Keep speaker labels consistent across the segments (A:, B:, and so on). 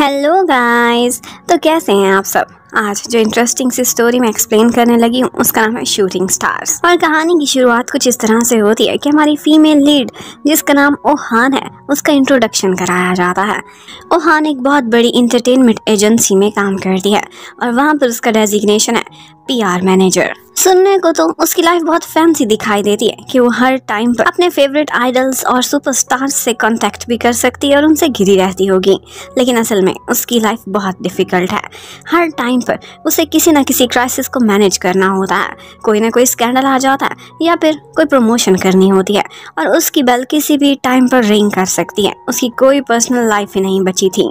A: Hello guys तो कैसे हैं आप सब? आज जो इंटरेस्टिंग सी स्टोरी मैं एक्सप्लेन करने लगी हूँ, उसका नाम है शूटिंग स्टार्स और कहानी की शुरुआत कुछ इस तरह से होती है कि हमारी फीमेल लीड जिसका नाम ओहान है, उसका इंट्रोडक्शन कराया जाता है। ओहान एक बहुत बड़ी इंटरटेनमेंट एजेंसी में काम करती है, और वहाँ पर उसका डेजिग्नेशन है पीआर मैनेजर सुनने को तो उसकी लाइफ बहुत फैंसी दिखाई देती है कि वो हर टाइम पर अपने फेवरेट आइडल्स और सुपरस्टार्स से कांटेक्ट भी कर सकती है और उनसे घिरी रहती होगी। लेकिन असल में उसकी लाइफ बहुत डिफ़िकल्ट है। हर टाइम पर उसे किसी ना किसी क्राइसिस को मैनेज करना होता है। कोई ना कोई स्कैंडल आ जाता है या फिर कोई प्रमोशन करनी होती है और उसकी बेल किसी भी टाइम पर रिंग कर सकती है। उसकी कोई पर्सनल लाइफ ही नहीं बची थी।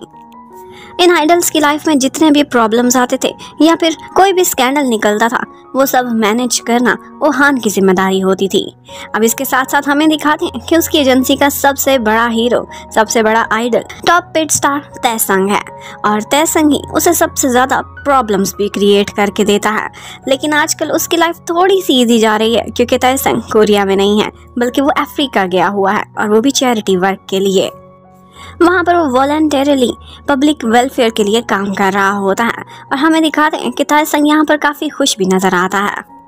A: इन आइडल्स की लाइफ में जितने भी प्रॉब्लम्स आते थे, या फिर कोई भी स्कैंडल निकलता था, वो सब मैनेज करना ओहान की ज़िम्मेदारी होती थी। अब इसके साथ साथ हमें दिखाते हैं कि उसकी एजेंसी का सबसे बड़ा हीरो सबसे बड़ा idol top paid star Taesung है। और तयसंग ही उसे सबसे ज़्यादा प्रॉब्लम्स भी क्रिएट करके देता है। लेकिन आजकल उसकी लाइफ थोड़ी सी ईजी जा रही है, क्योंकि तयसंग कोरिया में नहीं है, बल्कि वो अफ्रीका गया हुआ है, और वो भी चैरिटी वर्क के लिए। वहाँ पर वो वॉल्टरली पब्लिक वेलफेयर के लिए काम कर रहा होता है और हमें दिखाते हैं कि ताजसंग यहाँ पर काफ़ी खुश भी नज़र आता है।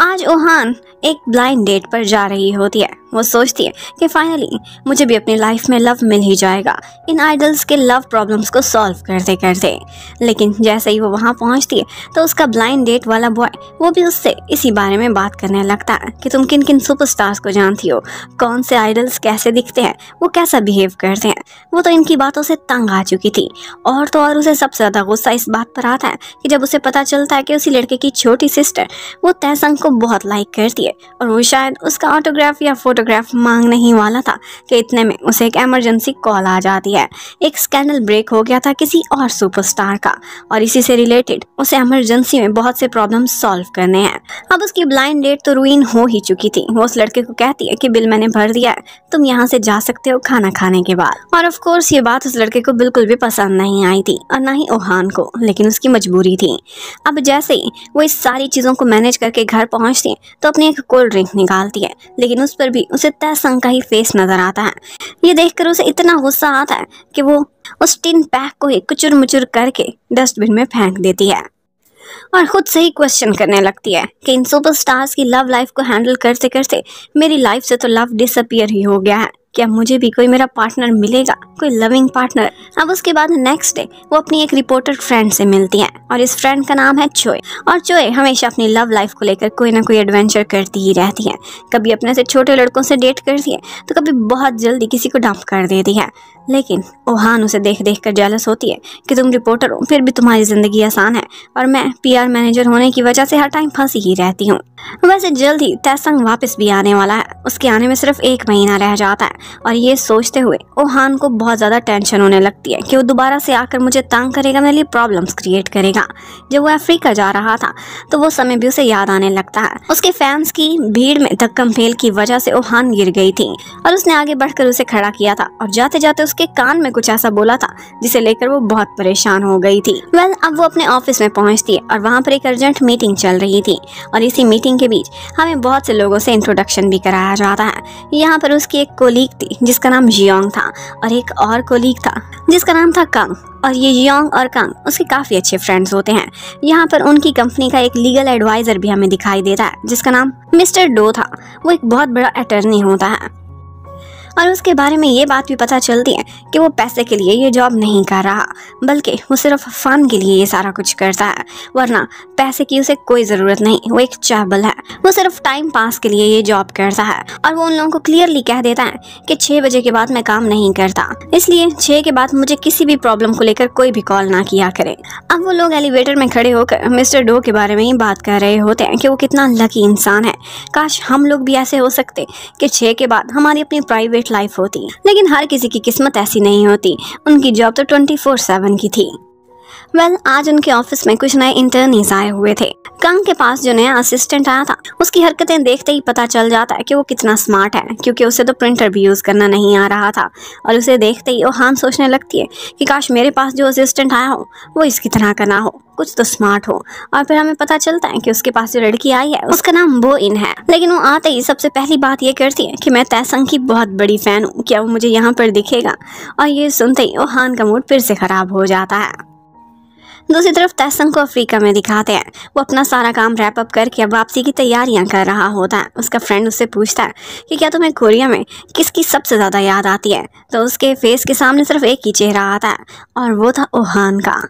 A: आज ओहान एक ब्लाइंड डेट पर जा रही होती है। वो सोचती है कि फाइनली मुझे भी अपनी लाइफ में लव मिल ही जाएगा। इन आइडल्स के लव प्रॉब्लम्स को सॉल्व करते करते। लेकिन जैसे ही वो वहाँ पहुँचती है तो उसका ब्लाइंड डेट वाला बॉय वो भी उससे इसी बारे में बात करने लगता है कि तुम किन किन सुपरस्टार्स को जानती हो? कौन से आइडल्स कैसे दिखते हैं? वो कैसा बिहेव करते हैं? वो तो इनकी बातों से तंग आ चुकी थी। और तो और उसे सबसे ज़्यादा गुस्सा इस बात पर आता है कि जब उसे पता चलता है कि उसी लड़के की छोटी सिस्टर वो तैसंग को बहुत लाइक करती है। और वो शायद उसका ऑटोग्राफ या फोटोग्राफ मांगने ही वाला था कि इतने में उसे एक इमरजेंसी कॉल आ जाती है। एक स्कैंडल ब्रेक हो गया था किसी और सुपरस्टार का और इसी से रिलेटेड उसे इमरजेंसी में बहुत से प्रॉब्लम सॉल्व करने हैं। अब उसकी ब्लाइंड डेट तो रुइन हो ही चुकी थी। वो उस लड़के को कहती है कि बिल मैंने भर दिया है, तुम यहाँ से जा सकते हो खाना खाने के बाद। और ऑफ़ कोर्स ये बात उस लड़के को बिल्कुल भी पसंद नहीं आई थी और ना ही ओहान को, लेकिन उसकी मजबूरी थी। अब जैसे ही वो इस सारी चीज़ों को मैनेज करके घर पहुँचती है तो अपनी एक कोल्ड ड्रिंक निकालती है, लेकिन उस पर भी उसे तयसंग का ही फेस नज़र आता है। ये देखकर उसे इतना गुस्सा आता है कि वो उस टिन पैक को ही कुचुर मुचुर करके डस्टबिन में फेंक देती है। और खुद से ही क्वेश्चन करने लगती है कि इन सुपरस्टार्स की लव लाइफ को हैंडल करते करते मेरी लाइफ से तो लव डिसअपियर ही हो गया है। क्या मुझे भी कोई मेरा पार्टनर मिलेगा? कोई लविंग पार्टनर अब उसके बाद नेक्स्ट डे वो अपनी एक रिपोर्टर फ्रेंड से मिलती है और इस फ्रेंड का नाम है चोए और चोए हमेशा अपनी लव लाइफ को लेकर कोई ना कोई एडवेंचर करती ही रहती है। कभी अपने से छोटे लड़कों से डेट करती है तो कभी बहुत जल्दी किसी को डंप कर देती है। लेकिन ओहान उसे देख देख कर जेलस होती है कि तुम रिपोर्टर हो, फिर भी तुम्हारी ज़िंदगी आसान है और मैं पीआर मैनेजर होने की वजह से हर टाइम फंसी ही रहती हूँ। वैसे जल्द ही तैसंग वापस भी आने वाला है। उसके आने में सिर्फ़ एक महीना रह जाता है। और ये सोचते हुए ओहान को बहुत ज़्यादा टेंशन होने लगती है कि वो दोबारा से आकर मुझे तंग करेगा, मेरे लिए प्रॉब्लम्स क्रिएट करेगा। जब वो अफ्रीका जा रहा था तो वो समय भी उसे याद आने लगता है। उसके फैंस की भीड़ में धक्कम फेल की वजह से ओहान गिर गई थी और उसने आगे बढ़कर उसे खड़ा किया था और जाते जाते उसके कान में कुछ ऐसा बोला था, जिसे लेकर वो बहुत परेशान हो गई थी। वेल अब वो अपने ऑफ़िस में पहुँचती है और वहाँ पर एक अर्जेंट मीटिंग चल रही थी और इसी मीटिंग के बीच हमें बहुत से लोगों से इंट्रोडक्शन भी कराया जाता है। यहाँ पर उसकी एक कोलीग थी जिसका नाम जियोंग था और एक और कोलीग था, जिसका नाम था कंग और ये जियोंग और कंग उसके काफ़ी अच्छे फ्रेंड्स होते हैं। यहाँ पर उनकी कंपनी का एक लीगल एडवाइज़र भी हमें दिखाई देता है, जिसका नाम मिस्टर डो था। वो एक बहुत बड़ा अटर्नी होता है। और उसके बारे में ये बात भी पता चलती है कि वो पैसे के लिए ये जॉब नहीं कर रहा, बल्कि वो सिर्फ़ फ़न के लिए ये सारा कुछ करता है, वरना पैसे की उसे कोई ज़रूरत नहीं, वो एक चाबल है। वो सिर्फ़ टाइम पास के लिए ये जॉब करता है और वो उन लोगों को क्लियरली कह देता है कि छः बजे के बाद मैं काम नहीं करता। इसलिए छः के बाद मुझे किसी भी प्रॉब्लम को लेकर कोई भी कॉल ना किया करे। अब वो लोग एलिवेटर में खड़े होकर मिस्टर डो के बारे में ही बात कर रहे होते हैं कि वो कितना लकी इंसान है। काश हम लोग भी ऐसे हो सकते कि छः के बाद हमारी अपनी प्राइवेट लाइफ होती। लेकिन हर किसी की किस्मत ऐसी नहीं होती। उनकी जॉब तो ट्वेंटी फोर सेवन की थी। वेल well, आज उनके ऑफ़िस में कुछ नए इंटर्नीज आए हुए थे। कंग के पास जो नया असिस्टेंट आया था उसकी हरकतें देखते ही पता चल जाता है कि वो कितना स्मार्ट है क्योंकि उसे तो प्रिंटर भी यूज़ करना नहीं आ रहा था। और उसे देखते ही ओहान सोचने लगती है कि काश मेरे पास जो असिस्टेंट आया हो वो इसकी तरह का ना हो कुछ तो स्मार्ट हो। और फिर हमें पता चलता है कि उसके पास जो लड़की आई है उसका नाम बो इन है। लेकिन वो आते ही सबसे पहली बात ये करती है कि मैं तैसंग की बहुत बड़ी फ़ैन हूँ क्या वो मुझे यहाँ पर दिखेगा? और ये सुनते ही ओहान का मूड फिर से खराब हो जाता है। दूसरी तरफ़ तैसंग को अफ्रीका में दिखाते हैं। वो अपना सारा काम रैप अप करके अब वापसी की तैयारियाँ कर रहा होता है। उसका फ्रेंड उससे पूछता है कि क्या तुम्हें कोरिया में किसकी सबसे ज़्यादा याद आती है? तो उसके फेस के सामने सिर्फ़ एक ही चेहरा आता है, और वो था ओहान का।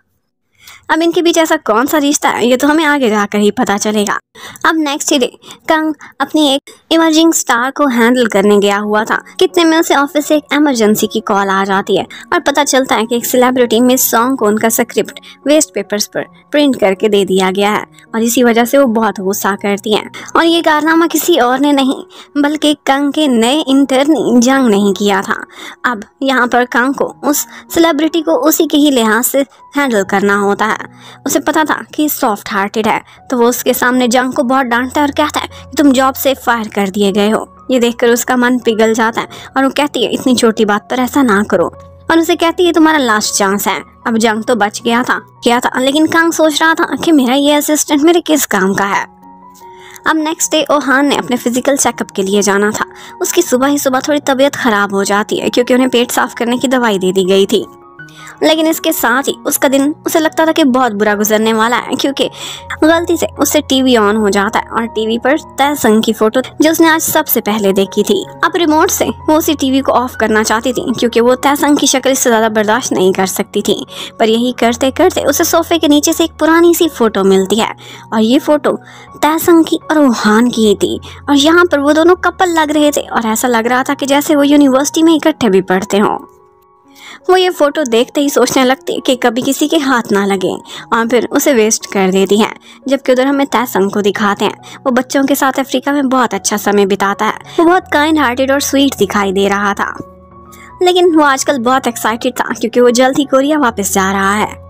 A: अब इनके बीच ऐसा कौन सा रिश्ता है? ये तो हमें आगे जाकर ही पता चलेगा। अब नेक्स्ट डे कंग अपनी एक इमर्जिंग स्टार को हैंडल करने गया हुआ था। कितने में उसे ऑफ़िस से एक इमरजेंसी की कॉल आ जाती है। और पता चलता है कि एक सेलिब्रिटी मिस सॉन्ग को उनका स्क्रिप्ट वेस्ट पेपर्स पर प्रिंट करके दे दिया गया है। और इसी वजह से वो बहुत गुस्सा करती हैं। और ये कारनामा किसी और ने नहीं, बल्कि कंग के नए इंटर्न जंग नहीं किया था। अब यहाँ पर कंग को उस सेलिब्रिटी को उसी के ही लिहाज से हैंडल करना होता है। उसे पता था कि सॉफ्ट हार्टेड है तो वो उसके सामने जंग को बहुत डांटता है और कहता है कि तुम जॉब से फायर कर दिए गए हो। ये देखकर उसका मन पिघल जाता है और वो कहती है, इतनी छोटी बात पर ऐसा ना करो। और उसे कहती है तुम्हारा लास्ट चांस है। अब जंग तो बच गया था, क्या था, लेकिन कांग सोच रहा था कि मेरा ये असिस्टेंट मेरे किस काम का है। अब नेक्स्ट डे ओहान ने अपने फ़िज़िकल चेकअप के लिए जाना था। उसकी सुबह ही सुबह थोड़ी तबीयत खराब हो जाती है, क्योंकि उन्हें पेट साफ़ करने की दवाई दे दी गई थी। लेकिन इसके साथ ही उसका दिन उसे लगता था कि बहुत बुरा गुजरने वाला है, क्योंकि गलती से उससे टीवी ऑन हो जाता है और टीवी पर तय संग की फ़ोटो जो उसने आज सबसे पहले देखी थी। अब रिमोट से वो उसी टीवी को ऑफ़ करना चाहती थी, क्योंकि वो तय संग की शक्ल इससे ज़्यादा बर्दाश्त नहीं कर सकती थी। पर यही करते करते उसे सोफे के नीचे से एक पुरानी सी फ़ोटो मिलती है, और ये फ़ोटो तैसंग की और वुहान की थी, और यहाँ पर वो दोनों कपल लग रहे थे, और ऐसा लग रहा था कि जैसे वो यूनिवर्सिटी में इकट्ठे भी पढ़ते हों। वो ये फ़ोटो देखते ही सोचने लगती कि कभी किसी के हाथ ना लगे। और फिर उसे वेस्ट कर देती है। जबकि उधर हमें तैसंग को दिखाते हैं। वो बच्चों के साथ अफ्रीका में बहुत अच्छा समय बिताता है। वो बहुत काइंड हार्टेड और स्वीट दिखाई दे रहा था। लेकिन वो आजकल बहुत एक्साइटेड था, क्योंकि वो जल्द ही कोरिया वापस जा रहा है।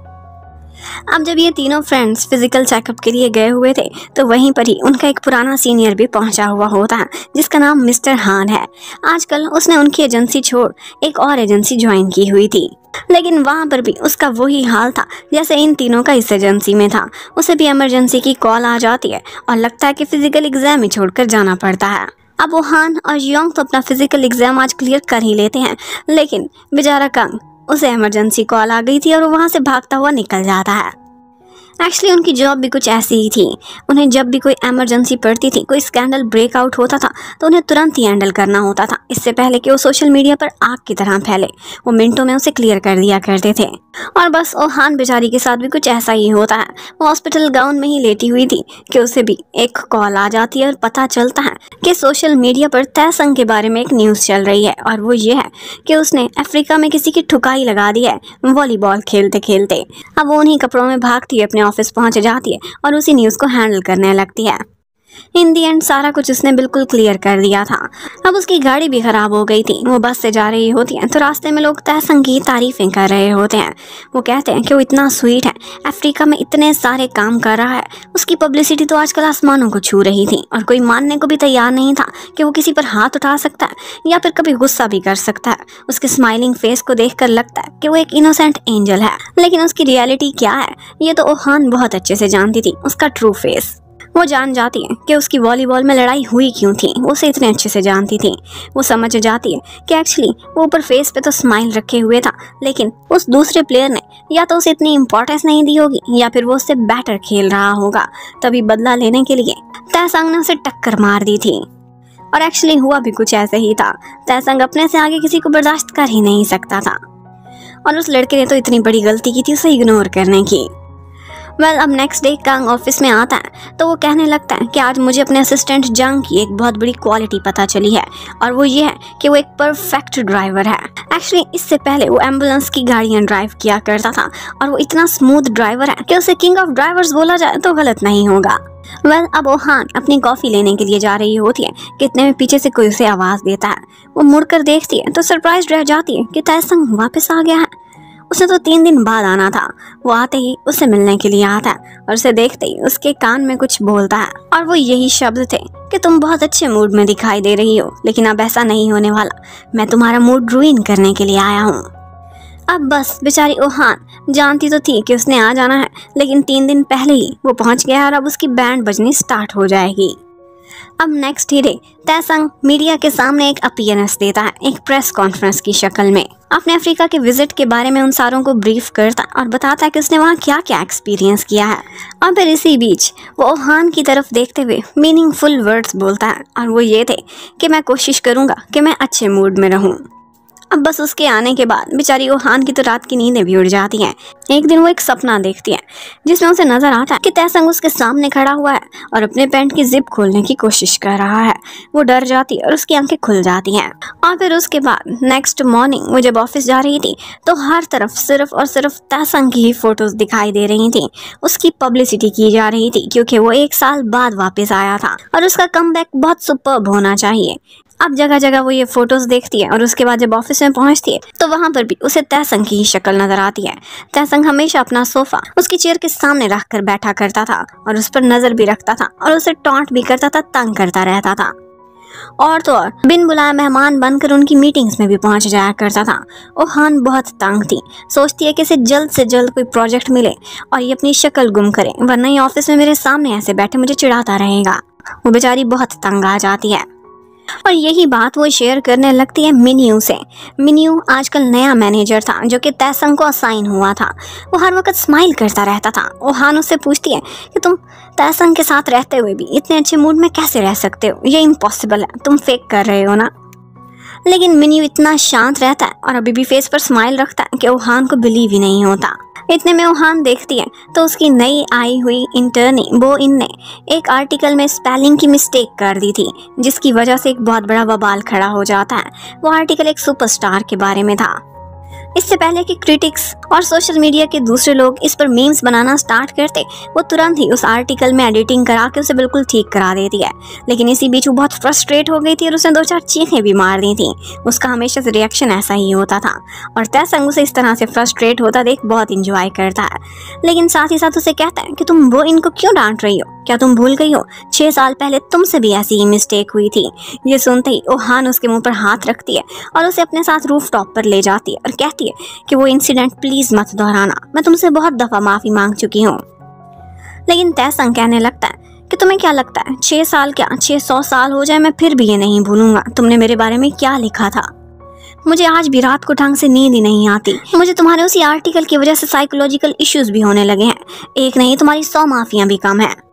A: अब जब ये तीनों फ्रेंड्स फ़िज़िकल चेकअप के लिए गए हुए थे तो वहीं पर ही उनका एक पुराना सीनियर भी पहुँचा हुआ होता है जिसका नाम मिस्टर हान है। आजकल उसने उनकी एजेंसी छोड़ एक और एजेंसी ज्वाइन की हुई थी। लेकिन वहाँ पर भी उसका वही हाल था, जैसे इन तीनों का इस एजेंसी में था। उसे भी इमरजेंसी की कॉल आ जाती है और लगता है कि फ़िज़िकल एग्ज़ाम ही छोड़कर जाना पड़ता है। अब वो हान और योंग तो अपना फ़िज़िकल एग्ज़ाम आज क्लियर कर ही लेते हैं, लेकिन बेचारा कंग उसे इमरजेंसी कॉल आ गई थी और वो वहाँ से भागता हुआ निकल जाता है। एक्चुअली उनकी जॉब भी कुछ ऐसी ही थी। उन्हें जब भी कोई एमरजेंसी पड़ती थी, कोई स्कैंडल ब्रेकआउट होता था तो उन्हें तुरंत ही हैंडल करना होता था। इससे पहले कि वो सोशल मीडिया पर आग की तरह फैले, वो मिनटों में उसे क्लियर कर दिया करते थे। और बस ओहान बेचारी के साथ भी कुछ ऐसा ही होता है। वो हॉस्पिटल गाउन में ही लेटी हुई थी कि उसे भी एक कॉल आ जाती है और पता चलता है कि सोशल मीडिया पर तयसंग के बारे में एक न्यूज़ चल रही है। और वो ये है कि उसने अफ्रीका में किसी की ठुकाई लगा दी है वॉलीबॉल खेलते खेलते अब वो उन्हीं कपड़ों में भागती अपने ऑफ़िस पहुँच जाती है और उसी न्यूज़ को हैंडल करने लगती है। इन दी एंड सारा कुछ उसने बिल्कुल क्लियर कर दिया था। अब उसकी गाड़ी भी खराब हो गई थी। वो बस से जा रही होती है तो रास्ते में लोग तय संगीत तारीफें कर रहे होते हैं। वो कहते हैं कि वो इतना स्वीट है। अफ्रीका में इतने सारे काम कर रहा है। उसकी पब्लिसिटी तो आजकल आसमानों को छू रही थी, और कोई मानने को भी तैयार नहीं था कि वो किसी पर हाथ उठा सकता है, या फिर कभी गुस्सा भी कर सकता है। उसके स्माइलिंग फेस को देख लगता है कि वो एक इनोसेंट एंजल है। लेकिन उसकी रियलिटी क्या है? ये तो ओहान बहुत अच्छे से जानती थी, उसका ट्रू फेस वो जान जाती है कि उसकी वॉलीबॉल में लड़ाई हुई क्यों थी। उसे इतने अच्छे से जानती थी। वो समझ जाती है कि एक्चुअली वो ऊपर फेस पे तो स्माइल रखे हुए था, लेकिन उस दूसरे प्लेयर ने या तो उसे इतनी इंपॉर्टेंस नहीं दी होगी, या फिर वो उससे बैटर खेल रहा होगा, तभी बदला लेने के लिए तैसंग ने उसे टक्कर मार दी थी। और एक्चुअली हुआ भी कुछ ऐसे ही था। तैसंग अपने से आगे किसी को बर्दाश्त कर ही नहीं सकता था। और उस लड़के ने तो इतनी बड़ी गलती की थी उसे इग्नोर करने की। वेल well, अब नेक्स्ट डे कंग ऑफ़िस में आता है तो वो कहने लगता है कि आज मुझे अपने असिस्टेंट जंग की एक बहुत बड़ी क्वालिटी पता चली है और वो ये है कि वो एक परफेक्ट ड्राइवर है। एक्चुअली इससे पहले वो एंबुलेंस की गाड़ियाँ ड्राइव किया करता था और वो इतना स्मूथ ड्राइवर है कि उसे किंग ऑफ़ ड्राइवर्स बोला जाए तो गलत नहीं होगा। वेल well, अब ओहान अपनी कॉफ़ी लेने के लिए जा रही होती है कितने में पीछे से कोई उसे आवाज़ देता है। वो मुड़कर देखती है तो सरप्राइज़ रह जाती है कि तैसंग वापस आ गया है। उसे तो तीन दिन बाद आना था। वो आते ही उसे मिलने के लिए आता है और उसे देखते ही उसके कान में कुछ बोलता है। और वो यही शब्द थे कि तुम बहुत अच्छे मूड में दिखाई दे रही हो, लेकिन अब ऐसा नहीं होने वाला। मैं तुम्हारा मूड रुइन करने के लिए आया हूँ। अब बस, बेचारी ओहान, जानती तो थी कि उसने आ जाना है, लेकिन तीन दिन पहले ही वो पहुँच गया और अब उसकी बैंड बजनी स्टार्ट हो जाएगी। अब नेक्स्ट डे तैसंग मीडिया के सामने एक अपियरेंस देता है, एक प्रेस कॉन्फ्रेंस की शक्ल में। अपने अफ्रीका के विज़िट के बारे में उन सारों को ब्रीफ करता और बताता है कि उसने वहाँ क्या क्या एक्सपीरियंस किया है। और फिर इसी बीच, वो ओहान की तरफ़ देखते हुए मीनिंगफुल वर्ड्स बोलता है। और वो ये थे कि मैं कोशिश करूँगा कि मैं अच्छे मूड में रहूँ। अब बस उसके आने के बाद बेचारी ओहान की तो रात की नींदें भी उड़ जाती हैं। एक दिन वो एक सपना देखती है, जिसमें उसे नज़र आता है कि तयसंग उसके सामने खड़ा हुआ है और अपने पैंट की जिप खोलने की कोशिश कर रहा है। वो डर जाती है और उसकी आँखें खुल जाती हैं। और फिर उसके बाद नेक्स्ट मॉर्निंग वो जब ऑफ़िस जा रही थी तो हर तरफ़ सिर्फ़ और सिर्फ़ तयसंग की ही फ़ोटोज़ दिखाई दे रही थी। उसकी पब्लिसिटी की जा रही थी, क्योंकि वो एक साल बाद वापस आया था और उसका कम बहुत सुपर होना चाहिए। अब जगह जगह वो ये फ़ोटोज़ देखती है और उसके बाद जब ऑफ़िस में पहुँचती है तो वहाँ पर भी उसे तैसंग की ही शक्ल नज़र आती है। तैसंग हमेशा अपना सोफा उसकी चेयर के सामने रख कर बैठा करता था और उस पर नज़र भी रखता था और उसे टॉन्ट भी करता था, तंग करता रहता था। और तो और, बिन बुलाए मेहमान बनकर उनकी मीटिंग्स में भी पहुँच जाया करता था। ओहान बहुत तंग थी, सोचती है कि इसे जल्द से जल्द कोई प्रोजेक्ट मिले और ये अपनी शक्ल गुम करे, वरना ये ऑफ़िस में मेरे सामने ऐसे बैठे मुझे चिढ़ाता रहेगा। वो बेचारी बहुत तंग आ जाती है। और यही बात वो शेयर करने लगती है मिन्यू से। मिन्यू आजकल नया मैनेजर था, जो कि तैसंग को असाइन हुआ था। वो हर वक्त स्माइल करता रहता था। वो हान उससे पूछती है कि तुम तैसंग के साथ रहते हुए भी इतने अच्छे मूड में कैसे रह सकते हो? ये इम्पॉसिबल है। तुम फेक कर रहे हो ना? लेकिन मिन्यू इतना शांत रहता है और अभी भी फेस पर स्माइल रखता है कि ओहान को बिलीव ही नहीं होता। इतने में ओहान देखती है तो उसकी नई आई हुई इंटर्नी बो इन ने एक आर्टिकल में स्पेलिंग की मिस्टेक कर दी थी, जिसकी वजह से एक बहुत बड़ा बवाल खड़ा हो जाता है। वो आर्टिकल एक सुपरस्टार के बारे में था। इससे पहले कि क्रिटिक्स और सोशल मीडिया के दूसरे लोग इस पर मीम्स बनाना स्टार्ट करते, वो तुरंत ही उस आर्टिकल में एडिटिंग करा के उसे बिल्कुल ठीक करा देती है। लेकिन इसी बीच वो बहुत फ्रस्ट्रेट हो गई थी और उसने दो चार चीखें भी मार दी थी। उसका हमेशा से रिएक्शन ऐसा ही होता था। और तैसंग उसे इस तरह से फ्रस्ट्रेट होता देख बहुत इंजॉय करता है। लेकिन साथ ही साथ उसे कहता है कि तुम वो इनको क्यों डांट रही हो? क्या तुम भूल गई हो? छह साल पहले तुमसे भी ऐसी ही मिस्टेक हुई थी। ये सुनते ही ओहान उसके मुँह पर हाथ रखती है और उसे अपने साथ रूफ टॉप पर ले जाती है और कहती है कि वो इंसिडेंट प्लीज़ मत दोहराना। मैं तुमसे बहुत दफ़ा माफ़ी मांग चुकी हूँ। लेकिन तैसंग कहने लगता है कि तुम्हें क्या लगता है? छह साल क्या? छह सौ साल हो जाए मैं फिर भी ये नहीं भूलूँगा। तुमने मेरे बारे में क्या लिखा था? मुझे आज भी रात को ढंग से नींद ही नहीं आती। मुझे तुम्हारे उसी आर्टिकल की वजह से साइकोलॉजिकल इश्यूज़ भी होने लगे हैं। एक नहीं, तुम्हारी सौ माफियाँ भी कम है।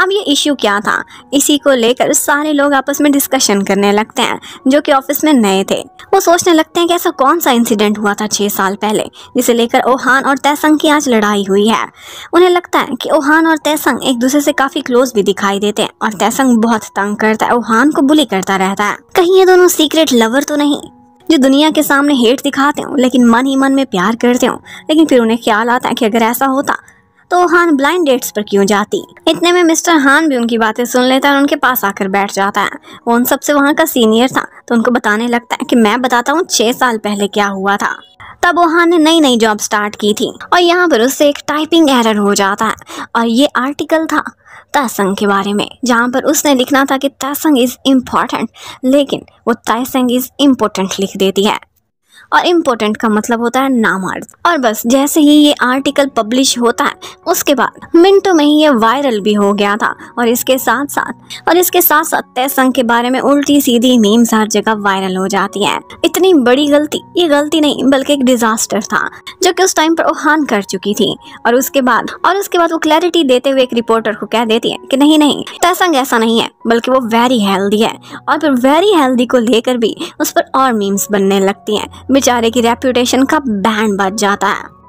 A: अब ये इश्यू क्या था? इसी को लेकर सारे लोग आपस में डिस्कशन करने लगते हैं, जो कि ऑफ़िस में नए थे। वो सोचने लगते हैं कि ऐसा कौन सा इंसिडेंट हुआ था छह साल पहले, जिसे लेकर ओहान और तयसंग की आज लड़ाई हुई है। उन्हें लगता है कि ओहान और तयसंग एक दूसरे से काफ़ी क्लोज भी दिखाई देते हैं, और तयसंग बहुत तंग करता है, ओहान को बुली करता रहता है। कहीं ये दोनों सीक्रेट लवर तो नहीं, जो दुनिया के सामने हेट दिखाते हो, लेकिन मन ही मन में प्यार करते हो, लेकिन फिर उन्हें ख्याल आता है कि अगर ऐसा होता तो हान ब्लाइंड डेट्स पर क्यों जाती? इतने में मिस्टर हान भी उनकी बातें सुन लेता है और उनके पास आकर बैठ जाता है। वो उन सबसे वहाँ का सीनियर था तो उनको बताने लगता है कि मैं बताता हूँ छह साल पहले क्या हुआ था। तब वहाँ ने नई नई जॉब स्टार्ट की थी और यहाँ पर उससे एक टाइपिंग एरर हो जाता है और ये आर्टिकल था तैसंग के बारे में, जहाँ पर उसने लिखना था कि तैसंग इज़ इंपॉर्टेंट लेकिन वो तयसंग इज़ इम्पोर्टेंट लिख देती है। और इम्पोर्टेंट का मतलब होता है नामर्द और बस, जैसे ही ये आर्टिकल पब्लिश होता है, उसके बाद मिनटों में ही ये वायरल भी हो गया था। और इसके साथ साथ और इसके साथ साथ तयसंग के बारे में उल्टी सीधी मीम्स हर जगह वायरल हो जाती है। इतनी बड़ी गलती, ये गलती नहीं, बल्कि एक डिजास्टर था, जो कि उस टाइम पर ओहान कर चुकी थी। और उसके बाद, और उसके बाद वो क्लैरिटी देते हुए एक रिपोर्टर को कह देती है कि नहीं नहीं तयसंग ऐसा नहीं है, बल्कि वो वेरी हेल्दी है। और फिर वेरी हेल्दी को लेकर भी उस पर और मीम्स बनने लगती हैं। बेचारे की रेपुटेशन का बैंड बच जाता है।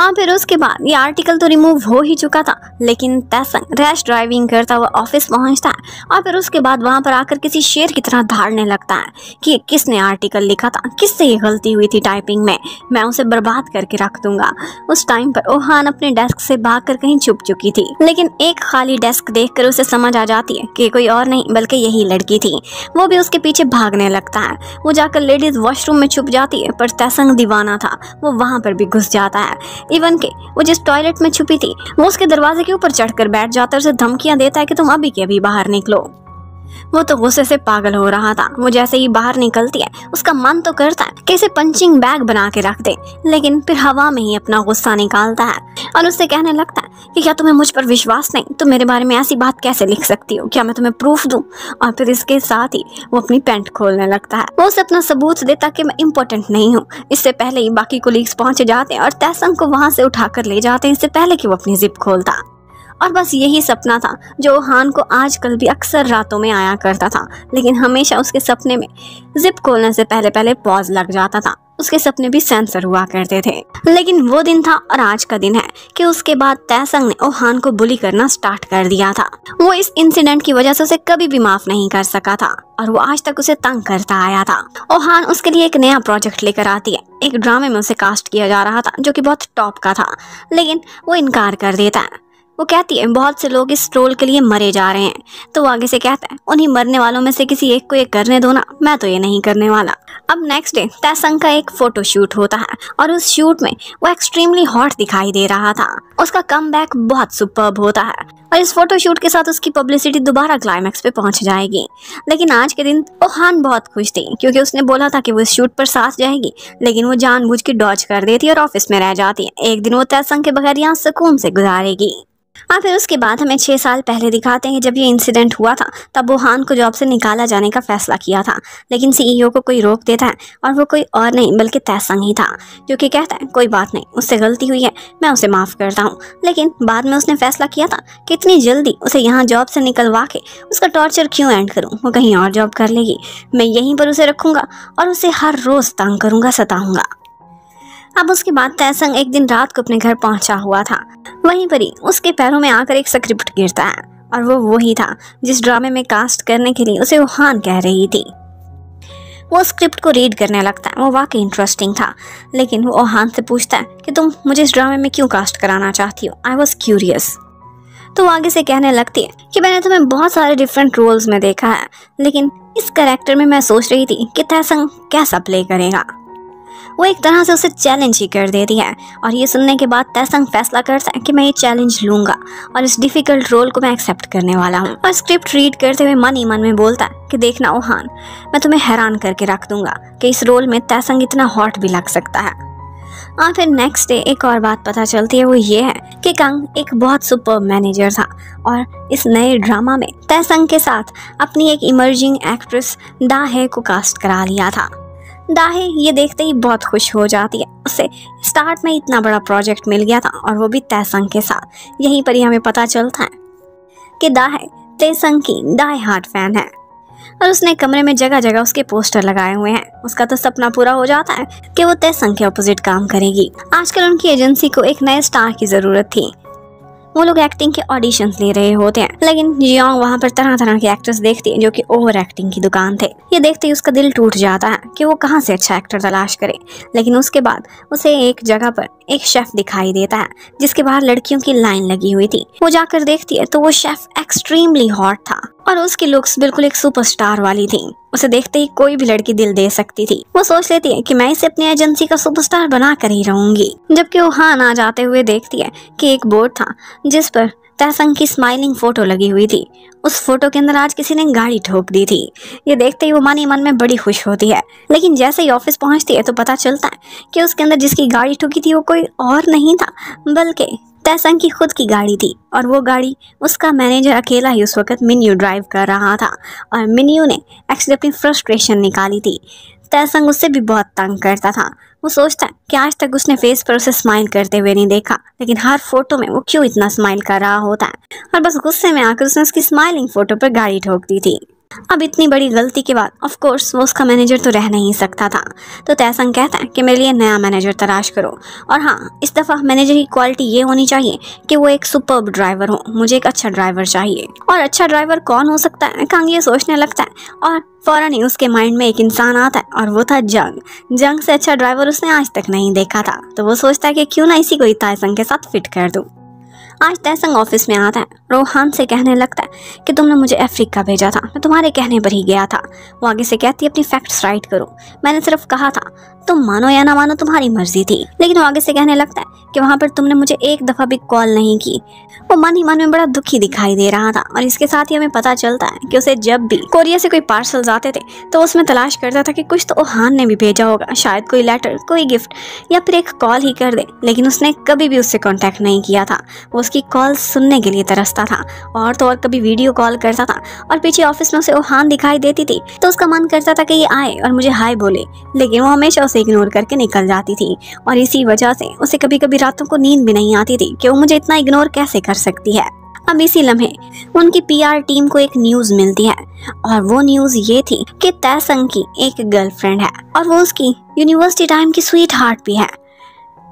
A: और फिर उसके बाद ये आर्टिकल तो रिमूव हो ही चुका था, लेकिन तैसंग रैश ड्राइविंग करता हुआ ऑफ़िस पहुँचता है और फिर उसके बाद वहाँ पर आकर किसी शेर की तरह धाड़ने लगता है कि किसने आर्टिकल लिखा था, किससे ये गलती हुई थी टाइपिंग में, मैं उसे बर्बाद करके रख दूँगा। उस टाइम पर ओहान अपने डेस्क से भाग कर कहीं छुप चुकी थी, लेकिन एक खाली डेस्क देख उसे समझ आ जाती है कि कोई और नहीं, बल्कि यही लड़की थी। वो भी उसके पीछे भागने लगता है। वो जाकर लेडीज़ वॉशरूम में छुप जाती है, पर तैसंग दीवाना था। वो वहाँ पर भी घुस जाता है। इवन के वो जिस टॉयलेट में छुपी थी, वो उसके दरवाजे के ऊपर चढ़कर बैठ जाता है उसे धमकियाँ देता है कि तुम अभी के अभी बाहर निकलो। वो तो गुस्से से पागल हो रहा था। वो जैसे ही बाहर निकलती है, उसका मन तो करता है कैसे पंचिंग बैग बना के रख दे, लेकिन फिर हवा में ही अपना गुस्सा निकालता है और उससे कहने लगता है कि क्या तुम्हें मुझ पर विश्वास नहीं? तुम मेरे बारे में ऐसी बात कैसे लिख सकती हो? क्या मैं तुम्हें प्रूफ दूँ? और फिर इसके साथ ही वो अपनी पेंट खोलने लगता है। वो उसे अपना सबूत देता कि मैं इम्पोर्टेंट नहीं हूँ। इससे पहले ही बाकी कोलीग्स पहुँच जाते हैं और तैसंग को वहाँ से उठाकर ले जाते हैं। इससे पहले कि वो अपनी जिप खोलता। और बस यही सपना था, जो हान को आजकल भी अक्सर रातों में आया करता था। लेकिन हमेशा उसके सपने में जिप खोलने से पहले पहले पॉज लग जाता था। उसके सपने भी सेंसर हुआ करते थे। लेकिन वो दिन था और आज का दिन है कि उसके बाद तैसंग ने ओहान को बुली करना स्टार्ट कर दिया था। वो इस इंसिडेंट की वजह से उसे कभी भी माफ़ नहीं कर सका था और वो आज तक उसे तंग करता आया था। ओहान उसके लिए एक नया प्रोजेक्ट लेकर आती है। एक ड्रामे में उसे कास्ट किया जा रहा था, जो कि बहुत टॉप का था, लेकिन वो इनकार कर देता है। वो कहती है, बहुत से लोग इस ट्रोल के लिए मरे जा रहे हैं। तो वो आगे से कहता है, उन्हीं मरने वालों में से किसी एक को ये करने दो ना, मैं तो ये नहीं करने वाला। अब नेक्स्ट डे तैसंग का एक फ़ोटो शूट होता है और उस शूट में वो एक्सट्रीमली हॉट दिखाई दे रहा था। उसका कम बहुत सुपर होता है और इस फ़ोटो शूट के साथ उसकी पब्लिसिटी दोबारा क्लाइमैक्स पे पहुँच जाएगी। लेकिन आज के दिन ओहान बहुत खुश थी, क्योंकि उसने बोला था कि वो इस शूट पर साथ जाएगी, लेकिन वो जानबूझ के डॉज कर देती और ऑफ़िस में रह जाती है। एक दिन वो तैसंग के बगैर यहाँ सुकून से गुजारेगी। हाँ फिर उसके बाद हमें छः साल पहले दिखाते हैं जब ये इंसिडेंट हुआ था, तब वुहान को जॉब से निकाला जाने का फैसला किया था। लेकिन सीईओ को कोई रोक देता है, और वो कोई और नहीं, बल्कि तैसंग ही था, जो कि कहता है, कोई बात नहीं, उससे गलती हुई है, मैं उसे माफ़ करता हूँ। लेकिन बाद में उसने फैसला किया था कि इतनी जल्दी उसे यहाँ जॉब से निकलवा के उसका टॉर्चर क्यों एंड करूँ? वो कहीं और जॉब कर लेगी। मैं यहीं पर उसे रखूँगा, और उसे हर रोज़ तंग करूँगा, सताऊँगा। अब उसके बाद तयसंग एक दिन रात को अपने घर पहुँचा हुआ था। वहीं पर ही उसके पैरों में आकर एक स्क्रिप्ट गिरता है, और वो वही था जिस ड्रामे में कास्ट करने के लिए उसे वहान कह रही थी। वो स्क्रिप्ट को रीड करने लगता है, वो वाकई इंटरेस्टिंग था, लेकिन वो ओहान से पूछता है कि तुम मुझे इस ड्रामे में क्यों कास्ट कराना चाहती हो? आई वॉज़ क्यूरियस तो वो आगे से कहने लगती है कि मैंने तुम्हें बहुत सारे डिफरेंट रोल्स में देखा है, लेकिन इस करेक्टर में मैं सोच रही थी कि तयसंग कैसा प्ले करेगा। वो एक तरह से उसे चैलेंज ही कर देती है। और ये सुनने के बाद तयसंग फैसला करता है कि मैं ये चैलेंज लूँगा और इस डिफ़िकल्ट रोल को मैं एक्सेप्ट करने वाला हूँ। और स्क्रिप्ट रीड करते हुए मन ही मन में बोलता है कि देखना, ओहान, मैं तुम्हें हैरान करके रख दूँगा कि इस रोल में तयसंग इतना हॉट भी लग सकता है। और फिर नेक्स्ट डे एक और बात पता चलती है, वो ये है कि कंग एक बहुत सुपर मैनेजर था और इस नए ड्रामा में तयसंग के साथ अपनी एक इमर्जिंग एक्ट्रेस दाहे को कास्ट करा लिया था। दाहे ये देखते ही बहुत खुश हो जाती है। उसे स्टार्ट में इतना बड़ा प्रोजेक्ट मिल गया था और वो भी तयसंग के साथ। यहीं पर ही हमें पता चलता है कि दाहे तयसंग की दाए हार्ट फ़ैन है। और उसने कमरे में जगह जगह उसके पोस्टर लगाए हुए हैं। उसका तो सपना पूरा हो जाता है कि वो तैसंग के अपोजिट काम करेगी। आजकल उनकी एजेंसी को एक नए स्टार की ज़रूरत थी। वो लोग एक्टिंग के ऑडिशन ले रहे होते हैं। लेकिन जियोंग वहाँ पर तरह तरह के एक्टर्स देखती है जो कि ओवर एक्टिंग की दुकान थे। ये देखते ही उसका दिल टूट जाता है कि वो कहाँ से अच्छा एक्टर तलाश करे। लेकिन उसके बाद उसे एक जगह पर एक शेफ दिखाई देता है, जिसके बाहर लड़कियों की लाइन लगी हुई थी। वो जाकर देखती है तो वो शेफ एक्सट्रीमली हॉट था और उसकी लुक्स बिल्कुल एक सुपरस्टार वाली थी। उसे देखते ही कोई भी लड़की दिल दे सकती थी। वो सोच लेती है कि मैं इसे अपनी एजेंसी का सुपरस्टार बना कर ही रहूँगी। जबकि वो हाँ ना जाते हुए देखती है कि एक बोर्ड था, जिस पर तैसंग की स्माइलिंग फ़ोटो लगी हुई थी। उस फ़ोटो के अंदर आज किसी ने गाड़ी ठोक दी थी। ये देखते ही वो मानी मन में बड़ी खुश होती है। लेकिन जैसे ही ऑफ़िस पहुँचती है तो पता चलता है कि उसके अंदर जिसकी गाड़ी ठोकी थी वो कोई और नहीं था, बल्कि तैसंग की खुद की गाड़ी थी और वो गाड़ी उसका मैनेजर अकेला ही उस वक्त मिन्यू ड्राइव कर रहा था और मिन्यू ने एक्चुअली अपनी फ्रस्ट्रेशन निकाली थी। तैसंग उससे भी बहुत तंग करता था। वो सोचता कि आज तक उसने फेस पर उसे स्माइल करते हुए नहीं देखा, लेकिन हर फ़ोटो में वो क्यों इतना स्माइल कर रहा होता? है और बस गुस्से में आकर उसने उसकी स्माइलिंग फ़ोटो पर गाड़ी ठोक दी थी। अब इतनी बड़ी गलती के बाद ऑफ़ कोर्स वो उसका मैनेजर तो रह नहीं सकता था। तो तयसंग कहता है कि मेरे लिए नया मैनेजर तलाश करो। और हाँ इस दफ़ा मैनेजर की क्वालिटी ये होनी चाहिए कि वो एक सुपर ड्राइवर हो। मुझे एक अच्छा ड्राइवर चाहिए। और अच्छा ड्राइवर कौन हो सकता है? कांग ये सोचने लगता है? और फ़ौरन ही उसके माइंड में एक इंसान आता है, और वो था जंग। जंग से अच्छा ड्राइवर उसने आज तक नहीं देखा था। तो वो सोचता है कि क्यों ना इसी को ताइसंग के साथ फिट कर दूँ। आज तैसंग ऑफ़िस में आता है रोहान से कहने लगता है कि तुमने मुझे अफ्रीका भेजा था। मैं तुम्हारे कहने पर ही गया था। वो आगे से कहती अपनी फैक्ट्स राइट करो। मैंने सिर्फ़ कहा था, तुम मानो या ना मानो, तुम्हारी मर्ज़ी थी। लेकिन वो आगे से कहने लगता है कि वहाँ पर तुमने मुझे एक दफ़ा भी कॉल नहीं की। वो मन ही मन में बड़ा दुखी दिखाई दे रहा था और इसके साथ ही हमें पता चलता है कि उसे जब भी कोरिया से कोई पार्सल आते थे तो उसमें तलाश करता था कि कुछ तो ओहान ने भी भेजा होगा, शायद कोई लेटर कोई गिफ्ट या फिर एक कॉल ही कर दे। लेकिन उसने कभी भी उससे कॉन्टैक्ट नहीं किया था। वो उसकी कॉल सुनने के लिए तरसता था और तो और कभी वीडियो कॉल करता था और पीछे ऑफ़िस में उसे ओहान दिखाई देती थी। तो उसका मन करता था कि ये आए और मुझे हाय बोले, लेकिन वो हमेशा उसे इग्नोर करके निकल जाती थी और इसी वजह से उसे कभी कभी रातों को नींद भी नहीं आती थी कि वो मुझे इतना इग्नोर कैसे कर सकती है। अब इसी लम्हे उनकी पीआर टीम को एक न्यूज़ मिलती है और वो न्यूज़ ये थी कि तैसंग की एक गर्लफ्रेंड है और वो उसकी यूनिवर्सिटी टाइम की स्वीट हार्ट भी है।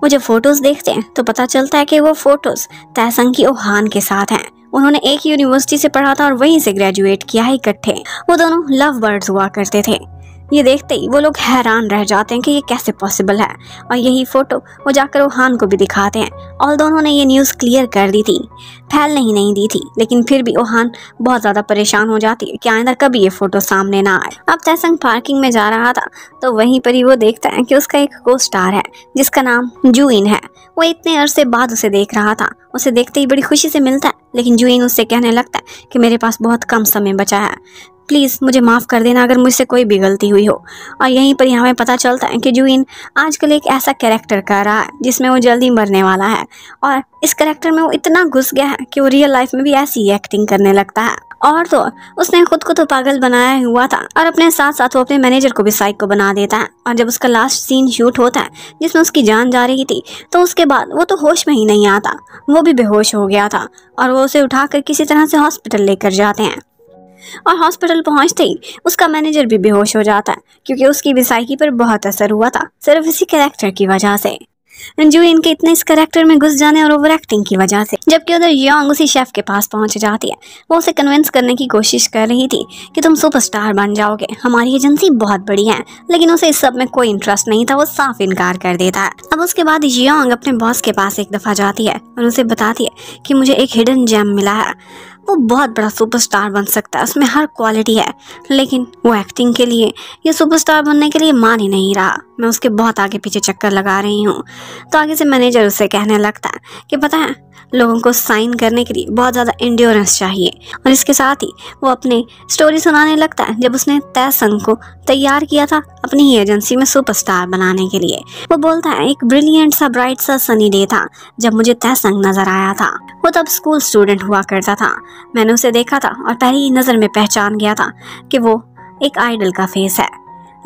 A: वो जब फ़ोटोज़ देखते हैं तो पता चलता है कि वो फ़ोटोज़ तैसंग की ओहान के साथ हैं। उन्होंने एक यूनिवर्सिटी से पढ़ा था और वहीं से ग्रेजुएट किया है इकट्ठे। वो दोनों लव बर्ड्स हुआ करते थे। ये देखते ही वो लोग हैरान रह जाते हैं कि ये कैसे पॉसिबल है। और यही फ़ोटो वो जाकर ओहान को भी दिखाते हैं। और दोनों ने ये न्यूज़ क्लियर कर दी थी। फैलने ही नहीं दी थी, लेकिन फिर भी ओहान बहुत ज़्यादा परेशान हो जाती है कि आइंदा कभी ये फ़ोटो सामने ना आए। अब तैसंग पार्किंग में जा रहा था तो वहीं पर ही वो देखता है कि उसका एक को स्टार है, जिसका नाम जूइन है। वो इतने अरसे बाद उसे देख रहा था। उसे देखते ही बड़ी खुशी से मिलता है, लेकिन जूइन उससे कहने लगता है कि मेरे पास बहुत कम समय बचा है। प्लीज़ मुझे माफ़ कर देना अगर मुझसे कोई भी गलती हुई हो। और यहीं पर हमें पता चलता है कि जूइन आजकल एक ऐसा कैरेक्टर कर रहा है, जिसमें वो जल्दी मरने वाला है। और इस कैरेक्टर में वो इतना घुस गया है कि वो रियल लाइफ में भी ऐसी ही एक्टिंग करने लगता है। और तो उसने खुद को तो पागल बनाया हुआ था और अपने साथ साथ वो अपने मैनेजर को भी साइको बना देता है। और जब उसका लास्ट सीन शूट होता है, जिसमें उसकी जान जा रही थी तो उसके बाद वो तो होश में ही नहीं आता। वो भी बेहोश हो गया था और वो उसे उठाकर किसी तरह से हॉस्पिटल लेकर जाते हैं। और हॉस्पिटल पहुँचते ही उसका मैनेजर भी बेहोश हो जाता है क्योंकि उसकी विसाइकी पर बहुत असर हुआ था, सिर्फ़ इसी कैरेक्टर की वजह से। जो इनके इतने इस करेक्टर में घुस जाने और ओवर एक्टिंग की वजह से, जबकि उधर योंग उसी शेफ के पास पहुँच जाती है। वो उसे कन्विंस करने की कोशिश कर रही थी कि तुम सुपरस्टार बन जाओगे, हमारी एजेंसी बहुत बड़ी है, लेकिन उसे इस सब में कोई इंटरेस्ट नहीं था, वो साफ़ इनकार कर देता है। अब उसके बाद योंग अपने बॉस के पास एक दफ़ा जाती है और उसे बताती है कि मुझे एक हिडन जेम मिला है। वो बहुत बड़ा सुपरस्टार बन सकता है, उसमें हर क्वालिटी है। लेकिन वो एक्टिंग के लिए, या सुपरस्टार बनने के लिए मान ही नहीं रहा। मैं उसके बहुत आगे पीछे चक्कर लगा रही हूँ। तो आगे से मैनेजर उसे कहने लगता है कि, पता है लोगों को साइन करने के लिए बहुत ज़्यादा इंड्योरेंस चाहिए। और इसके साथ ही वो अपने स्टोरी सुनाने लगता है, जब उसने तय संघ को तैयार किया था अपनी ही एजेंसी में सुपरस्टार बनाने के लिए। वो बोलता है, एक ब्रिलियंट सा ब्राइट सा सनी डे था, जब मुझे तय संघ नज़र आया था। वो तब स्कूल स्टूडेंट हुआ करता था। मैंने उसे देखा था और पहली नज़र में पहचान गया था कि वो एक आइडल का फेस है।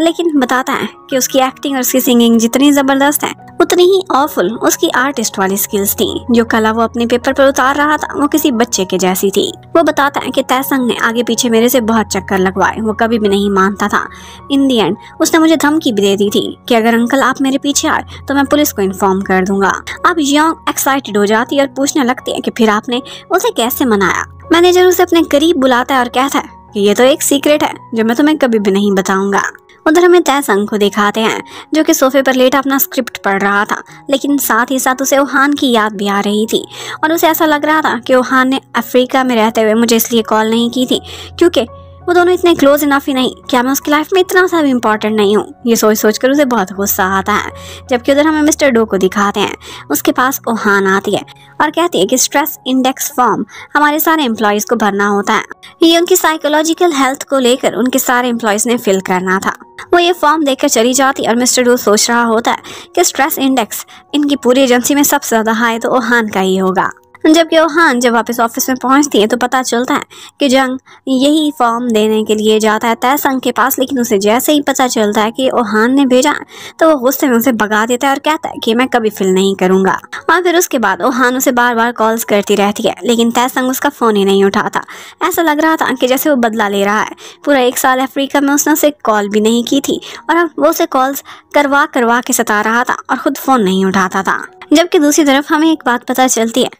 A: लेकिन बताता है कि उसकी एक्टिंग और उसकी सिंगिंग जितनी ज़बरदस्त है, उतनी ही ऑफुल उसकी आर्टिस्ट वाली स्किल्स थी, जो कला वो अपने पेपर पर उतार रहा था, वो किसी बच्चे के जैसी थी। वो बताता है कि तैसंग ने आगे पीछे मेरे से बहुत चक्कर लगवाए, वो कभी भी नहीं मानता था। इन दी एंड उसने मुझे धमकी भी दे दी थी कि अगर अंकल आप मेरे पीछे आए तो मैं पुलिस को इन्फॉर्म कर दूँगा। अब योंग एक्साइटेड हो जाती है और पूछने लगती है कि फिर आपने उसे कैसे मनाया? मैनेजर उसे अपने करीब बुलाता है और कहता है ये तो एक सीक्रेट है, जो मैं तुम्हें कभी भी नहीं बताऊँगा। उधर हमें तयसंग को दिखाते हैं, जो कि सोफे पर लेटा अपना स्क्रिप्ट पढ़ रहा था, लेकिन साथ ही साथ उसे ओहान की याद भी आ रही थी, और उसे ऐसा लग रहा था कि ओहान ने अफ्रीका में रहते हुए मुझे इसलिए कॉल नहीं की थी, क्योंकि वो दोनों इतने क्लोज इनफ ही नहीं क्या मैं उसकी लाइफ में इतना सा भी इम्पोर्टेंट नहीं हूँ। ये सोच सोच कर उसे बहुत गुस्सा आता है, जबकि उधर हमें मिस्टर डो को दिखाते हैं। उसके पास ओहान आती है और कहती है कि स्ट्रेस इंडेक्स फॉर्म हमारे सारे एम्प्लॉयज़ को भरना होता है। ये उनकी साइकोलॉजिकल हेल्थ को लेकर उनके सारे एम्प्लॉयज़ ने फिल करना था। वो ये फॉर्म देखकर चली जाती और मिस्टर डो सोच रहा होता है कि स्ट्रेस इंडेक्स इनकी पूरी एजेंसी में सबसे ज़्यादा हाई तो ओहान का ही होगा। जबकि ओहान जब वापस ऑफ़िस में पहुँचती है तो पता चलता है कि जंग यही फॉर्म देने के लिए जाता है तयसंग के पास, लेकिन उसे जैसे ही पता चलता है कि ओहान ने भेजा तो वो गुस्से में उसे भगा देता है और कहता है कि मैं कभी फिल नहीं करूँगा। और फिर उसके बाद ओहान उसे बार बार कॉल्स करती रहती है, लेकिन तयसंग उसका फ़ोन ही नहीं उठाता। ऐसा लग रहा था कि जैसे वो बदला ले रहा है। पूरा एक साल अफ्रीका में उसने उसे कॉल भी नहीं की थी और अब वो उसे कॉल्स करवा करवा के सता रहा था और ख़ुद फ़ोन नहीं उठाता था। जबकि दूसरी तरफ़ हमें एक बात पता चलती है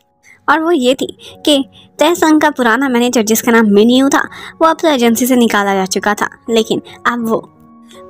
A: और वो ये थी कि तय संघ का पुराना मैनेजर जिसका नाम मेन्यू था, वो अब तो एजेंसी से निकाला जा चुका था। लेकिन अब वो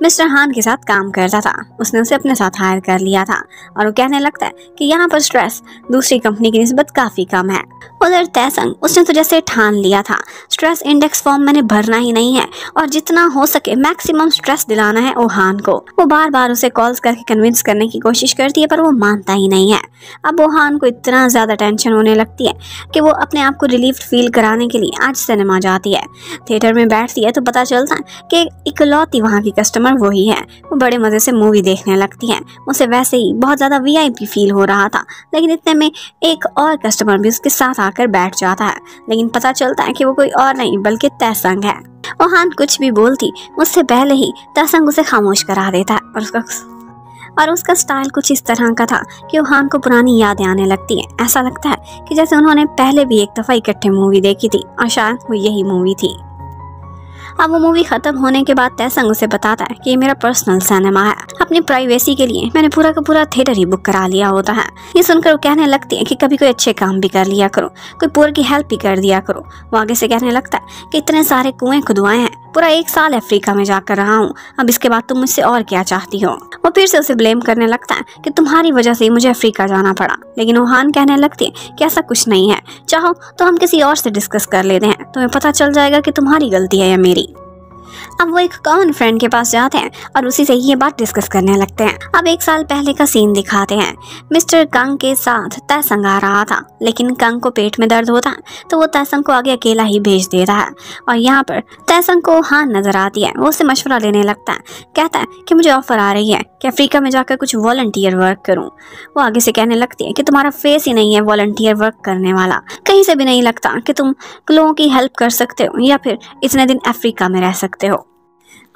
A: मिस्टर हान के साथ काम करता था। उसने उसे अपने साथ हायर कर लिया था और वो कहने लगता है कि यहाँ पर स्ट्रेस दूसरी कंपनी की नस्बत काफ़ी कम है। उधर तैसंग उसने तो जैसे ठान लिया था। स्ट्रेस इंडेक्स फॉर्म मैंने भरना ही नहीं है और जितना हो सके मैक्सिमम स्ट्रेस दिलाना है ओहान को। वो बार बार उसे कॉल्स करके कन्विंस करने की कोशिश करती है पर वो मानता ही नहीं है। अब ओहान को इतना ज़्यादा टेंशन होने लगती है कि वो अपने आप को रिलीफ फील कराने के लिए आज सिनेमा जाती है। थिएटर में बैठती है तो पता चलता है कि इकलौती वहाँ की कस्टमर वही है। वो बड़े मज़े से मूवी देखने लगती है। उसे वैसे ही बहुत ज़्यादा वीआईपी फील हो रहा था, लेकिन इतने में एक और कस्टमर भी उसके साथ आकर बैठ जाता है। लेकिन पता चलता है कि वो कोई और नहीं, बल्कि तैसंग है। ओहान कुछ भी बोलती, उससे पहले ही तयसंग उसे खामोश करा देता है। और उसका और उसका स्टाइल कुछ इस तरह का था कि ओहान को पुरानी यादें आने लगती हैं। ऐसा लगता है कि जैसे उन्होंने पहले भी एक दफ़ा इकट्ठे मूवी देखी थी, और शायद वो यही मूवी थी। अब वो मूवी खत्म होने के बाद तयसंग उसे बताता है कि ये मेरा पर्सनल सिनेमा है। अपनी प्राइवेसी के लिए मैंने पूरा का पूरा थिएटर ही बुक करा लिया होता है। ये सुनकर वो कहने लगती है कि कभी कोई अच्छे काम भी कर लिया करो, कोई पुअर की हेल्प भी कर दिया करो। वो आगे से कहने लगता है कि इतने सारे कुएँ खुदवाए हैं पूरा एक साल अफ्रीका में जाकर रहा हूँ। अब इसके बाद तुम मुझसे और क्या चाहती हो? वो फिर से उसे ब्लेम करने लगता है कि तुम्हारी वजह से मुझे अफ्रीका जाना पड़ा। लेकिन वहान कहने लगती है कि ऐसा कुछ नहीं है। चाहो तो हम किसी और से डिस्कस कर लेते हैं। तुम्हें पता चल जाएगा कि तुम्हारी गलती है या मेरी। अब वो एक कॉमन फ्रेंड के पास जाते हैं और उसी से ये बात डिस्कस करने लगते हैं। अब एक साल पहले का सीन दिखाते हैं। मिस्टर कंग के साथ तयसंग आ रहा था, लेकिन कंग को पेट में दर्द होता है तो वो तयसंग को आगे अकेला ही भेज देता है। और यहाँ पर तयसंग को हाँ नज़र आती है, वो उससे मशवरा लेने लगता है। कहता है कि मुझे ऑफ़र आ रही है कि अफ्रीका में जाकर कुछ वॉल्टियर वर्क करूँ। वो आगे से कहने लगती है कि तुम्हारा फेस ही नहीं है वॉल्टियर वर्क करने वाला। कहीं से भी नहीं लगता कि तुम लोगों की हेल्प कर सकते हो या फिर इतने दिन अफ्रीका में रह सकते हो।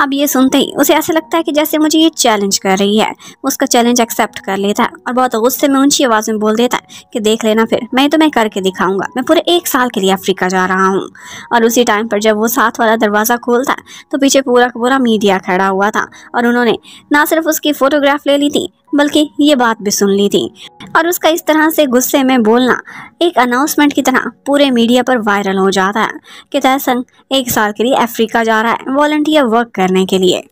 A: अब ये सुनते ही उसे ऐसा लगता है कि जैसे मुझे ये चैलेंज कर रही है। उसका चैलेंज एक्सेप्ट कर लेता है और बहुत गुस्से में ऊँची आवाज़ में बोल देता है कि देख लेना फिर, मैं तो मैं करके दिखाऊँगा। मैं पूरे एक साल के लिए अफ्रीका जा रहा हूँ। और उसी टाइम पर जब वो साथ वाला दरवाज़ा खोलता तो पीछे पूरा पूरा मीडिया खड़ा हुआ था। और उन्होंने ना सिर्फ़ उसकी फ़ोटोग्राफ ले ली थी बल्कि ये बात भी सुन ली थी। और उसका इस तरह से गुस्से में बोलना एक अनाउंसमेंट की तरह पूरे मीडिया पर वायरल हो जाता है कि तयसंग एक साल के लिए अफ्रीका जा रहा है वॉल्टियर वर्क करने के लिए।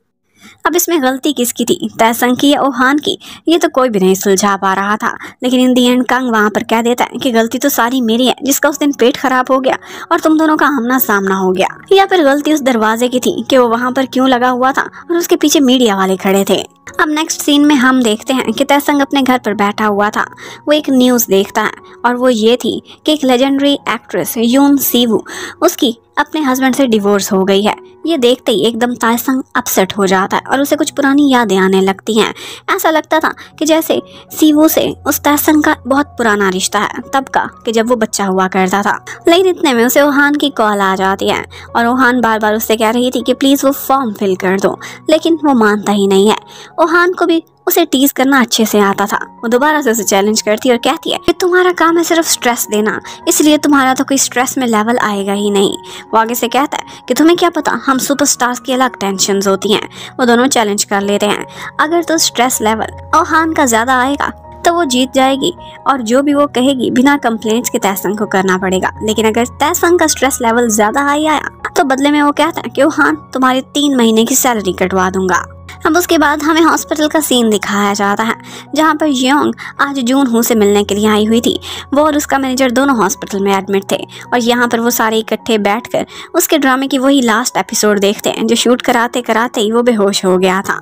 A: अब इसमें गलती किसकी थी? तयसंग की या ओहान की? ये तो कोई भी नहीं सुलझा पा रहा था। लेकिन इन दी एंड कंग वहाँ पर कह देता है कि गलती तो सारी मेरी है, जिसका उस दिन पेट खराब हो गया और तुम दोनों का आमना सामना हो गया। या फिर गलती उस दरवाजे की थी कि वो वहाँ पर क्यों लगा हुआ था और उसके पीछे मीडिया वाले खड़े थे? अब नेक्स्ट सीन में हम देखते हैं कि तयसंग अपने घर पर बैठा हुआ था। वो एक न्यूज़ देखता है और वो ये थी कि एक लेजेंडरी एक्ट्रेस यून सीवू उसकी अपने हस्बैंड से डिवोर्स हो गई है। ये देखते ही एकदम तायसंग अपसेट हो जाता है और उसे कुछ पुरानी यादें आने लगती हैं। ऐसा लगता था कि जैसे सीवू से उस तायसंग का बहुत पुराना रिश्ता है, तब का कि जब वो बच्चा हुआ करता था। लेकिन इतने में उसे ओहान की कॉल आ जाती है और ओहान बार बार उससे कह रही थी कि प्लीज़ वो फॉर्म फिल कर दो, लेकिन वो मानता ही नहीं है। ओहान को भी उसे टीज करना अच्छे से आता था। वो दोबारा से उसे चैलेंज करती और कहती है कि तुम्हारा काम है सिर्फ़ स्ट्रेस देना, इसलिए तुम्हारा तो कोई स्ट्रेस में लेवल आएगा ही नहीं। वो आगे से कहता है कि तुम्हें क्या पता, हम सुपरस्टार्स की अलग टेंशन होती हैं। वो दोनों चैलेंज कर लेते हैं। अगर तो स्ट्रेस लेवल ओहान का ज़्यादा आएगा तो वो जीत जाएगी और जो भी वो कहेगी, बिना कंप्लेंट्स के तैसंग को करना पड़ेगा। लेकिन अगर तैसंग का स्ट्रेस लेवल ज़्यादा हाई आया तो बदले में वो कहता है कि ओहान, तुम्हारी तीन महीने की सैलरी कटवा दूँगा। अब उसके बाद हमें हॉस्पिटल का सीन दिखाया जाता है, जहाँ पर योंग आज जून हूँ से मिलने के लिए आई हुई थी। वो और उसका मैनेजर दोनों हॉस्पिटल में एडमिट थे और यहाँ पर वो सारे इकट्ठे बैठकर उसके ड्रामे की वही लास्ट एपिसोड देखते हैं, जो शूट कराते कराते ही वो बेहोश हो गया था।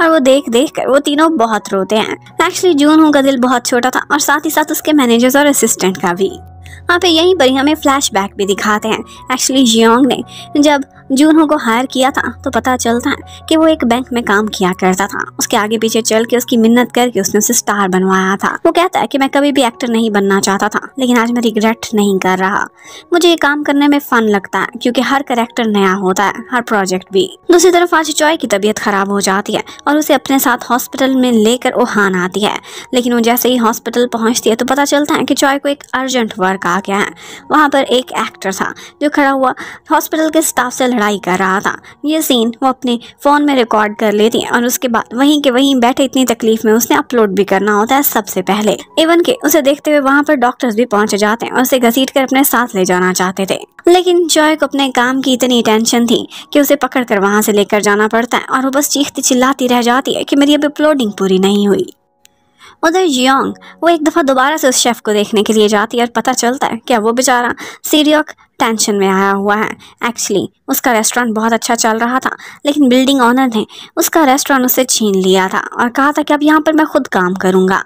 A: और वो देख देख कर वो तीनों बहुत रोते हैं। एक्चुअली जून हूँ का दिल बहुत छोटा था और साथ ही साथ उसके मैनेजर्स और असिस्टेंट का भी। वहाँ पे यहीं पर ही हमें फ्लैशबैक भी दिखाते हैं। एक्चुअली जियोंग ने जब जूनहो को हायर किया था तो पता चलता है कि वो एक बैंक में काम किया करता था। उसके आगे पीछे चल के उसकी मिन्नत करके उसने उसे स्टार बनवाया था। वो कहता है कि मैं कभी भी एक्टर नहीं बनना चाहता था, लेकिन आज मैं रिग्रेट नहीं कर रहा। मुझे ये काम करने में फन लगता है, क्योंकि हर करेक्टर नया होता है, हर प्रोजेक्ट भी। दूसरी तरफ़ आज चॉय की तबीयत खराब हो जाती है और उसे अपने साथ हॉस्पिटल में लेकर ओहान आती है। लेकिन वो जैसे ही हॉस्पिटल पहुँचती है तो पता चलता है कि चॉय को एक अर्जेंट वर्क आ गया है। वहाँ पर एक एक्टर था, जो खड़ा हुआ हॉस्पिटल के स्टाफ से लड़ाई कर रहा था। ये सीन वो अपने फ़ोन में रिकॉर्ड कर लेती है और उसके बाद वहीं के वहीं बैठे इतनी तकलीफ़ में उसने अपलोड भी करना होता है सबसे पहले। इवन के उसे देखते हुए वहाँ पर डॉक्टर्स भी पहुँच जाते हैं और उसे घसीट कर अपने साथ ले जाना चाहते थे। लेकिन जॉय को अपने काम की इतनी टेंशन थी कि उसे पकड़ कर वहाँ से लेकर जाना पड़ता है और वो बस चीखती चिल्लाती रह जाती है कि मेरी अभी अपलोडिंग पूरी नहीं हुई। उधर जियोंग, वो एक दफ़ा दोबारा से उस शेफ़ को देखने के लिए जाती है और पता चलता है क्या वो बेचारा सीरियक टेंशन में आया हुआ है। एक्चुअली, उसका रेस्टोरेंट बहुत अच्छा चल रहा था, लेकिन बिल्डिंग ऑनर ने उसका रेस्टोरेंट उससे छीन लिया था और कहा था कि अब यहाँ पर मैं खुद काम करूँगा।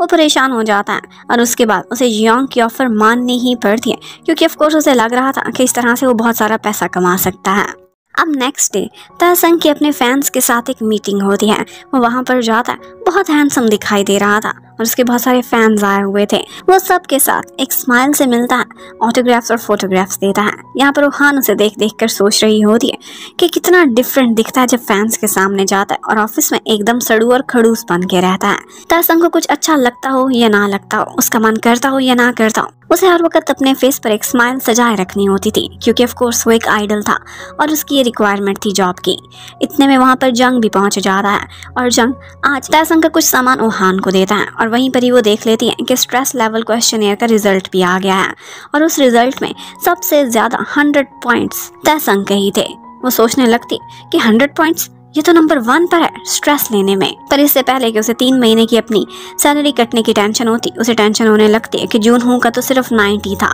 A: वो परेशान हो जाता है और उसके बाद उसे जियोंग की ऑफ़र माननी ही पड़ती है, क्योंकि ऑफकोर्स उसे लग रहा था कि इस तरह से वो बहुत सारा पैसा कमा सकता है। अब नेक्स्ट डे तहसंग की अपने फैंस के साथ एक मीटिंग होती है। वो वहाँ पर जाता है बहुत हैंडसम दिखाई दे रहा था और उसके बहुत सारे फैंस आए हुए थे। वो सबके साथ एक स्माइल से मिलता है ऑटोग्राफ्स और फोटोग्राफ्स देता है। यहाँ पर रूहान उसे देख देख कर सोच रही होती है कि कितना डिफरेंट दिखता है जब फैंस के सामने जाता है और ऑफ़िस में एकदम सड़ू और खड़ूस बन के रहता है। तहसंग को कुछ अच्छा लगता हो या ना लगता हो, उसका मन करता हो या ना करता हो उसे हर वक्त अपने फेस पर एक स्माइल सजाए रखनी होती थी, क्योंकि ऑफ़ कोर्स वो एक आइडल था और उसकी ये रिक्वायरमेंट थी जॉब की। इतने में वहाँ पर जंग भी पहुँच जाता है और जंग आज तयसंग का कुछ सामान ओहान को देता है और वहीं पर ही वो देख लेती है कि स्ट्रेस लेवल क्वेश्चन का रिज़ल्ट भी आ गया है और उस रिज़ल्ट में सबसे ज़्यादा हंड्रेड पॉइंट्स तयसंग के ही थे। वो सोचने लगती कि हंड्रेड पॉइंट्स ये तो नंबर वन पर है स्ट्रेस लेने में। पर इससे पहले कि उसे तीन महीने की अपनी सैलरी कटने की टेंशन होती, उसे टेंशन होने लगती है कि जून हूँ का तो सिर्फ़ नाइन्टी था,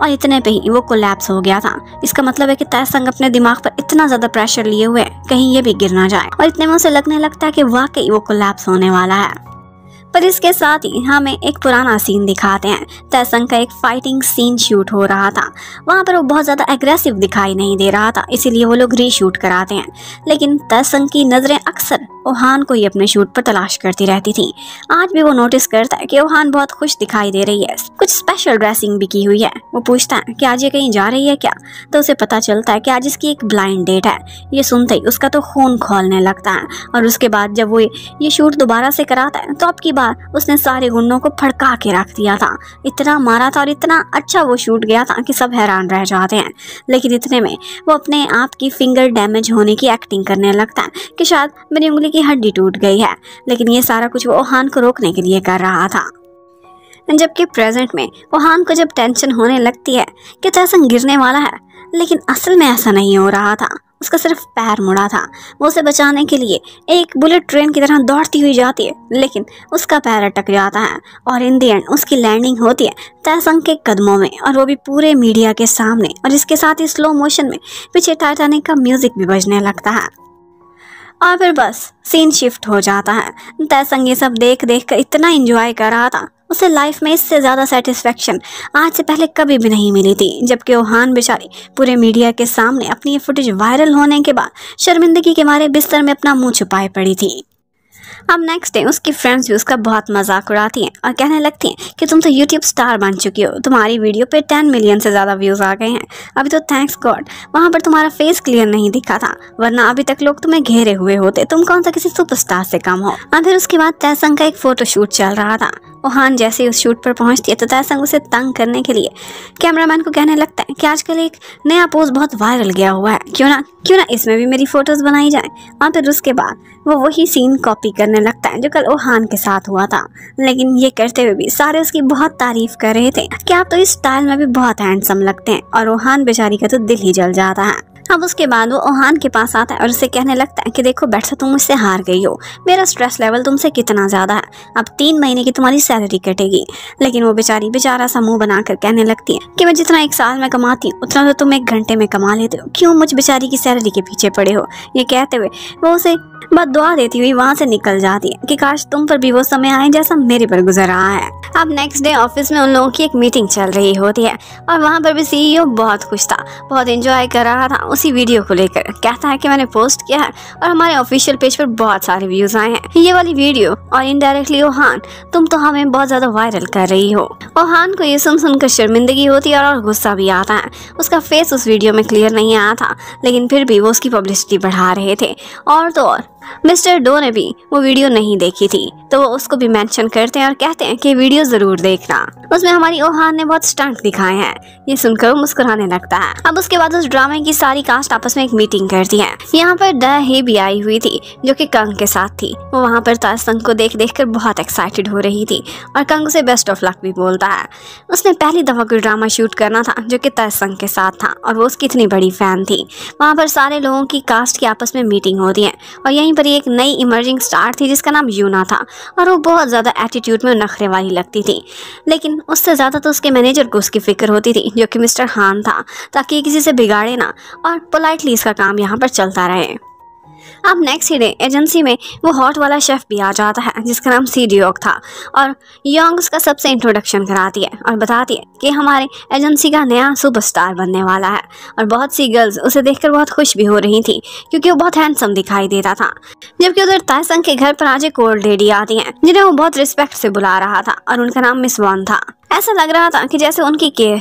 A: और इतने पे ही वो कोलैप्स हो गया था। इसका मतलब है कि तयसंग अपने दिमाग पर इतना ज़्यादा प्रेशर लिए हुए कहीं ये भी गिर ना जाए। और इतने में उसे लगने लगता है कि वाकई वो कोलैप्स होने वाला है। पर इसके साथ ही हमें एक पुराना सीन दिखाते हैं तयसंग का एक फाइटिंग सीन शूट हो रहा था। वहाँ पर वो बहुत ज़्यादा एग्रेसिव दिखाई नहीं दे रहा था, इसीलिए वो लोग रीशूट कराते हैं। लेकिन तयसंग की नज़रें अक्सर ओहान को ही अपने शूट पर तलाश करती रहती थी। आज भी वो नोटिस करता है कि ओहान बहुत खुश दिखाई दे रही है। कुछ स्पेशल ड्रेसिंग भी की हुई है। वो पूछता है कि आज ये कहीं जा रही है क्या? तो उसे पता चलता है कि आज इसकी एक ब्लाइंड डेट है। ये सुनते ही उसका तो खून खोलने लगता है। और उसके बाद जब वो ये शूट दोबारा से कराता है तो अब की बार उसने सारे गुंडों को फड़का के रख दिया था। इतना मारा था और इतना अच्छा वो शूट गया था कि सब हैरान रह जाते हैं। लेकिन इतने में वो अपने आप की फिंगर डैमेज होने की एक्टिंग करने लगता है कि शायद मेरी उंगली की हड्डी टूट गई है। लेकिन ये सारा कुछ वो ओहान को रोकने के लिए कर रहा था। जबकि प्रेजेंट में ओहान को जब टेंशन होने लगती है कि तैसन गिरने वाला है, लेकिन असल में ऐसा नहीं हो रहा था। उसका सिर्फ़ पैर मुड़ा था। वो उसे बचाने के लिए एक बुलेट ट्रेन की तरह दौड़ती हुई जाती है, लेकिन उसका पैर अटक जाता है और इन दी एंड उसकी लैंडिंग होती है तयसंग के कदमों में और वो भी पूरे मीडिया के सामने और इसके साथ ही स्लो मोशन में पीछे टाइटानिक का म्यूज़िक भी बजने लगता है। और फिर बस सीन शिफ्ट हो जाता है। तयसंग ये सब देख देख कर इतना इंजॉय कर रहा था। उसे लाइफ में इससे ज़्यादा सेटिस्फेक्शन आज से पहले कभी भी नहीं मिली थी, जबकि ओहान बेचारी पूरे मीडिया के सामने अपनी ये फुटेज वायरल होने के बाद शर्मिंदगी के मारे बिस्तर में अपना मुँह छुपाए पड़ी थी। अब नेक्स्ट डे उसकी फ्रेंड्स भी उसका बहुत मज़ाक उड़ाती हैं और कहने लगती हैं कि तुम तो यूट्यूब स्टार बन चुकी हो। तुम्हारी वीडियो पे टेन मिलियन से ज़्यादा व्यूज़ आ गए हैं। अभी तो थैंक्स गॉड वहाँ पर तुम्हारा फेस क्लियर नहीं दिखा था, वरना अभी तक लोग तुम्हें घेरे हुए होते। तुम कौन सा किसी सुपरस्टार से कम हो? और फिर उसके बाद तयसंग का एक फ़ोटो शूट चल रहा था। ओहान जैसे ही उस शूट पर पहुँचती है तो तयसंग उसे तंग करने के लिए कैमरामैन को कहने लगता है कि आजकल एक नया पोज बहुत वायरल गया हुआ है। क्यों ना क्यों ना इसमें भी मेरी फ़ोटोज़ बनाई जाए? और फिर उसके बाद वो वही सीन कॉपी करने लगता है, जो कल ओहान के साथ हुआ था। लेकिन ये करते हुए भी सारे उसकी बहुत तारीफ़ कर रहे थे। कि आप तो इस स्टाइल में भी बहुत हैंडसम लगते हैं, और ओहान बेचारी का तो दिल ही जल जाता है। अब उसके बाद वो ओहान के पास आता है और उसे कहने लगता है कि देखो, बैठा, तुम मुझसे हार गई हो। मेरा स्ट्रेस लेवल तुमसे कितना ज़्यादा है? अब तीन महीने की तुम्हारी सैलरी कटेगी। लेकिन वो बेचारी बेचारा सा मुँह बनाकर कहने लगती है कि मैं जितना एक साल में कमाती हूँ, उतना तो तुम एक घंटे में कमा लेते हो। क्यों मुझ बेचारी की सैलरी के पीछे पड़े हो? ये कहते हुए वो उसे बस दुआ देती हुई वहाँ से निकल जाती है कि काश तुम पर भी वो समय आए जैसा मेरे पर गुजर रहा है। अब नेक्स्ट डे ऑफ़िस में उन लोगों की एक मीटिंग चल रही होती है और वहाँ पर भी सीईओ बहुत खुश था, बहुत एंजॉय कर रहा था। उसी वीडियो को लेकर। कहता है कि मैंने पोस्ट किया है और हमारे ऑफिशियल पेज पर बहुत सारे व्यूज़ आए हैं। ये वाली वीडियो और इनडायरेक्टली ओहान, तुम तो हमें बहुत ज़्यादा वायरल कर रही हो। ओहान को ये सुन सुनकर शर्मिंदगी होती है और गुस्सा भी आता है। उसका फेस उस वीडियो में क्लियर नहीं आया था, लेकिन फिर भी वो उसकी पब्लिसिटी बढ़ा रहे थे। और तो और। मिस्टर डो ने भी वो वीडियो नहीं देखी थी तो वो उसको भी मेंशन करते हैं और कहते हैं कि वीडियो ज़रूर देखना। उसमें हमारी ओहान ने बहुत स्टंट दिखाए हैं, ये सुनकर वो मुस्कुराने लगता है। अब उसके बाद उस ड्रामे की सारी कास्ट आपस में एक मीटिंग करती है। यहाँ पर द ही भी आई हुई थी, जो की कंग के साथ थी। वो वहाँ पर तासंग को देख देख कर बहुत एक्साइटेड हो रही थी और कंग उसे बेस्ट ऑफ़ लक भी बोलता है। उसने पहली दफ़ा कोई ड्रामा शूट करना था, जो कि तयसंग के साथ था, और वो उसकी इतनी बड़ी फ़ैन थी। वहाँ पर सारे लोगों की कास्ट की आपस में मीटिंग होती है, और यहीं पर एक नई इमर्जिंग स्टार थी, जिसका नाम यूना था, और वो बहुत ज़्यादा एटीट्यूड में नखरे वाली लगती थी। लेकिन उससे ज़्यादा तो उसके मैनेजर को उसकी फ़िक्र होती थी, जो कि मिस्टर हान था, ताकि किसी से बिगाड़े ना, और पोलाइटली इसका काम यहाँ पर चलता रहे। अब नेक्स्ट ही डे एजेंसी में वो हॉट वाला शेफ भी आ जाता है, जिसका नाम सी डियोक था। और योंग उसका सबसे इंट्रोडक्शन कराती है और बताती है कि हमारे एजेंसी का नया सुपरस्टार बनने वाला है। और बहुत सी गर्ल्स उसे देखकर बहुत खुश भी हो रही थी, क्योंकि वो बहुत हैंडसम दिखाई देता था। जबकि उधर ताइसंग के घर पर आज एक ओल्ड लेडी आती है, जिन्हें वो बहुत रिस्पेक्ट से बुला रहा था और उनका नाम मिस वॉन था। ऐसा लग रहा था कि जैसे उनकी केयर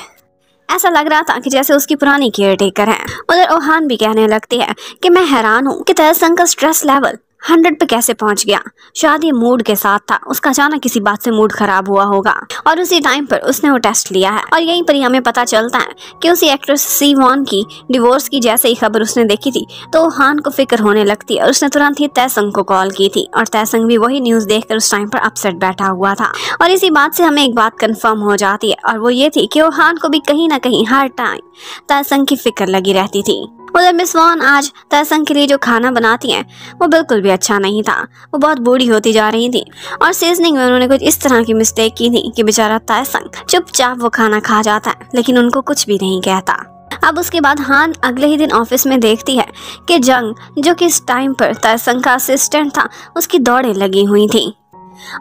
A: ऐसा लग रहा था कि जैसे उसकी पुरानी केयर टेकर है। उधर ओहान भी कहने लगती है कि मैं हैरान हूँ कि तहसंग का स्ट्रेस लेवल हंड्रेड पे कैसे पहुँच गया? शायद ये मूड के साथ था। उसका अचानक किसी बात से मूड खराब हुआ होगा। और उसी टाइम पर उसने वो टेस्ट लिया है। और यहीं पर ही हमें पता चलता है कि उसी एक्ट्रेस सी वॉन की डिवोर्स की जैसे ही खबर उसने देखी थी तो हान को फ़िक्र होने लगती और उसने तुरंत ही तयसंग को कॉल की थी। और तयसंग भी वही न्यूज़ देखकर उस टाइम पर अपसेट बैठा हुआ था। और इसी बात से हमें एक बात कन्फर्म हो जाती है। और वो ये थी कि वो हान को भी कहीं ना कहीं हर टाइम तयसंग की फ़िक्र लगी रहती थी। उधर मिस वॉन, आज तयसंग के लिए जो खाना बनाती हैं, वो बिल्कुल भी अच्छा नहीं था। वो बहुत बूढ़ी होती जा रही थी और सीजनिंग में उन्होंने कुछ इस तरह की मिस्टेक की थी कि बेचारा तयसंग चुपचाप वो खाना खा जाता है, लेकिन उनको कुछ भी नहीं कहता। अब उसके बाद हान अगले ही दिन ऑफ़िस में देखती है कि जंग, जो कि इस टाइम पर तयसंग का असिस्टेंट था, उसकी दौड़ें लगी हुई थी।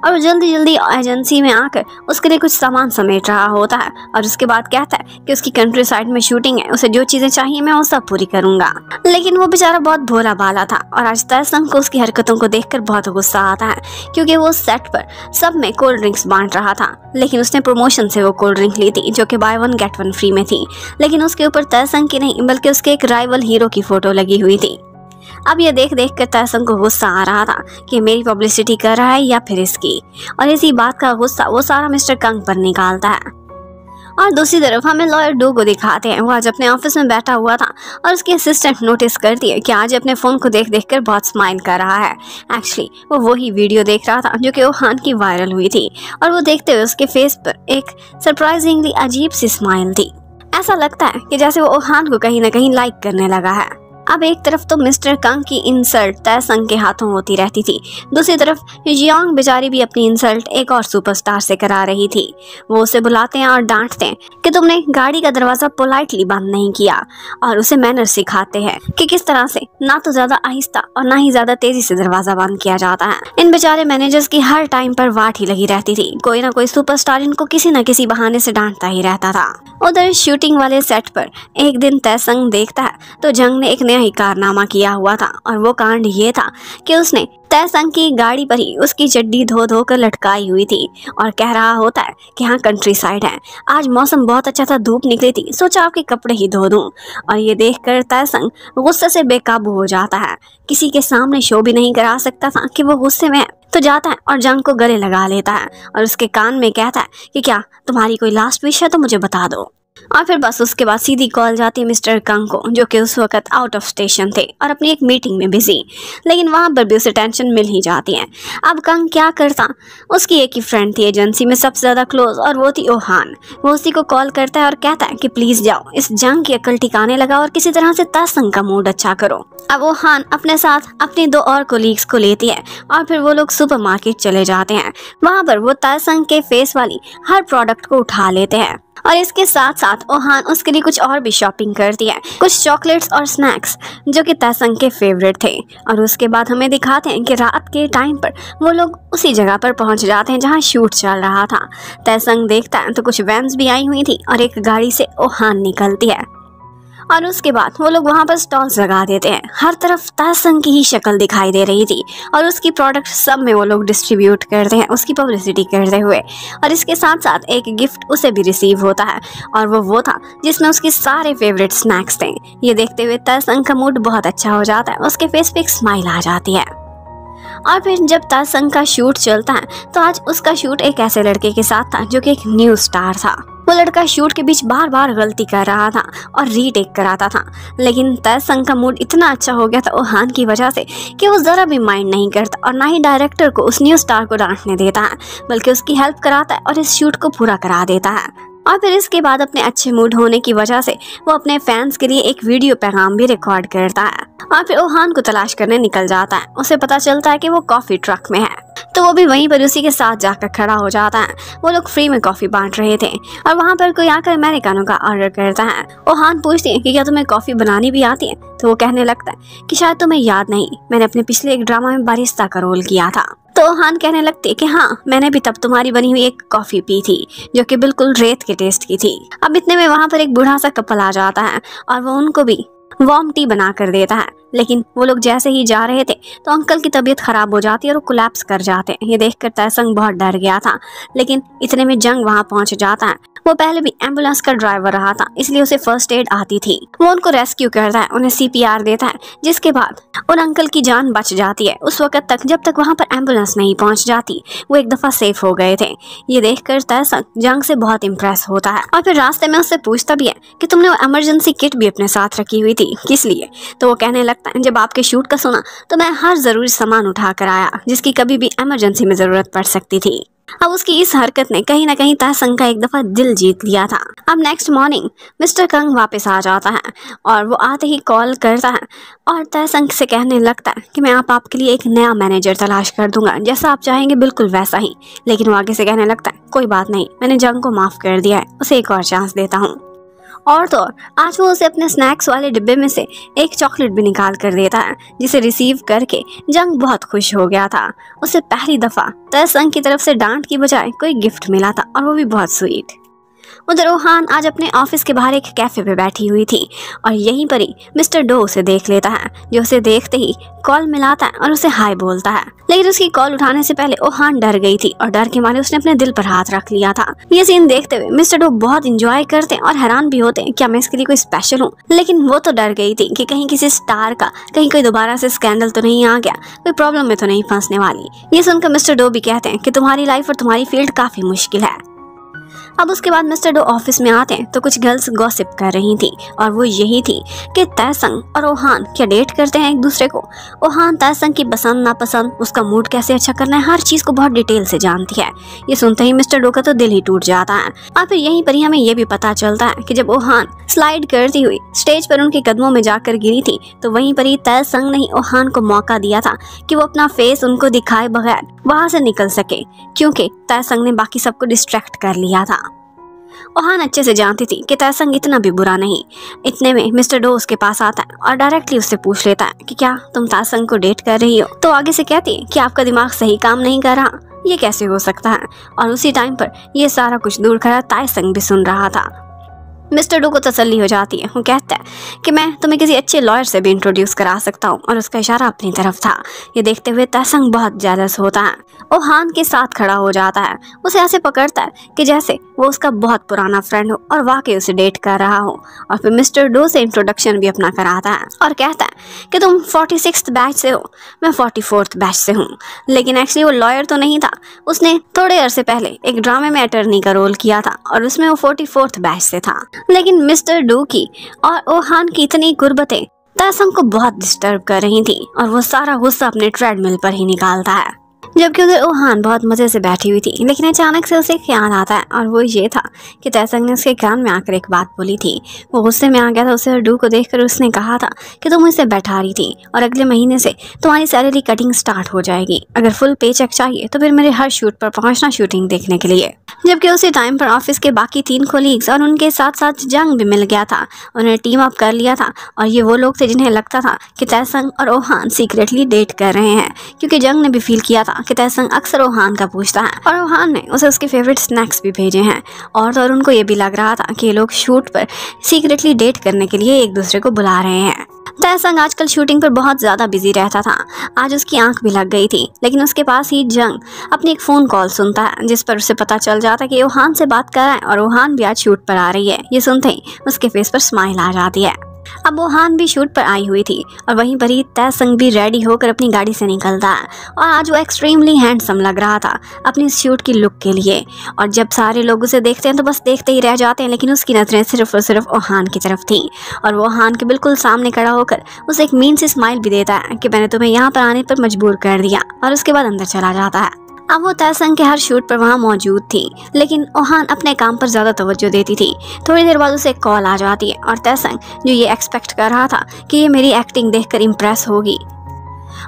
A: और जल्दी जल्दी एजेंसी में आकर उसके लिए कुछ सामान समेट रहा होता है और उसके बाद कहता है कि उसकी कंट्री साइड में शूटिंग है, उसे जो चीज़ें चाहिए मैं वो सब पूरी करूँगा। लेकिन वो बेचारा बहुत भोला भाला था और आज तयसंग को उसकी हरकतों को देखकर बहुत गुस्सा आता है, क्योंकि वो सेट पर सब में कोल्ड ड्रिंक्स बांट रहा था। लेकिन उसने प्रमोशन से वो कोल्ड ड्रिंक ली थी, जो कि buy one get one free में थी। लेकिन उसके ऊपर तयसंग की नहीं, बल्कि उसके एक राइवल हीरो की फ़ोटो लगी हुई थी। अब ये देख देख कर तहसन को गुस्सा आ रहा था कि मेरी पब्लिसिटी कर रहा है या फिर इसकी। और इसी बात का गुस्सा, वो सारा मिस्टर कंग पर निकालता है। और दूसरी तरफ़ हमें लॉयर डू को दिखाते हैं। वो आज अपने ऑफ़िस में बैठा हुआ था और उसकी असिस्टेंट नोटिस करती है कि आज अपने फ़ोन को देख देख कर बहुत स्माइल कर रहा है। एक्चुअली वो वही वीडियो देख रहा था जो कि ओहान की वायरल हुई थी। और वो देखते हुए उसके फेस पर एक सरप्राइजिंगली अजीब सी स्माइल थी। ऐसा लगता है कि जैसे वो ओहान को कहीं ना कहीं लाइक करने लगा है। अब एक तरफ़ तो मिस्टर कंग की इंसल्ट तयसंग के हाथों होती रहती थी। दूसरी तरफ़, जियांग बेचारी भी अपनी इंसल्ट एक और सुपरस्टार से करा रही थी। वो उसे बुलाते हैं और डांटते हैं कि तुमने गाड़ी का दरवाज़ा पोलाइटली बंद नहीं किया और उसे मैनर सिखाते हैं कि किस तरह से ना तो ज़्यादा आहिस्ता और ना ही ज़्यादा तेज़ी से दरवाज़ा बंद किया जाता है। इन बेचारे मैनेजर्स की हर टाइम पर वाट ही लगी रहती थी। कोई ना कोई सुपरस्टार इनको किसी न किसी बहाने से डांटता ही रहता था। उधर शूटिंग वाले सेट पर एक दिन तयसंग देखता है तो जंग ने एक नया ही कारनामा किया हुआ था और वो कांड ये था कि उसने तयसंग की गाड़ी पर ही उसकी चड्डी धो धो कर लटकाई हुई थी और कह रहा होता है कि हाँ कंट्री साइड है। आज मौसम बहुत अच्छा था, धूप निकली थी, सोचा आपके कपड़े ही धो दूँ। और ये देख कर तयसंग गुस्से से बेकाबू हो जाता है। किसी के सामने शो भी नहीं करा सकता था कि वो गुस्से में है। तो जाता है और जंग को गले लगा लेता है और उसके कान में कहता है कि क्या तुम्हारी कोई लास्ट विश है तो मुझे बता दो। और फिर बस उसके बाद सीधी कॉल जाती है मिस्टर कंग को, जो कि उस वक्त आउट ऑफ़ स्टेशन थे और अपनी एक मीटिंग में बिज़ी लेकिन वहाँ पर भी उसे टेंशन मिल ही जाती है। अब कंग क्या करता? उसकी एक ही फ्रेंड थी एजेंसी में सबसे ज़्यादा क्लोज और वो थी ओहान। वो उसी को कॉल करता है और कहता है कि प्लीज़ जाओ, इस जंग की अकल ठिकाने लगा और किसी तरह से तसंग का मूड अच्छा करो। अब ओहान अपने साथ अपने दो और कोलीग्स को लेती है और फिर वो लोग सुपरमार्केट चले जाते हैं। वहाँ पर वो तसंग के फेस वाली हर प्रोडक्ट को उठा लेते हैं। और इसके साथ साथ ओहान उसके लिए कुछ और भी शॉपिंग करती है। कुछ चॉकलेट्स और स्नैक्स जो कि तैसंग के फेवरेट थे। और उसके बाद हमें दिखाते हैं कि रात के टाइम पर वो लोग उसी जगह पर पहुँच जाते हैं जहाँ शूट चल रहा था। तैसंग देखता है तो कुछ वैम्स भी आई हुई थी और एक गाड़ी से ओहान निकलती है। और उसके बाद वो लोग वहाँ पर स्टॉल्स लगा देते हैं। हर तरफ़ तासंग की ही शक्ल दिखाई दे रही थी और उसकी प्रोडक्ट सब में वो लोग डिस्ट्रीब्यूट करते हैं, उसकी पब्लिसिटी करते हुए। और इसके साथ साथ एक गिफ्ट उसे भी रिसीव होता है और वो वो था जिसमें उसके सारे फेवरेट स्नैक्स थे। ये देखते हुए तासंग का मूड बहुत अच्छा हो जाता है, उसके फेस पे एक स्माइल आ जाती है। और फिर जब तासंग का शूट चलता है तो आज उसका शूट एक ऐसे लड़के के साथ था जो कि एक न्यू स्टार था। वो लड़का शूट के बीच बार बार गलती कर रहा था और रीटेक कराता था। लेकिन तयसंग का मूड इतना अच्छा हो गया था ओहान की वजह से कि वो ज़रा भी माइंड नहीं करता और ना ही डायरेक्टर को उस न्यू स्टार को डांटने देता है, बल्कि उसकी हेल्प कराता है और इस शूट को पूरा करा देता है। और फिर इसके बाद अपने अच्छे मूड होने की वजह से वो अपने फैंस के लिए एक वीडियो पैगाम भी रिकॉर्ड करता है। और फिर ओहान को तलाश करने निकल जाता है। उसे पता चलता है कि वो कॉफ़ी ट्रक में है। तो वो भी वहीं पर उसी के साथ जाकर खड़ा हो जाता है। वो लोग फ्री में कॉफ़ी बांट रहे थे और वहाँ पर कोई आकर अमेरिकानों का ऑर्डर करता है। ओहान पूछती है कि क्या तुम्हें कॉफ़ी बनानी भी आती है? तो वो कहने लगता है कि शायद तुम्हें याद नहीं, मैंने अपने पिछले एक ड्रामा में बारिस्ता का रोल किया था। तो हान कहने लगती कि हाँ मैंने भी तब तुम्हारी बनी हुई एक कॉफ़ी पी थी, जो कि बिल्कुल रेत के टेस्ट की थी। अब इतने में वहाँ पर एक बूढ़ा सा कपल आ जाता है और वो उनको भी वार्म टी बना कर देता है। लेकिन वो लोग जैसे ही जा रहे थे तो अंकल की तबीयत खराब हो जाती है और वो कोलैप्स कर जाते। हैं ये देखकर तयसंग बहुत डर गया था। लेकिन इतने में जंग वहाँ पहुँच जाता है। वो पहले भी एंबुलेंस का ड्राइवर रहा था, इसलिए उसे फ़र्स्ट एड आती थी। वो उनको रेस्क्यू करता है, उन्हें सीपीआर देता है, जिसके बाद उन अंकल की जान बच जाती है। उस वक्त तक जब तक वहाँ पर एंबुलेंस नहीं पहुँच जाती, वो एक दफ़ा सेफ़ हो गए थे। ये देख कर जंग से बहुत इम्प्रेस होता है। और फिर रास्ते में उससे पूछता भी है कि तुमने वो इमरजेंसी किट भी अपने साथ रखी हुई थी, किस लिए? तो वो कहने लगता है, जब आपके शूट का सुना तो मैं हर ज़रूरी सामान उठा कर आया, जिसकी कभी भी इमरजेंसी में ज़रूरत पड़ सकती थी। अब उसकी इस हरकत ने कहीं ना कहीं तहसंग का एक दफ़ा दिल जीत लिया था। अब नेक्स्ट मॉर्निंग मिस्टर कंग वापस आ जाता है और वो आते ही कॉल करता है और तहसंग से कहने लगता है कि मैं आप, आपके लिए एक नया मैनेजर तलाश कर दूँगा। जैसा आप चाहेंगे, बिल्कुल वैसा ही। लेकिन वो आगे से कहने लगता है, कोई बात नहीं, मैंने जंग को माफ़ कर दिया है, उसे एक और चांस देता हूँ। और तो और, आज वो उसे अपने स्नैक्स वाले डिब्बे में से एक चॉकलेट भी निकाल कर देता है, जिसे रिसीव करके जंग बहुत खुश हो गया था। उसे पहली दफ़ा तय तयसंग की तरफ़ से डांट की बजाय कोई गिफ्ट मिला था और वो भी बहुत स्वीट उधर रोहान आज अपने ऑफ़िस के बाहर एक कैफ़े पे बैठी हुई थी और यहीं पर ही मिस्टर डो उसे देख लेता है, जो उसे देखते ही कॉल मिलाता है और उसे हाय बोलता है। लेकिन उसकी कॉल उठाने से पहले ओहान डर गई थी और डर के मारे उसने अपने दिल पर हाथ रख लिया था। ये सीन देखते हुए मिस्टर डो बहुत इंजॉय करते और हैरान भी होते हैं क्या मैं इसके लिए कोई स्पेशल हूँ। लेकिन वो तो डर गई थी कि कहीं किसी स्टार का, कहीं कोई दोबारा से स्कैंडल तो नहीं आ गया, कोई प्रॉब्लम में तो नहीं फंसने वाली। ये सुनकर मिस्टर डो भी कहते हैं कि तुम्हारी लाइफ और तुम्हारी फ़ील्ड काफ़ी मुश्किल है। अब उसके बाद मिस्टर डो ऑफ़िस में आते हैं तो कुछ गर्ल्स गॉसिप कर रही थी, और वो यही थी कि तैसंग और ओहान क्या डेट करते हैं एक दूसरे को। ओहान तैसंग की पसंद नापसंद, उसका मूड कैसे अच्छा करना है, हर चीज़ को बहुत डिटेल से जानती है। ये सुनते ही मिस्टर डो का तो दिल ही टूट जाता है। और फिर यहीं पर ही हमें ये भी पता चलता है कि जब ओहान स्लाइड करती हुई स्टेज पर उनके कदमों में जाकर गिरी थी तो वहीं पर ही तैसंग ने ओहान को मौका दिया था कि वो अपना फेस उनको दिखाए बगैर वहाँ से निकल सके, क्योंकि तयसंग ने बाकी सबको डिस्ट्रैक्ट कर लिया था। ओहान अच्छे से जानती थी कि तयसंग इतना भी बुरा नहीं। इतने में मिस्टर डो उसके पास आता है और डायरेक्टली उससे पूछ लेता है कि क्या तुम तासंग को डेट कर रही हो? तो आगे से कहती है कि आपका दिमाग सही काम नहीं कर रहा। ये कैसे हो सकता है? और उसी टाइम पर यह सारा कुछ दूर खड़ा तायसंग भी सुन रहा था। मिस्टर डो को तसल्ली हो जाती है। वो कहता है कि मैं तुम्हें किसी अच्छे लॉयर से भी इंट्रोड्यूस करा सकता हूँ और उसका इशारा अपनी तरफ़ था। ये देखते हुए तसंग बहुत जेलस होता है। ओहान के साथ खड़ा हो जाता है। उसे ऐसे पकड़ता है कि जैसे वो उसका बहुत पुराना फ्रेंड हो और वाकई उसे डेट कर रहा हो। और फिर मिस्टर डो से इंट्रोडक्शन भी अपना कराता है और कहता है कि तुम फोर्टी सिक्स बैच से हो, मैं फोर्टी फोर्थ बैच से हूँ। लेकिन एक्चुअली वो लॉयर तो नहीं था। उसने थोड़े अरसे पहले एक ड्रामे में अटर्नी का रोल किया था और उसमें वो फोर्टी फोर्थ बैच से था। लेकिन मिस्टर डो की और ओहान की इतनी गुर्बतें तासंग को बहुत डिस्टर्ब कर रही थी और वो सारा गुस्सा अपने ट्रेडमिल पर ही निकालता है। जबकि उधर ओहान बहुत मज़े से बैठी हुई थी, लेकिन अचानक से उसे ख्याल आता है और वो ये था कि तैसंग ने उसके कान में आकर एक बात बोली थी। वो गुस्से में आ गया था, उसे और डू को देखकर उसने कहा था कि तुम मुझसे बैठा रही थी और अगले महीने से तुम्हारी सैलरी कटिंग स्टार्ट हो जाएगी। अगर फुल पे चेक चाहिए तो फिर मेरे हर शूट पर पहुँचना शूटिंग देखने के लिए। जबकि उसी टाइम पर ऑफ़िस के बाकी तीन कोलीग्स और उनके साथ साथ जंग भी मिल गया था। उन्हें टीम अप कर लिया था और ये वो लोग थे जिन्हें लगता था कि तैसंग और ओहान सीक्रेटली डेट कर रहे हैं, क्योंकि जंग ने भी फील किया था। कि तैसंग अक्सर ओहान का पूछता है। और ओहान ने उसे उसके फेवरेट स्नैक्स भी भेजे हैं। और तो और उनको ये भी लग रहा था कि ये लोग शूट पर सीक्रेटली डेट करने के लिए एक दूसरे को बुला रहे हैं। तैसंग आजकल शूटिंग पर बहुत ज़्यादा बिज़ी रहता था। आज उसकी आँख भी लग गई थी। लेकिन उसके पास ही जंग अपनी एक फ़ोन कॉल सुनता है, जिस पर उसे पता चल जाता है कि ओहान से बात कर रहा है और ओहान भी आज शूट पर आ रही है। ये सुनते ही उसके फेस पर स्माइल आ जाती है। अब वोहान भी शूट पर आई हुई थी और वहीं पर ही तयसंग भी रेडी होकर अपनी गाड़ी से निकलता है और आज वो एक्सट्रीमली हैंडसम लग रहा था अपनी शूट की लुक के लिए। और जब सारे लोग उसे देखते हैं तो बस देखते ही रह जाते हैं, लेकिन उसकी नज़रें सिर्फ़ और सिर्फ़ ओहान की तरफ़ थी। और वो ओहान के बिल्कुल सामने खड़ा होकर उसे एक मीन से स्माइल भी देता है कि मैंने तुम्हें यहाँ पर आने पर मजबूर कर दिया और उसके बाद अंदर चला जाता है। अब वो तयसंग के हर शूट पर वहाँ मौजूद थी, लेकिन ओहान अपने काम पर ज़्यादा तवज्जो देती थी। थोड़ी देर बाद उसे कॉल आ जाती है और तयसंग जो ये एक्सपेक्ट कर रहा था कि ये मेरी एक्टिंग देखकर इम्प्रेस होगी।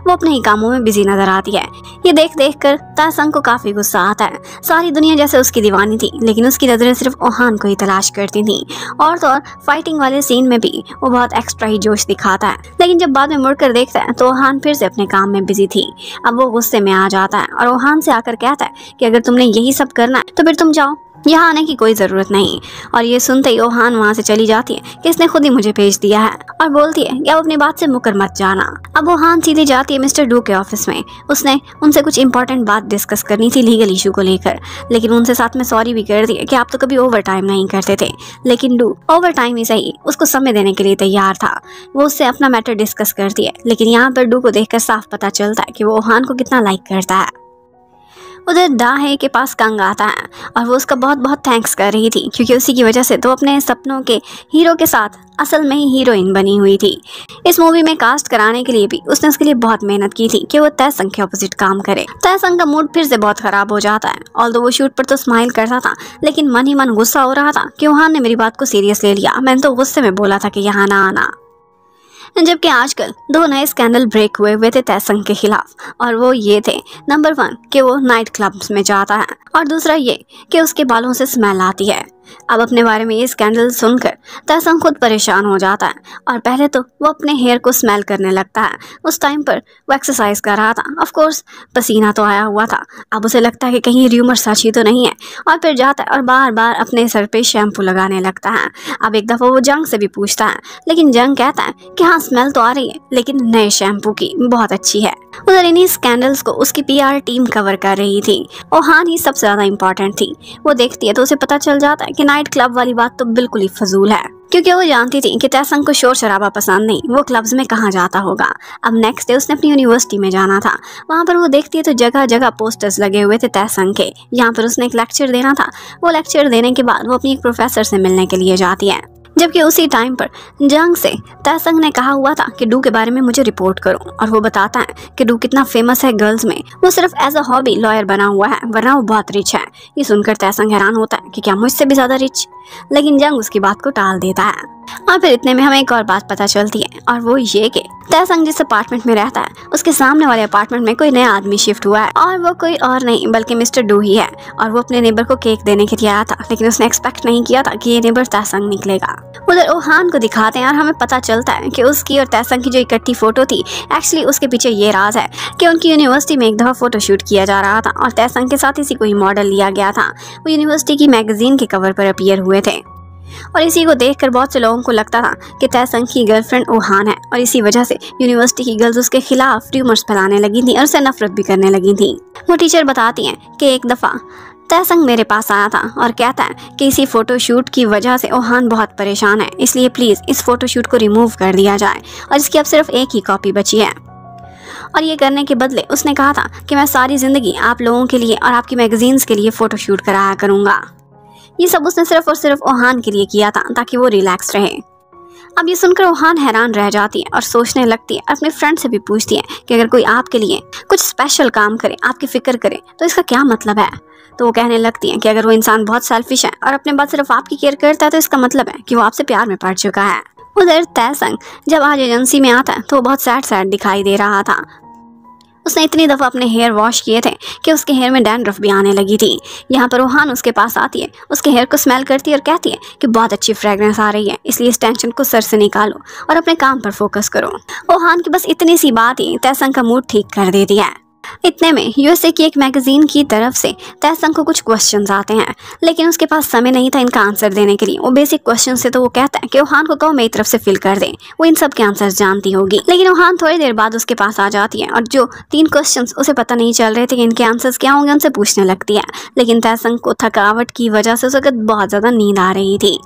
A: वो अपने ही कामों में बिज़ी नज़र आती है। ये देख देख कर तासंग को काफ़ी गुस्सा आता है। सारी दुनिया जैसे उसकी दीवानी थी, लेकिन उसकी नज़रें सिर्फ़ ओहान को ही तलाश करती थी। और तो और फाइटिंग वाले सीन में भी वो बहुत एक्स्ट्रा ही जोश दिखाता है। लेकिन जब बाद में मुड़कर देखता है तो ओहान फिर से अपने काम में बिज़ी थी। अब वो गुस्से में आ जाता है और ओहान से आकर कहता है कि अगर तुमने यही सब करना है तो फिर तुम जाओ। यहाँ आने की कोई ज़रूरत नहीं। और ये सुनते ही ओहान वहाँ से चली जाती है। कि इसने खुद ही मुझे भेज दिया है। और बोलती है कि अब अपनी बात से मुकर मत जाना। अब ओहान सीधी जाती है मिस्टर डू के ऑफ़िस में। उसने उनसे कुछ इंपॉर्टेंट बात डिस्कस करनी थी लीगल इशू को लेकर। लेकिन उनसे साथ में सॉरी भी कर दिया कि आप तो कभी ओवर टाइम नहीं करते थे। लेकिन डू ओवर टाइम ही सही। उसको समय देने के लिए तैयार था। वो उससे अपना मैटर डिस्कस करती है। लेकिन यहाँ पर डू को देखकर साफ़ पता चलता है कि वो ओहान को कितना लाइक करता है। उधर दाहे के पास कंग आता है और वो उसका बहुत बहुत थैंक्स कर रही थी, क्योंकि उसी की वजह से तो अपने सपनों के हीरो के साथ असल में ही हीरोइन बनी हुई थी। इस मूवी में कास्ट कराने के लिए भी उसने उसके लिए बहुत मेहनत की थी कि वो तय संघ के अपोजिट काम करे। तय संघ का मूड फिर से बहुत खराब हो जाता है। ऑल वो शूट पर तो स्माइल करता था, लेकिन मन ही मन गुस्सा हो रहा था कि वहाँ ने मेरी बात को सीरियस ले लिया। मैंने तो गुस्से में बोला था कि यहाँ ना आना। जबकि आजकल दो नए स्कैंडल ब्रेक हुए हुए थे तयसंग के खिलाफ। और वो ये थे नंबर वन कि वो नाइट क्लब्स में जाता है। और दूसरा ये, कि उसके बालों से स्मेल आती है। अब अपने बारे में ये स्कैंडल सुनकर तैसंग खुद परेशान हो जाता है और पहले तो वो अपने हेयर को स्मेल करने लगता है। उस टाइम पर वो एक्सरसाइज कर रहा था। ऑफ़ कोर्स पसीना तो आया हुआ था। अब उसे लगता है कि कहीं र्यूमर ही तो नहीं है। और फिर जाता है और बार बार अपने सर पे शैम्पू लगाने लगता है। अब एक दफ़ा वो जंग से भी पूछता है। लेकिन जंग कहता है कि हाँ स्मेल तो आ रही है, लेकिन नए शैम्पू की बहुत अच्छी है। उधर इन्हीं स्कैंडल्स को उसकी पीआर टीम कवर कर रही थी। और हाँ ही सबसे ज़्यादा इंपॉर्टेंट थी। वो देखती है तो उसे पता चल जाता है कि नाइट क्लब वाली बात तो बिल्कुल ही फजूल है। क्योंकि वो जानती थी कि तयसंग को शोर शराबा पसंद नहीं, वो क्लब्स में कहाँ जाता होगा। अब नेक्स्ट डे उसने अपनी यूनिवर्सिटी में जाना था। वहाँ पर वो देखती है तो जगह जगह पोस्टर्स लगे हुए थे तयसंग के यहाँ पर उसने एक लेक्चर देना था। वो लेक्चर देने के बाद वो अपनी एक प्रोफेसर से मिलने के लिए जाती है। जबकि उसी टाइम पर जंग से तयसंग ने कहा हुआ था कि डू के बारे में मुझे रिपोर्ट करो और वो बताता है कि डू कितना फ़ेमस है गर्ल्स में। वो सिर्फ़ एज अ हॉबी लॉयर बना हुआ है, वरना वो बहुत रिच है। ये सुनकर तयसंग हैरान होता है कि क्या मुझसे भी ज़्यादा रिच लेकिन जंग उसकी बात को टाल देता है। और फिर इतने में हमें एक और बात पता चलती है, और वो ये कि तयसंग जिस अपार्टमेंट में रहता है, उसके सामने वाले अपार्टमेंट में कोई नया आदमी शिफ्ट हुआ है और वो कोई और नहीं, बल्कि मिस्टर डू ही है और वो अपने नेबर को केक देने के लिए आया था, लेकिन उसने एक्सपेक्ट नहीं किया था कि ये नेबर तयसंग निकलेगा। उधर ओहान को दिखाते हैं और हमें पता चलता है कि उसकी और तयसंग की जो इकट्ठी फ़ोटो थी एक्चुअली उसके पीछे ये राज है कि उनकी यूनिवर्सिटी में एक दफ़ा फ़ोटो शूट किया जा रहा था और तयसंग के साथ इसी को ही मॉडल लिया गया था। वो यूनिवर्सिटी की मैगजीन के कवर पर अपियर हुए थे। और इसी को देखकर बहुत से लोगों को लगता था कि तयसंग की गर्लफ्रेंड ओहान है। और इसी वजह से यूनिवर्सिटी की गर्ल्स उसके खिलाफ ट्यूमर्स फैलाने लगी थी और उसे नफरत भी करने लगी थी। वो टीचर बताती हैं कि एक दफ़ा तयसंग मेरे पास आया था और कहता है कि इसी फोटोशूट की वजह से ओहान बहुत परेशान है। इसलिए प्लीज़ इस फोटोशूट को रिमूव कर दिया जाए और इसकी अब सिर्फ़ एक ही कॉपी बची है। और ये करने के बदले उसने कहा था कि मैं सारी ज़िंदगी आप लोगों के लिए और आपकी मैगजीन्स के लिए फ़ोटोशूट कराया करूँगा। ये सब उसने सिर्फ़ और सिर्फ़ ओहान के लिए किया था, ताकि वो रिलैक्स रहे। अब ये सुनकर ओहान हैरान रह जाती है और सोचने लगती है अपने फ्रेंड से भी पूछती है कि अगर कोई आपके लिए कुछ स्पेशल काम करे, आपकी फ़िक्र करे तो इसका क्या मतलब है? तो वो कहने लगती है कि अगर वो इंसान बहुत सेल्फिश है और अपने बाद सिर्फ़ आपकी केयर करता है तो इसका मतलब है कि वो आपसे प्यार में पड़ चुका है। उधर तयसंग जब आज एजेंसी में आता है तो वो बहुत सैड सैड दिखाई दे रहा था। उसने इतनी दफ़ा अपने हेयर वॉश किए थे कि उसके हेयर में डैंड्रफ भी आने लगी थी। यहाँ पर रूहान उसके पास आती है, उसके हेयर को स्मेल करती है और कहती है कि बहुत अच्छी फ्रेगरेंस आ रही है, इसलिए इस टेंशन को सर से निकालो और अपने काम पर फोकस करो। रूहान की बस इतनी सी बात ही तैसंग का मूड ठीक कर देती है। इतने में यूएसए की एक मैगजीन की तरफ़ से तैसंग को कुछ क्वेश्चन आते हैं। लेकिन उसके पास समय नहीं था इनका आंसर देने के लिए। वो बेसिक क्वेश्चन से तो वो कहता है कि ओहान को कहो मेरी तरफ़ से फिल कर दे। वो इन सब के आंसर जानती होगी। लेकिन ओहान थोड़ी देर बाद उसके पास आ जाती है और जो तीन क्वेश्चन उसे पता नहीं चल रहे थे कि इनके आंसर्स क्या होंगे, उनसे पूछने लगती है। लेकिन तैसंग को थकावट की वजह से उस वक्त बहुत ज़्यादा नींद आ रही थी।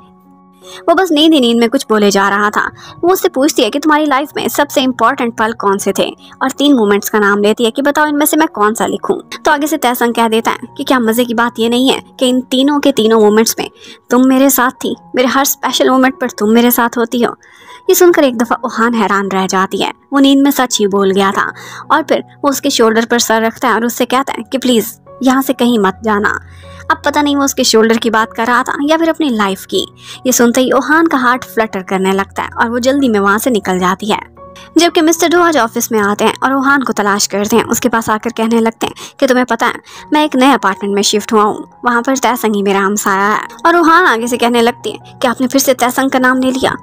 A: वो बस नींद ही नींद में कुछ बोले जा रहा था। वो उससे पूछती है कि तुम्हारी लाइफ में सबसे इम्पोर्टेंट पल कौन से थे? और तीन मोमेंट्स का नाम लेती है कि बताओ इनमें से मैं कौन सा लिखूं? तो आगे से तयसंग कह देता है कि क्या मज़े की बात ये नहीं है कि इन तीनों के तीनों मोमेंट्स में तुम मेरे साथ थी, मेरे हर स्पेशल मोमेंट पर तुम मेरे साथ होती हो। ये सुनकर एक दफ़ा ओहान हैरान रह जाती है। वो नींद में सच ही बोल गया था। और फिर वो उसके शोल्डर पर सर रखता है और उससे कहता है कि प्लीज़ यहाँ से कहीं मत जाना। अब पता नहीं वो उसके शोल्डर की बात कर रहा था या फिर अपनी लाइफ की। ये सुनते ही ओहान का हार्ट फ्लटर करने लगता है और वो जल्दी में वहाँ से निकल जाती है। जबकि मिस्टर डो आज ऑफ़िस में आते हैं और ओहान को तलाश करते हैं। उसके पास आकर कहने लगते हैं कि तुम्हें पता है, मैं एक नए अपार्टमेंट में शिफ्ट हुआ हूँ। वहाँ पर तयसंग ही मेरा हमसाया है। और ओहान आगे से कहने लगती है कि आपने फिर से तयसंग का नाम ले लिया।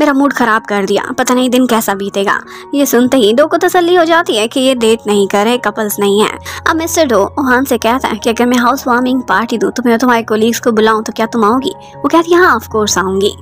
A: मेरा मूड खराब कर दिया, पता नहीं दिन कैसा बीतेगा। ये सुनते ही डो को तसल्ली हो जाती है कि ये डेट नहीं करे कपल्स नहीं है। अब मिस्टर डो ओहान से कहता है कि अगर मैं हाउस वार्मिंग पार्टी दूँ तो मैं तुम्हारे कोलीग्स को बुलाऊं तो क्या तुम आओगी? वो कहती है हाँ ऑफकोर्स आऊँगी।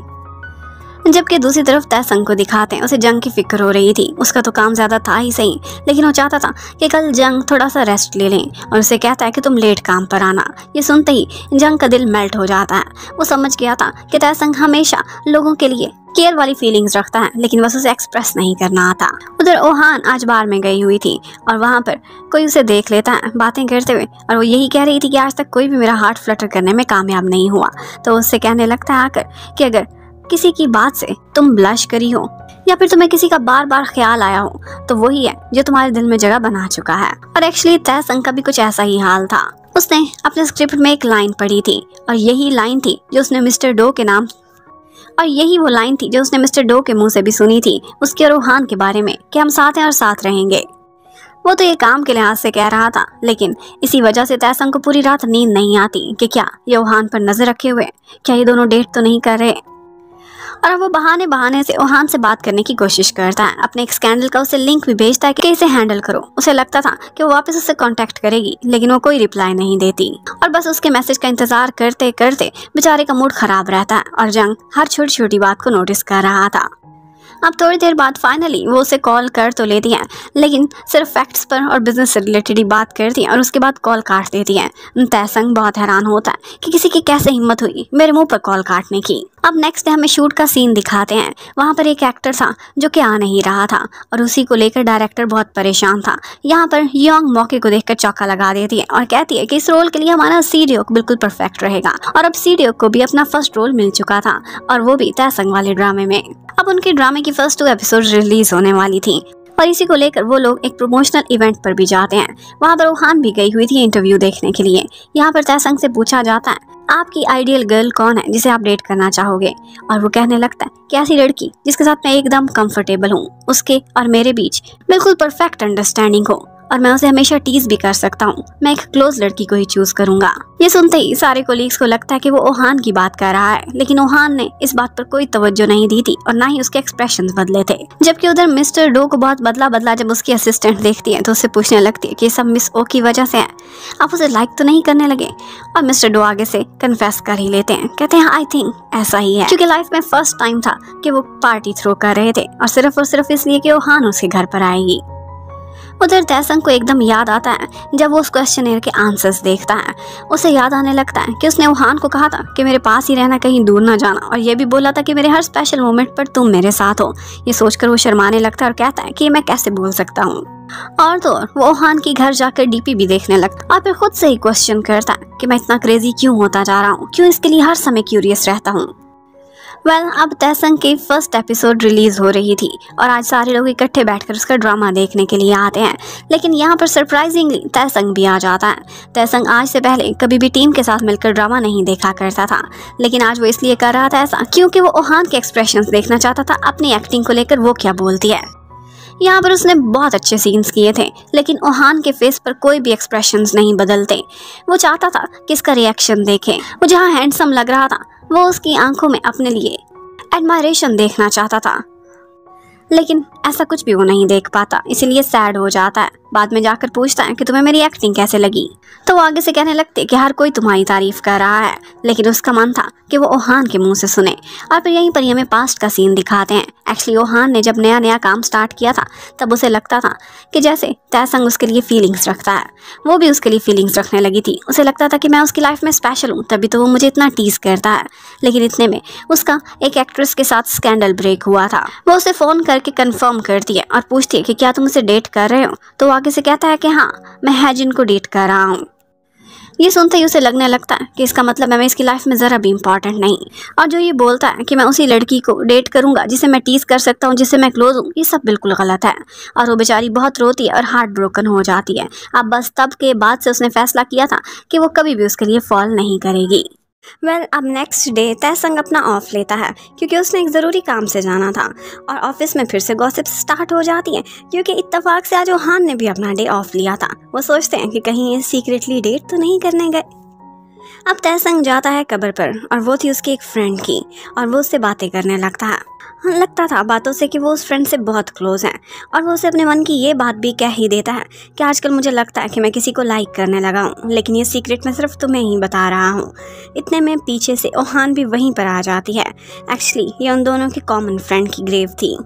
A: जबकि दूसरी तरफ़ तयसंग को दिखाते हैं, उसे जंग की फ़िक्र हो रही थी। उसका तो काम ज़्यादा था ही सही, लेकिन वो चाहता था कि कल जंग थोड़ा सा रेस्ट ले लें, और उसे कहता है कि तुम लेट काम पर आना। ये सुनते ही जंग का दिल मेल्ट हो जाता है। वो समझ गया था कि तयसंग हमेशा लोगों के लिए केयर वाली फीलिंग्स रखता है, लेकिन बस उसे एक्सप्रेस नहीं करना आता। उधर ओहान आज बार में गई हुई थी, और वहाँ पर कोई उसे देख लेता है बातें करते हुए, और वो यही कह रही थी कि आज तक कोई भी मेरा हार्ट फ्लटर करने में कामयाब नहीं हुआ। तो उससे कहने लगता है आकर कि अगर किसी की बात से तुम ब्लश करी हो, या फिर तुम्हें किसी का बार बार ख्याल आया हो तो वही है जो तुम्हारे दिल में जगह बना चुका है। और एक्चुअली तयसंग का भी कुछ ऐसा ही हाल था। उसने अपने स्क्रिप्ट में एक लाइन पढ़ी थी, और यही लाइन थी जो उसने मिस्टर डो के नाम और यही वो लाइन थी जो उसने मिस्टर डो के मुँह से भी सुनी थी, उसके रूहान के बारे में, कि हम साथ हैं और साथ रहेंगे। वो तो ये काम के लिहाज से कह रहा था, लेकिन इसी वजह से तैसंग को पूरी रात नींद नहीं आती, कि क्या ये पर नज़र रखे हुए क्या ये दोनों डेट तो नहीं कर रहे? और अब वो बहाने बहाने से ओहान से बात करने की कोशिश करता है। अपने एक स्कैंडल का उसे लिंक भी भेजता है कि इसे हैंडल करो। उसे लगता था कि वो वापस उससे कांटेक्ट करेगी, लेकिन वो कोई रिप्लाई नहीं देती। और बस उसके मैसेज का इंतज़ार करते करते बेचारे का मूड खराब रहता है और जंग हर छोटी छोटी बात को नोटिस कर रहा था। अब थोड़ी देर बाद फाइनली वो उसे कॉल कर तो लेती हैं, लेकिन सिर्फ़ फैक्ट्स पर और बिज़नेस से रिलेटेड ही बात करती हैं और उसके बाद कॉल काट देती हैं। तयसंग बहुत हैरान होता है कि किसी की कैसे हिम्मत हुई मेरे मुँह पर कॉल काटने की। अब नेक्स्ट हमें शूट का सीन दिखाते हैं। वहाँ पर एक एक्टर था, जो कि आ नहीं रहा था, और उसी को लेकर डायरेक्टर बहुत परेशान था। यहाँ पर योंग मौके को देखकर चौका लगा देती है और कहती है कि इस रोल के लिए हमारा सीडियो बिल्कुल परफेक्ट रहेगा, और अब सीडियो को भी अपना फ़र्स्ट रोल मिल चुका था, और वो भी तैसंग वाले ड्रामे में। अब उनके ड्रामे की फ़र्स्ट टू एपिसोड रिलीज़ होने वाली थी, और इसी को लेकर वो लोग एक प्रमोशनल इवेंट पर भी जाते हैं। वहाँ पर वहान भी गई हुई थी इंटरव्यू देखने के लिए। यहाँ पर तयसंग से पूछा जाता है आपकी आइडियल गर्ल कौन है जिसे आप डेट करना चाहोगे? और वो कहने लगता है कि ऐसी लड़की जिसके साथ मैं एकदम कंफर्टेबल हूँ? उसके और मेरे बीच बिल्कुल परफेक्ट अंडरस्टैंडिंग हो। और मैं उसे हमेशा टीज भी कर सकता हूँ। मैं एक क्लोज लड़की को ही चूज़ करूँगा। ये सुनते ही सारे कोलीग्स को लगता है कि वो ओहान की बात कर रहा है, लेकिन ओहान ने इस बात पर कोई तवज्जो नहीं दी थी और ना ही उसके एक्सप्रेशन बदले थे। जबकि उधर मिस्टर डो को बहुत बदला बदला जब उसकी असिस्टेंट देखती है तो उससे पूछने लगती है कि सब मिस ओ की वजह से है। आप उसे लाइक तो नहीं करने लगे और मिस्टर डो आगे से कन्फेस कर ही लेते हैं। कहते हैं आई थिंक ऐसा ही है। क्योंकि लाइफ में फ़र्स्ट टाइम था कि वो पार्टी थ्रो कर रहे थे और सिर्फ़ और सिर्फ़ इसलिए कि ओहान उसके घर पर आएगी। उधर तैसंग को एकदम याद आता है, जब वो उस क्वेश्चन के आंसर्स देखता है। उसे याद आने लगता है कि उसने वुहान को कहा था कि मेरे पास ही रहना, कहीं दूर ना जाना। और ये भी बोला था कि मेरे हर स्पेशल मोमेंट पर तुम मेरे साथ हो। ये सोचकर वो शर्माने लगता है और कहता है कि मैं कैसे बोल सकता हूँ। और तो वो ओहान की घर जाकर डीपी भी देखने लगता और फिर खुद से ही क्वेश्चन करता कि मैं इतना क्रेजी क्यों होता जा रहा हूँ? क्यों इसके लिए हर समय क्यूरियस रहता हूँ? वेल well, अब तैसंग की फ़र्स्ट एपिसोड रिलीज़ हो रही थी और आज सारे लोग इकट्ठे बैठकर उसका ड्रामा देखने के लिए आते हैं। लेकिन यहाँ पर सरप्राइजिंगली तैसंग भी आ जाता है। तैसंग आज से पहले कभी भी टीम के साथ मिलकर ड्रामा नहीं देखा करता था। लेकिन आज वो इसलिए कर रहा था ऐसा क्योंकि वो ओहान के एक्सप्रेशन देखना चाहता था अपनी एक्टिंग को लेकर वो क्या बोलती है। यहाँ पर उसने बहुत अच्छे सीन्स किए थे लेकिन ओहान के फेस पर कोई भी एक्सप्रेशंस नहीं बदलते। वो चाहता था कि इसका रिएक्शन देखे। वो जहाँ हैंडसम लग रहा था वो उसकी आँखों में अपने लिए एडमायरेशन देखना चाहता था। लेकिन ऐसा कुछ भी वो नहीं देख पाता, इसीलिए सैड हो जाता है। बाद में जाकर पूछता है कि तुम्हें मेरी एक्टिंग कैसे लगी? तो वो आगे से कहने लगते कि हर कोई तुम्हारी तारीफ़ कर रहा है, लेकिन उसका मन था कि वो ओहान के मुँह से सुने। और फिर यहीं पर ही हमें पास्ट का सीन दिखाते हैं। एक्चुअली ओहान ने जब नया नया काम स्टार्ट किया था, तब उसे लगता था कि जैसे तयसंग उसके लिए फीलिंग्स रखता है। वो भी उसके लिए फीलिंग्स रखने लगी थी। उसे लगता था कि मैं उसकी लाइफ में स्पेशल हूँ, तभी तो वो मुझे इतना टीज करता है। लेकिन इतने में उसका एक एक्ट्रेस के साथ स्कैंडल ब्रेक हुआ था। वो उसे फ़ोन करके कन्फर्म करती है और पूछती है कि क्या तुम उसे डेट कर रहे हो? तो वो आगे से कहता है कि हाँ मैं हैजिन को डेट कर रहा हूँ। ये सुनते ही उसे लगने लगता है कि इसका मतलब है मैं इसकी लाइफ में ज़रा भी इंपॉर्टेंट नहीं। और जो ये बोलता है कि मैं उसी लड़की को डेट करूँगा, जिसे मैं टीज कर सकता हूँ जिससे मैं क्लोज हूँ, ये सब बिल्कुल गलत है। और वो बेचारी बहुत रोती है और हार्ट ब्रोकन हो जाती है। अब बस तब के बाद से उसने फैसला किया था कि वो कभी भी उसके लिए फॉल नहीं करेगी। वेल well, अब नेक्स्ट डे तयसंग अपना ऑफ़ लेता है क्योंकि उसने एक ज़रूरी काम से जाना था। और ऑफ़िस में फिर से गॉसिप स्टार्ट हो जाती है क्योंकि इत्तेफाक से आज ओहान ने भी अपना डे ऑफ़ लिया था। वो सोचते हैं कि कहीं ये सीक्रेटली डेट तो नहीं करने गए। अब तयसंग जाता है कब्र पर और वो थी उसकी एक फ्रेंड की और वो उससे बातें करने लगता है। लगता था बातों से कि वो उस फ्रेंड से बहुत क्लोज हैं और वो उसे अपने मन की ये बात भी कह ही देता है कि आजकल मुझे लगता है कि मैं किसी को लाइक करने लगा हूँ, लेकिन ये सीक्रेट मैं सिर्फ़ तुम्हें ही बता रहा हूँ। इतने में पीछे से ओहान भी वहीं पर आ जाती है। एक्चुअली ये उन दोनों की कॉमन फ्रेंड की ग्रेव थी।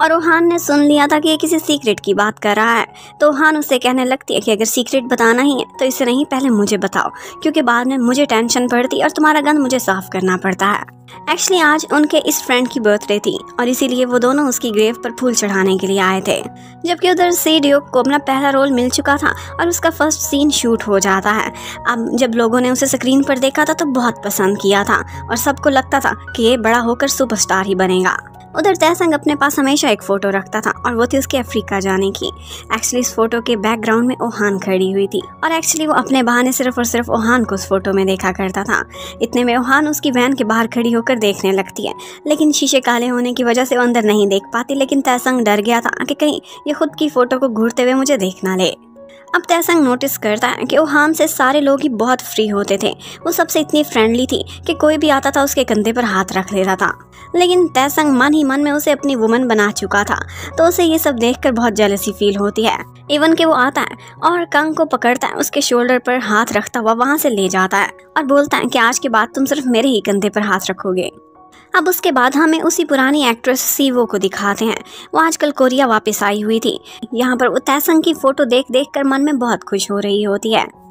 A: और ओहान ने सुन लिया था कि ये किसी सीक्रेट की बात कर रहा है। तो ओहान उससे कहने लगती है कि अगर सीक्रेट बताना ही है तो इसे नहीं, पहले मुझे बताओ, क्योंकि बाद में मुझे टेंशन पड़ती और तुम्हारा गन मुझे साफ़ करना पड़ता है। एक्चुअली आज उनके इस फ्रेंड की बर्थडे थी, और इसीलिए वो दोनों उसकी ग्रेव पर फूल चढ़ाने के लिए आए थे। जबकि उधर सी ड्यूक को अपना पहला रोल मिल चुका था, और उसका फ़र्स्ट सीन शूट हो जाता है। अब जब लोगों ने उसे स्क्रीन पर देखा था तो बहुत पसंद किया था, और सबको लगता था कि ये बड़ा होकर सुपरस्टार ही बनेगा। उधर तयसंग अपने पास हमेशा एक फ़ोटो रखता था और वो थी उसके अफ्रीका जाने की। एक्चुअली इस फ़ोटो के बैकग्राउंड में ओहान खड़ी हुई थी। और एक्चुअली वो अपने बहाने सिर्फ़ और सिर्फ़ ओहान को उस फ़ोटो में देखा करता था। इतने में ओहान उसकी वैन के बाहर खड़ी होकर देखने लगती है। लेकिन शीशे काले होने की वजह से वो अंदर नहीं देख पाती, लेकिन तयसंग डर गया था कि कहीं ये खुद की फ़ोटो को घूरते हुए मुझे देख ना ले। अब तैसंग नोटिस करता है कि ओहान से सारे लोग ही बहुत फ्री होते थे। वो सबसे इतनी फ्रेंडली थी कि कोई भी आता था उसके कंधे पर हाथ रख लेता था। लेकिन तैसंग मन ही मन में उसे अपनी वुमन बना चुका था। तो उसे ये सब देखकर बहुत जेलसी फील होती है। इवन के वो आता है और कंग को पकड़ता है, उसके शोल्डर पर हाथ रखता हुआ वहाँ से ले जाता है और बोलता है कि आज के बाद तुम सिर्फ़ मेरे ही कंधे पर हाथ रखोगे। अब उसके बाद हमें उसी पुरानी एक्ट्रेस सीवो को दिखाते हैं। वो आजकल कोरिया वापस आई हुई थी। यहाँ पर वो तैसंग की फ़ोटो देख देख कर मन में बहुत खुश हो रही होती है।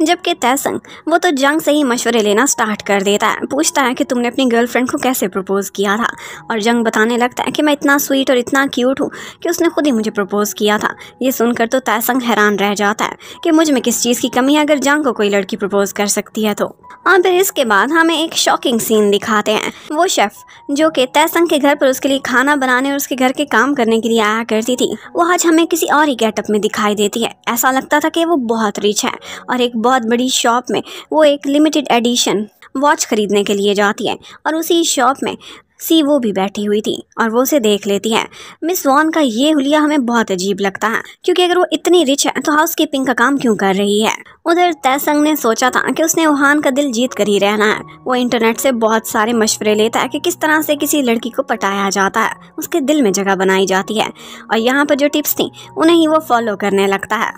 A: जबकि तयसंग वो तो जंग से ही मशवरे लेना स्टार्ट कर देता है। पूछता है कि तुमने अपनी गर्लफ्रेंड को कैसे प्रपोज़ किया था? और जंग बताने लगता है कि मैं इतना स्वीट और इतना क्यूट हूँ कि उसने खुद ही मुझे प्रपोज़ किया था। ये सुनकर तो तयसंग हैरान रह जाता है कि मुझमें किस चीज़ की कमी है, अगर जंग को कोई लड़की प्रपोज़ कर सकती है तो। और फिर इसके बाद हमें एक शॉकिंग सीन दिखाते हैं। वो शेफ़ जो कि तयसंग के घर पर उसके लिए खाना बनाने और उसके घर के काम करने के लिए आया करती थी, वो आज हमें किसी और ही गेटअप में दिखाई देती है। ऐसा लगता था कि वो बहुत रिच है और एक बहुत बड़ी शॉप में वो एक लिमिटेड एडिशन वॉच खरीदने के लिए जाती है और उसी शॉप में सी वो भी बैठी हुई थी और वो उसे देख लेती है। मिस वॉन का ये हुलिया हमें बहुत अजीब लगता है, क्योंकि अगर वो इतनी रिच है तो हाउस कीपिंग का काम क्यों कर रही है? उधर तयसंग ने सोचा था कि उसने वुहान का दिल जीत कर ही रहना है। वो इंटरनेट से बहुत सारे मशवरे लेता है कि किस तरह से किसी लड़की को पटाया जाता है, उसके दिल में जगह बनाई जाती है। और यहाँ पर जो टिप्स थी, उन्हें ही वो फॉलो करने लगता है।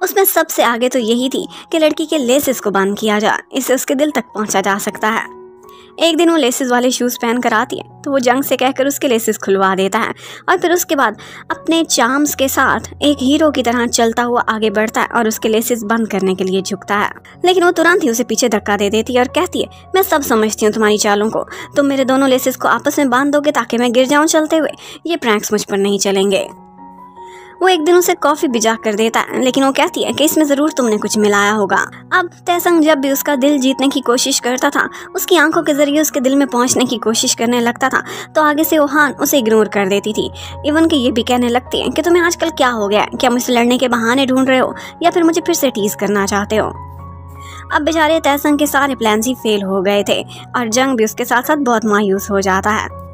A: उसमें सबसे आगे तो यही थी कि लड़की के लेसेस को बंद किया जाए इससे उसके दिल तक पहुँचा जा सकता है। एक दिन वो लेसेस वाले शूज़ पहन कर आती है तो वो जंग से कहकर उसके लेसेस खुलवा देता है और फिर उसके बाद अपने चार्म्स के साथ एक हीरो की तरह चलता हुआ आगे बढ़ता है और उसके लेसेस बंद करने के लिए झुकता है। लेकिन वो तुरंत ही उसे पीछे धक्का दे देती है और कहती है, मैं सब समझती हूँ तुम्हारी चालों को। तुम मेरे दोनों लेसेस को आपस में बाँध दोगे ताकि मैं गिर जाऊँ चलते हुए। ये प्रैंक्स मुझ पर नहीं चलेंगे। वो एक दिन उसे कॉफ़ी भिजा कर देता है लेकिन वो कहती है कि इसमें ज़रूर तुमने कुछ मिलाया होगा। अब तैसंग जब भी उसका दिल जीतने की कोशिश करता था, उसकी आँखों के ज़रिए उसके दिल में पहुँचने की कोशिश करने लगता था तो आगे से ओहान उसे इग्नोर कर देती थी। इवन के ये भी कहने लगती है कि तुम्हें आजकल क्या हो गया क्या मुझसे लड़ने के बहाने ढूंढ रहे हो? या फिर मुझे फिर से टीज करना चाहते हो? अब बेचारे तैसंग के सारे प्लान ही फेल हो गए थे, और जंग भी उसके साथ साथ बहुत मायूस हो जाता है।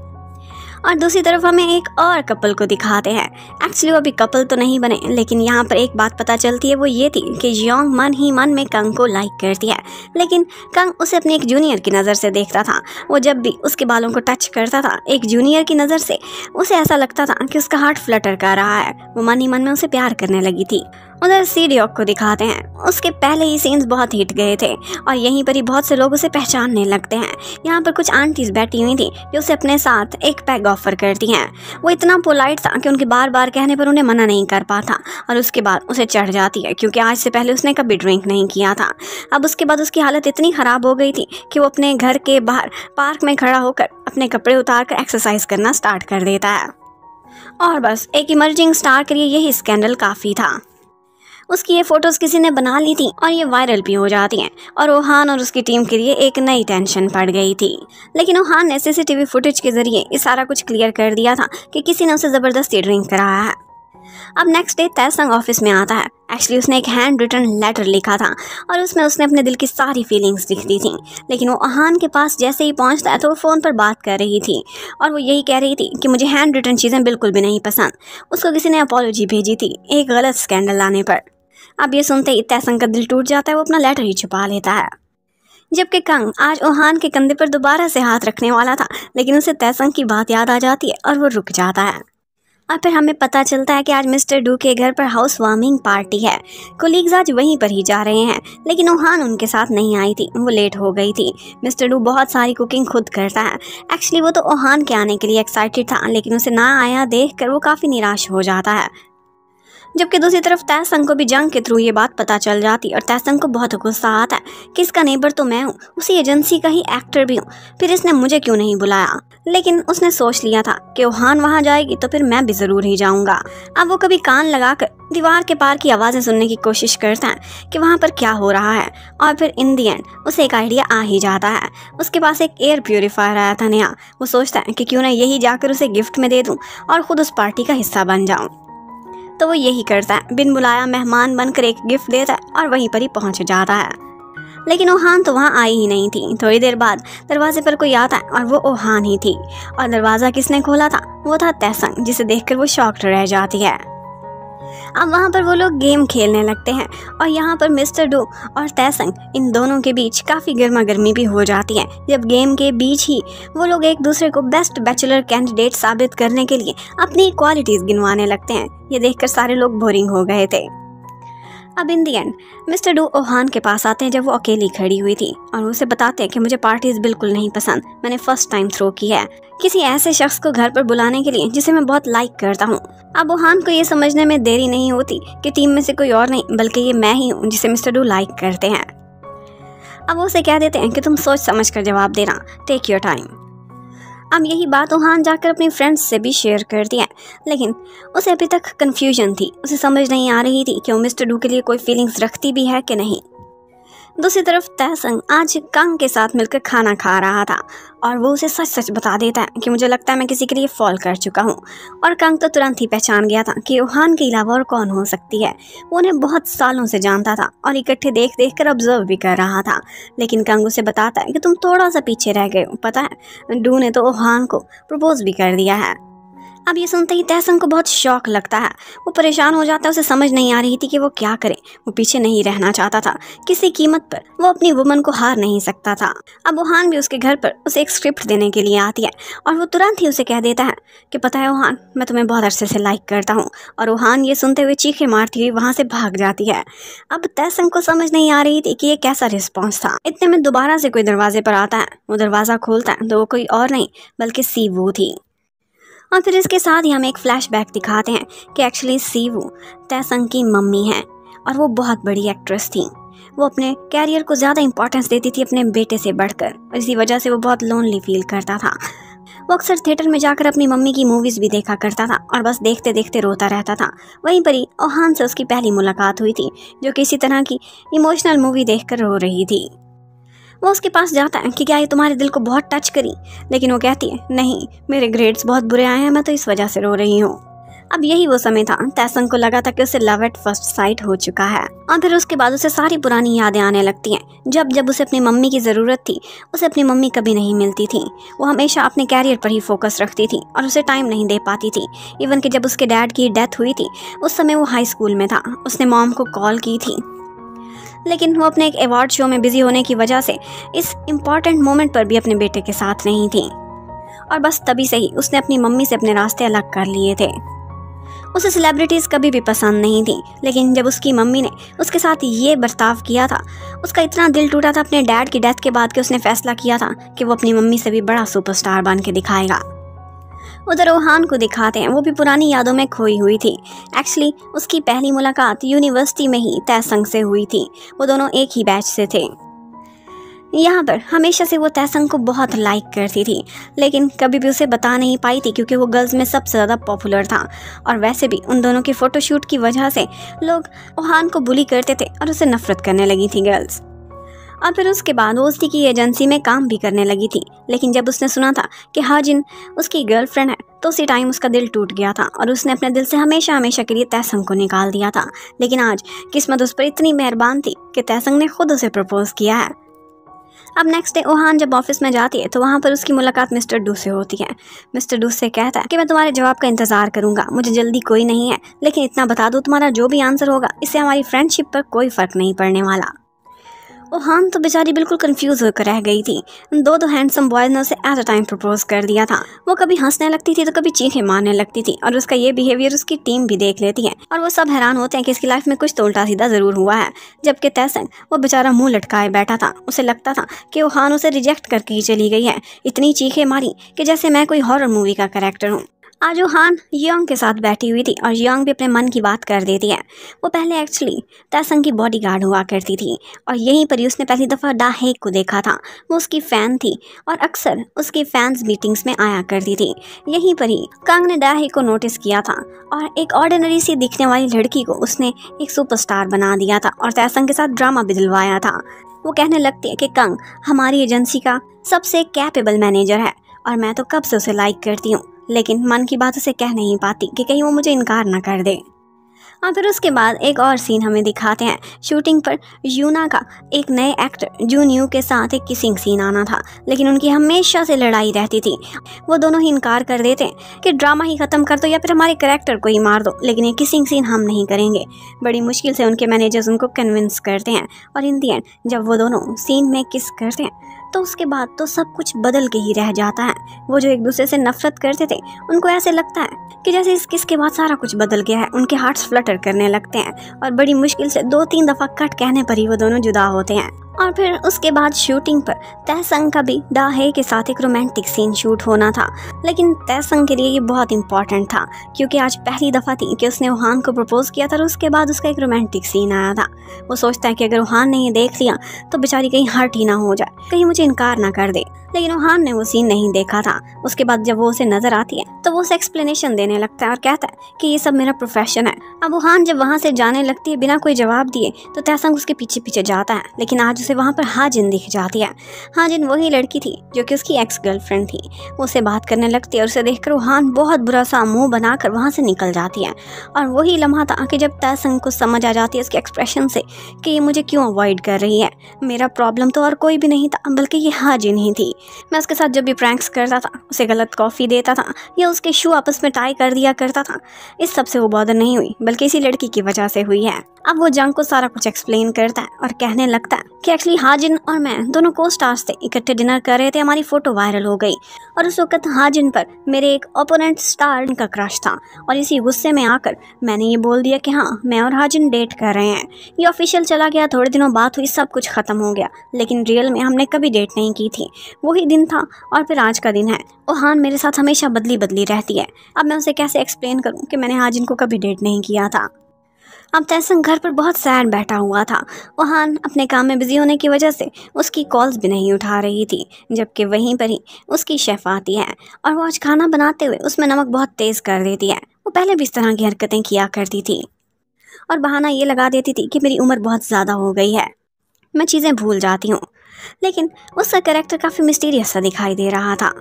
A: और दूसरी तरफ़ हमें एक और कपल को दिखाते हैं। एक्चुअली वो अभी कपल तो नहीं बने, लेकिन यहाँ पर एक बात पता चलती है, वो ये थी कि योंग मन ही मन में कंग को लाइक करती है। लेकिन कंग उसे अपने एक जूनियर की नज़र से देखता था। वो जब भी उसके बालों को टच करता था, एक जूनियर की नज़र से, उसे ऐसा लगता था कि उसका हार्ट फ्लटर कर रहा है। वो मन ही मन में उसे प्यार करने लगी थी। उधर सीडियोक को दिखाते हैं। उसके पहले ही सीन्स बहुत हिट गए थे और यहीं पर ही बहुत से लोग उसे पहचानने लगते हैं। यहाँ पर कुछ आंटीज बैठी हुई थी जो उसे अपने साथ एक पैग ऑफ़र करती हैं। वो इतना पोलाइट था कि उनके बार बार कहने पर उन्हें मना नहीं कर पाता और उसके बाद उसे चढ़ जाती है क्योंकि आज से पहले उसने कभी ड्रिंक नहीं किया था। अब उसके बाद उसकी हालत इतनी ख़राब हो गई थी कि वो अपने घर के बाहर पार्क में खड़ा होकर अपने कपड़े उतार कर एक्सरसाइज करना स्टार्ट कर देता है। और बस, एक इमर्जिंग स्टार के लिए यही स्कैंडल काफ़ी था। उसकी ये फ़ोटोज़ किसी ने बना ली थी और ये वायरल भी हो जाती हैं। और ओहान और उसकी टीम के लिए एक नई टेंशन पड़ गई थी। लेकिन ओहान ने सीसीटीवी फुटेज के ज़रिए ये सारा कुछ क्लियर कर दिया था कि किसी ने उसे ज़बरदस्ती ड्रिंक कराया है। अब नेक्स्ट डे तैसंग ऑफ़िस में आता है। एक्चुअली उसने एक हैंड रिटर्न लेटर लिखा था और उसमें उसने अपने दिल की सारी फीलिंग्स लिख दी थी। लेकिन वो अहान के पास जैसे ही पहुँचता है तो वो फ़ोन पर बात कर रही थी और वो यही कह रही थी कि मुझे हैंड रिटर्न चीज़ें बिल्कुल भी नहीं पसंद। उसको किसी ने अपॉलोजी भेजी थी एक गलत स्कैंडल लाने पर। अब ये सुनते ही तैसंग का दिल टूट जाता है, वो अपना लेटर ही छुपा लेता है। जबकि कंग आज ओहान के कंधे पर दोबारा से हाथ रखने वाला था, लेकिन उसे तैसंग की बात याद आ जाती है और वो रुक जाता है। और फिर हमें पता चलता है कि आज मिस्टर डू के घर पर हाउस वार्मिंग पार्टी है। कोलीग्स आज वहीं पर ही जा रहे हैं, लेकिन ओहान उनके साथ नहीं आई थी, वो लेट हो गई थी। मिस्टर डू बहुत सारी कुकिंग खुद करता है। एक्चुअली वो तो ओहान के आने के लिए एक्साइटेड था, लेकिन उसे ना आया देख कर वो काफ़ी निराश हो जाता है। जबकि दूसरी तरफ़ तयसंग को भी जंग के थ्रू ये बात पता चल जाती और तयसंग को बहुत गुस्सा आता है कि इसका नेबर तो मैं हूँ, उसी एजेंसी का ही एक्टर भी हूँ। फिर इसने मुझे क्यों नहीं बुलाया? लेकिन उसने सोच लिया था कि ओहान वहाँ जाएगी तो फिर मैं भी ज़रूर ही जाऊँगा। अब वो कभी कान लगाकर दीवार के पार की आवाज़ें सुनने की कोशिश करता है कि वहाँ पर क्या हो रहा है और फिर इन दी एंड उसे एक आइडिया आ ही जाता है। उसके पास एक एयर प्योरीफायर आया था नया। वो सोचता है कि क्यों ना यही जाकर उसे गिफ्ट में दे दूँ और ख़ुद उस पार्टी का हिस्सा बन जाऊँ। तो वो यही करता है। बिन बुलाया मेहमान बनकर एक गिफ्ट देता है और वहीं पर ही पहुँच जाता है। लेकिन ओहान तो वहाँ आई ही नहीं थी। थोड़ी देर बाद दरवाजे पर कोई आता है और वो ओहान ही थी। और दरवाज़ा किसने खोला था? वो था तहसंग, जिसे देखकर वो शॉक्ड रह जाती है। अब वहाँ पर वो लोग गेम खेलने लगते हैं और यहाँ पर मिस्टर डो और तैसंग इन दोनों के बीच काफ़ी गर्मा गर्मी भी हो जाती है। जब गेम के बीच ही वो लोग एक दूसरे को बेस्ट बैचलर कैंडिडेट साबित करने के लिए अपनी क्वालिटीज़ गिनवाने लगते हैं। ये देखकर सारे लोग बोरिंग हो गए थे। अब in the end mister Do Ohan के पास आते हैं जब वो अकेली खड़ी हुई थी और उसे बताते हैं कि मुझे पार्टीज़ बिल्कुल नहीं पसंद। मैंने फ़र्स्ट टाइम थ्रो की है। किसी ऐसे शख्स को घर पर बुलाने के लिए, जिसे मैं बहुत लाइक करता हूँ। अब ओहान को ये समझने में देरी नहीं होती कि टीम में से कोई और नहीं, बल्कि ये मैं ही हूँ, जिसे मिस्टर डू लाइक करते हैं। अब उसे कह देते हैं कि तुम सोच समझ कर जवाब देना। टेक योर टाइम अब यही बात ओहान जाकर अपने फ्रेंड्स से भी शेयर कर दिया लेकिन उसे अभी तक कन्फ्यूज़न थी। उसे समझ नहीं आ रही थी कि वो मिस्टर डू के लिए कोई फीलिंग्स रखती भी है कि नहीं। दूसरी तरफ़ तहसंग आज कंग के साथ मिलकर खाना खा रहा था और वो उसे सच सच बता देता है कि मुझे लगता है मैं किसी के लिए फॉल कर चुका हूँ। और कंग तो तुरंत ही पहचान गया था कि ओहान के अलावा और कौन हो सकती है। वो उन्हें बहुत सालों से जानता था और इकट्ठे देख देख कर ऑब्ज़र्व भी कर रहा था। लेकिन कंग उसे बताता है कि तुम थोड़ा सा पीछे रह गए हो, पता है? डू ने तो ओहान को प्रपोज भी कर दिया है। अब ये सुनते ही तहसन को बहुत शौक लगता है। वो परेशान हो जाता है, उसे समझ नहीं आ रही थी कि वो क्या करे। वो पीछे नहीं रहना चाहता था, किसी कीमत पर। वो अपनी वुमन को हार नहीं सकता था। अब वहान भी उसके घर पर उसे एक स्क्रिप्ट देने के लिए आती है और वो तुरंत ही उसे कह देता है कि, पता है वहान, मैं तुम्हें बहुत अरसे से लाइक करता हूँ। और वहान ये सुनते हुए चीखे मारती हुई वहाँ से भाग जाती है। अब तहसन को समझ नहीं आ रही थी कि ये कैसा रिस्पॉन्स था। इतने में दोबारा से कोई दरवाजे पर आता है। वो दरवाज़ा खोलता है तो वो कोई और नहीं, बल्कि सी वो थी। और फिर इसके साथ ही हमें एक फ्लैशबैक दिखाते हैं कि एक्चुअली सीवू तैसंग की मम्मी है और वो बहुत बड़ी एक्ट्रेस थी। वो अपने कैरियर को ज़्यादा इंपॉर्टेंस देती थी अपने बेटे से बढ़कर और इसी वजह से वो बहुत लोनली फील करता था। वो अक्सर थिएटर में जाकर अपनी मम्मी की मूवीज़ भी देखा करता था और बस देखते देखते रोता रहता था। वहीं पर ही ओहान से उसकी पहली मुलाकात हुई थी, जो किसी तरह की इमोशनल मूवी देखकर रो रही थी। वो उसके पास जाता है कि क्या ये तुम्हारे दिल को बहुत टच करी? लेकिन वो कहती है, नहीं, मेरे ग्रेड्स बहुत बुरे आए हैं, मैं तो इस वजह से रो रही हूँ। अब यही वो समय था तैसंग को लगा था कि उसे लव एट फ़र्स्ट साइट हो चुका है। और फिर उसके बाद उसे सारी पुरानी यादें आने लगती हैं। जब जब उसे अपनी मम्मी की ज़रूरत थी, उसे अपनी मम्मी कभी नहीं मिलती थी। वो हमेशा अपने कैरियर पर ही फोकस रखती थी और उसे टाइम नहीं दे पाती थी। इवन कि जब उसके डैड की डेथ हुई थी, उस समय वो हाई स्कूल में था। उसने मॉम को कॉल की थी। लेकिन वो अपने एक अवार्ड शो में बिज़ी होने की वजह से इस इंपॉर्टेंट मोमेंट पर भी अपने बेटे के साथ नहीं थी। और बस तभी से ही उसने अपनी मम्मी से अपने रास्ते अलग कर लिए थे। उसे सेलिब्रिटीज़ कभी भी पसंद नहीं थी, लेकिन जब उसकी मम्मी ने उसके साथ ये बर्ताव किया था, उसका इतना दिल टूटा था अपने डैड की डेथ के बाद कि उसने फैसला किया था कि वो अपनी मम्मी से भी बड़ा सुपरस्टार बन के दिखाएगा। उधर ओहान को दिखाते हैं। वो भी पुरानी यादों में खोई हुई थी। एक्चुअली उसकी पहली मुलाकात यूनिवर्सिटी में ही तयसंग से हुई थी। वो दोनों एक ही बैच से थे। यहाँ पर हमेशा से वो तैसंग को बहुत लाइक करती थी। लेकिन कभी भी उसे बता नहीं पाई थी क्योंकि वो गर्ल्स में सबसे ज़्यादा पॉपुलर था। और वैसे भी उन दोनों के फ़ोटोशूट की वजह से लोग ओहान को बुली करते थे और उसे नफरत करने लगी थी गर्ल्स और फिर उसके बाद वो उसकी की एजेंसी में काम भी करने लगी थी। लेकिन जब उसने सुना था कि हाजिन उसकी गर्लफ्रेंड है तो उसी टाइम उसका दिल टूट गया था और उसने अपने दिल से हमेशा हमेशा के लिए तैसंग को निकाल दिया था। लेकिन आज किस्मत उस पर इतनी मेहरबान थी कि तैसंग ने खुद उसे प्रपोज किया है। अब नेक्स्ट डे ओहान जब ऑफ़िस में जाती है तो वहाँ पर उसकी मुलाकात मिस्टर डू से होती है। मिस्टर डू से कहता है कि मैं तुम्हारे जवाब का इंतज़ार करूँगा, मुझे जल्दी कोई नहीं है, लेकिन इतना बता दो तुम्हारा जो भी आंसर होगा, इससे हमारी फ्रेंडशिप पर कोई फ़र्क नहीं पड़ने वाला। ओहान तो बेचारी बिल्कुल कंफ्यूज होकर रह गई थी। दो दो हैंडसम बॉयज़ ने उसे एट अ टाइम प्रपोज कर दिया था। वो कभी हंसने लगती थी तो कभी चीखें मारने लगती थी और उसका ये बिहेवियर उसकी टीम भी देख लेती है। और वो सब हैरान होते हैं कि इसकी लाइफ में कुछ तो उल्टा सीधा ज़रूर हुआ है। जबकि तैसन वो बेचारा मुँह लटकाए बैठा था। उसे लगता था कि ओहान उसे रिजेक्ट करके ही चली गई है। इतनी चीखें मारी कि जैसे मैं कोई हॉरर मूवी का करेक्टर हूँ। आज हान योंग के साथ बैठी हुई थी और योंग भी अपने मन की बात कर देती है। वो पहले एक्चुअली तैसंग की बॉडी गार्ड हुआ करती थी और यहीं पर ही उसने पहली दफ़ा डाहेक को देखा था। वो उसकी फ़ैन थी और अक्सर उसकी फैंस मीटिंग्स में आया करती थी। यहीं पर ही कांग ने डाहेक को नोटिस किया था और एक ऑर्डिनरी सी दिखने वाली लड़की को उसने एक सुपरस्टार बना दिया था और तैसंग के साथ ड्रामा भी दिलवाया था। वो कहने लगती है कि कंग, हमारी एजेंसी का सबसे कैपेबल मैनेजर है और मैं तो कब से उसे लाइक करती हूँ। लेकिन मन की बात उसे कह नहीं पाती कि कहीं वो मुझे इनकार ना कर दे। और फिर उसके बाद एक और सीन हमें दिखाते हैं। शूटिंग पर यूना का एक नए एक्टर जून यू के साथ एक किसिंग सीन आना था, लेकिन उनकी हमेशा से लड़ाई रहती थी। वो दोनों ही इनकार कर देते हैं कि ड्रामा ही ख़त्म कर दो या फिर हमारे करेक्टर को ही मार दो, लेकिन ये किसिंग सीन हम नहीं करेंगे। बड़ी मुश्किल से उनके मैनेजर्स उनको कन्विंस करते हैं और इन दी एंड जब वो दोनों सीन में किस करते हैं तो उसके बाद तो सब कुछ बदल के ही रह जाता है। वो जो एक दूसरे से नफरत करते थे, उनको ऐसे लगता है कि जैसे इस किस के बाद सारा कुछ बदल गया है, उनके हार्ट्स फ्लटर करने लगते हैं और बड़ी मुश्किल से दो तीन दफ़ा कट कहने पर ही वो दोनों जुदा होते हैं। और फिर उसके बाद शूटिंग पर तहसंग का भी दाहे के साथ एक रोमांटिक सीन शूट होना था। लेकिन तहसंग के लिए ये बहुत इंपॉर्टेंट था, क्योंकि आज पहली दफ़ा थी कि उसने वहान को प्रपोज किया था और उसके बाद उसका एक रोमांटिक सीन आया था। वो सोचता है कि अगर वहान ने ये देख लिया तो बेचारी कहीं हर्ट ही ना हो जाए, कहीं मुझे इनकार ना कर दे। लेकिन वहान ने वो सीन नहीं देखा था। उसके बाद जब वो उसे नज़र आती है तो वो उसे एक्सप्लेनेशन देने लगता है और कहता है कि ये सब मेरा प्रोफेशन है। अब वहान जब वहाँ से जाने लगती है बिना कोई जवाब दिए तो तहसंग उसके पीछे पीछे जाता है। लेकिन आज उसे वहाँ पर हाजिन दिख जाती है। हाजिन वही लड़की थी जो कि उसकी एक्स गर्लफ्रेंड थी। उसे बात करने लगती है और उसे देखकर हान बहुत बुरा सा मुँह बनाकर वहाँ से निकल जाती है। और वही लम्हा था कि जब तयसंग को समझ आ जाती है उसके एक्सप्रेशन से कि ये मुझे क्यों अवॉइड कर रही है। मेरा प्रॉब्लम तो और कोई भी नहीं था, बल्कि ये हाजिन ही थी। मैं उसके साथ जब भी प्रैंक्स करता था, उसे गलत कॉफ़ी देता था, या उसके शू आपस में टाई कर दिया करता था। इस सबसे वो बॉदर नहीं हुई, बल्कि इसी लड़की की वजह से हुई है। अब वो जंग को सारा कुछ एक्सप्लेन करता है और कहने लगता है कि एक्चुअली हाजिन और मैं दोनों को स्टार्स थे, इकट्ठे डिनर कर रहे थे, हमारी फ़ोटो वायरल हो गई। और उस वक्त हाजिन पर मेरे एक ओपोनेंट स्टार का क्रश था और इसी गुस्से में आकर मैंने ये बोल दिया कि हाँ मैं और हाजिन डेट कर रहे हैं। ये ऑफिशियल चला गया, थोड़े दिनों बाद हुई, सब कुछ ख़त्म हो गया। लेकिन रियल में हमने कभी डेट नहीं की थी। वही दिन था और फिर आज का दिन है। ओहान मेरे साथ हमेशा बदली बदली रहती है। अब मैं उसे कैसे एक्सप्लेन करूँ कि मैंने हाजिन को कभी डेट नहीं किया था? अब तैसंग घर पर बहुत सैड बैठा हुआ था। वहान अपने काम में बिज़ी होने की वजह से उसकी कॉल्स भी नहीं उठा रही थी, जबकि वहीं पर ही उसकी शेफ़ आती है और वो आज खाना बनाते हुए उसमें नमक बहुत तेज़ कर देती है। वो पहले भी इस तरह की हरकतें किया करती थी और बहाना ये लगा देती थी कि मेरी उम्र बहुत ज़्यादा हो गई है। मैं चीज़ें भूल जाती हूँ, लेकिन उसका करेक्टर काफ़ी मिस्टीरियस सा दिखाई दे रहा था।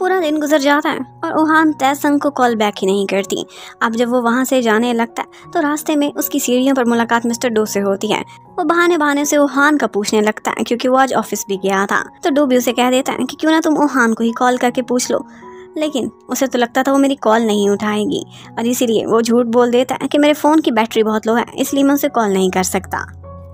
A: पूरा दिन गुजर जाता है और ओहान तैसंग को कॉल बैक ही नहीं करती। अब जब वो वहाँ से जाने लगता है तो रास्ते में उसकी सीढ़ियों पर मुलाकात मिस्टर डो से होती है। वो बहाने बहाने से ओहान का पूछने लगता है, क्योंकि वो आज ऑफ़िस भी गया था। तो डो भी उसे कह देता है कि क्यों ना तुम ओहान को ही कॉल करके पूछ लो। लेकिन उसे तो लगता था वो मेरी कॉल नहीं उठाएगी, और इसीलिए वो झूठ बोल देता है कि मेरे फ़ोन की बैटरी बहुत लो है, इसलिए मैं उसे कॉल नहीं कर सकता।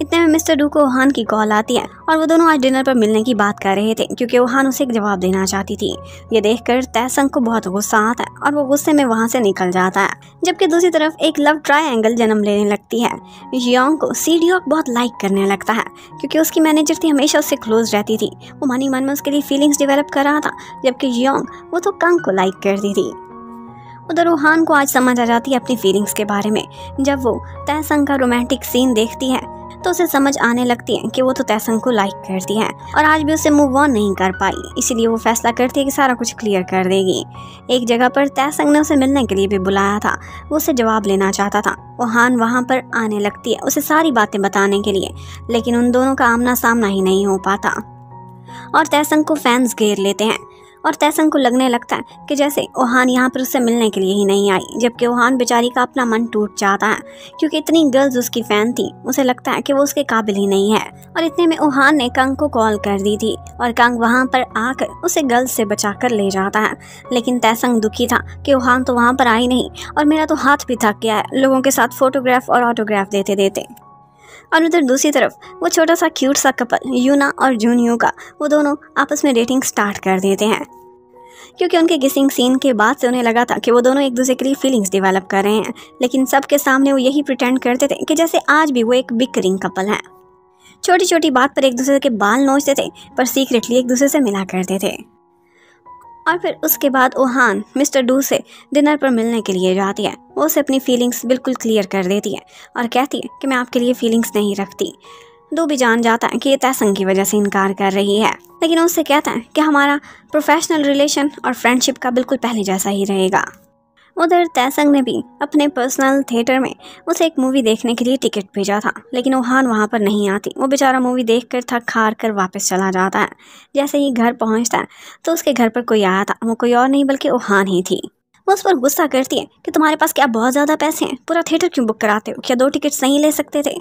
A: इतने में मिस्टर डू को ओहान की कॉल आती है और वो दोनों आज डिनर पर मिलने की बात कर रहे थे, क्योंकि ओहान उसे एक जवाब देना चाहती थी। ये देखकर तैसंग को बहुत गुस्सा आता है और वो गुस्से में वहाँ से निकल जाता है, जबकि दूसरी तरफ़ एक लव ट्रायंगल जन्म लेने लगती है। योंग को सी बहुत लाइक करने लगता है, क्योंकि उसकी मैनेजर थी, हमेशा उससे क्लोज रहती थी। वो मानी मन में उसके लिए फीलिंग्स डिवेलप कर रहा था, जबकि योंग वो तो कंग को लाइक करती थी। उधर ओहान को आज समझ आ जाती है अपनी फीलिंग्स के बारे में, जब वो तयसंग का रोमांटिक सीन देखती है तो उसे समझ आने लगती है कि वो तो तैसंग को लाइक करती है और आज भी उसे मूव ऑन नहीं कर पाई। इसीलिए वो फैसला करती है कि सारा कुछ क्लियर कर देगी। एक जगह पर तैसंग ने उसे मिलने के लिए भी बुलाया था। वो उसे जवाब लेना चाहता था। वो हान वहाँ पर आने लगती है उसे सारी बातें बताने के लिए, लेकिन उन दोनों का आमना सामना ही नहीं हो पाता। और तैसंग को फैंस घेर लेते हैं। और तैसंग को लगने लगता है कि जैसे ओहान यहाँ पर उससे मिलने के लिए ही नहीं आई, जबकि ओहान बेचारी का अपना मन टूट जाता है, क्योंकि इतनी गर्ल्स उसकी फ़ैन थी, उसे लगता है कि वो उसके काबिल ही नहीं है। और इतने में ओहान ने कंग को कॉल कर दी थी, और कंग वहाँ पर आकर उसे गर्ल्स से बचा कर ले जाता है। लेकिन तैसंग दुखी था कि ओहान तो वहाँ पर आई नहीं, और मेरा तो हाथ भी थक गया है, लोगों के साथ फोटोग्राफ और ऑटोग्राफ देते देते और उधर दूसरी तरफ़, वो छोटा सा क्यूट सा कपल यूना और जूनियो का, वो दोनों आपस में डेटिंग स्टार्ट कर देते हैं। क्योंकि उनके किसिंग सीन के बाद से उन्हें लगा था कि वो दोनों एक दूसरे के लिए फीलिंग्स डेवलप कर रहे हैं, लेकिन सबके सामने वो यही प्रिटेंड करते थे कि जैसे आज भी वो एक बिकरिंग कपल हैं। छोटी छोटी बात पर एक दूसरे के बाल नोचते थे, पर सीक्रेटली एक दूसरे से मिला करते थे। और फिर उसके बाद ओहान मिस्टर डू से डिनर पर मिलने के लिए जाती है। वो उसे अपनी फीलिंग्स बिल्कुल क्लियर कर देती है और कहती है कि मैं आपके लिए फीलिंग्स नहीं रखती। दो भी जान जाता है कि ये तयसंग की वजह से इनकार कर रही है। लेकिन उससे कहता है कि हमारा प्रोफेशनल रिलेशन और फ्रेंडशिप का बिल्कुल पहले जैसा ही रहेगा। उधर तैसंग ने भी अपने पर्सनल थिएटर में उसे एक मूवी देखने के लिए टिकट भेजा था, लेकिन ओहान वहाँ पर नहीं आती। वो बेचारा मूवी देख कर थक हार कर वापस चला जाता है। जैसे ही घर पहुँचता है तो उसके घर पर कोई आया था। वो कोई और नहीं, बल्कि ओहान ही थी। वो उस पर गुस्सा करती है कि तुम्हारे पास क्या बहुत ज़्यादा पैसे हैं? पूरा थिएटर क्यों बुक कराते हो? क्या दो टिकट नहीं ले सकते थे?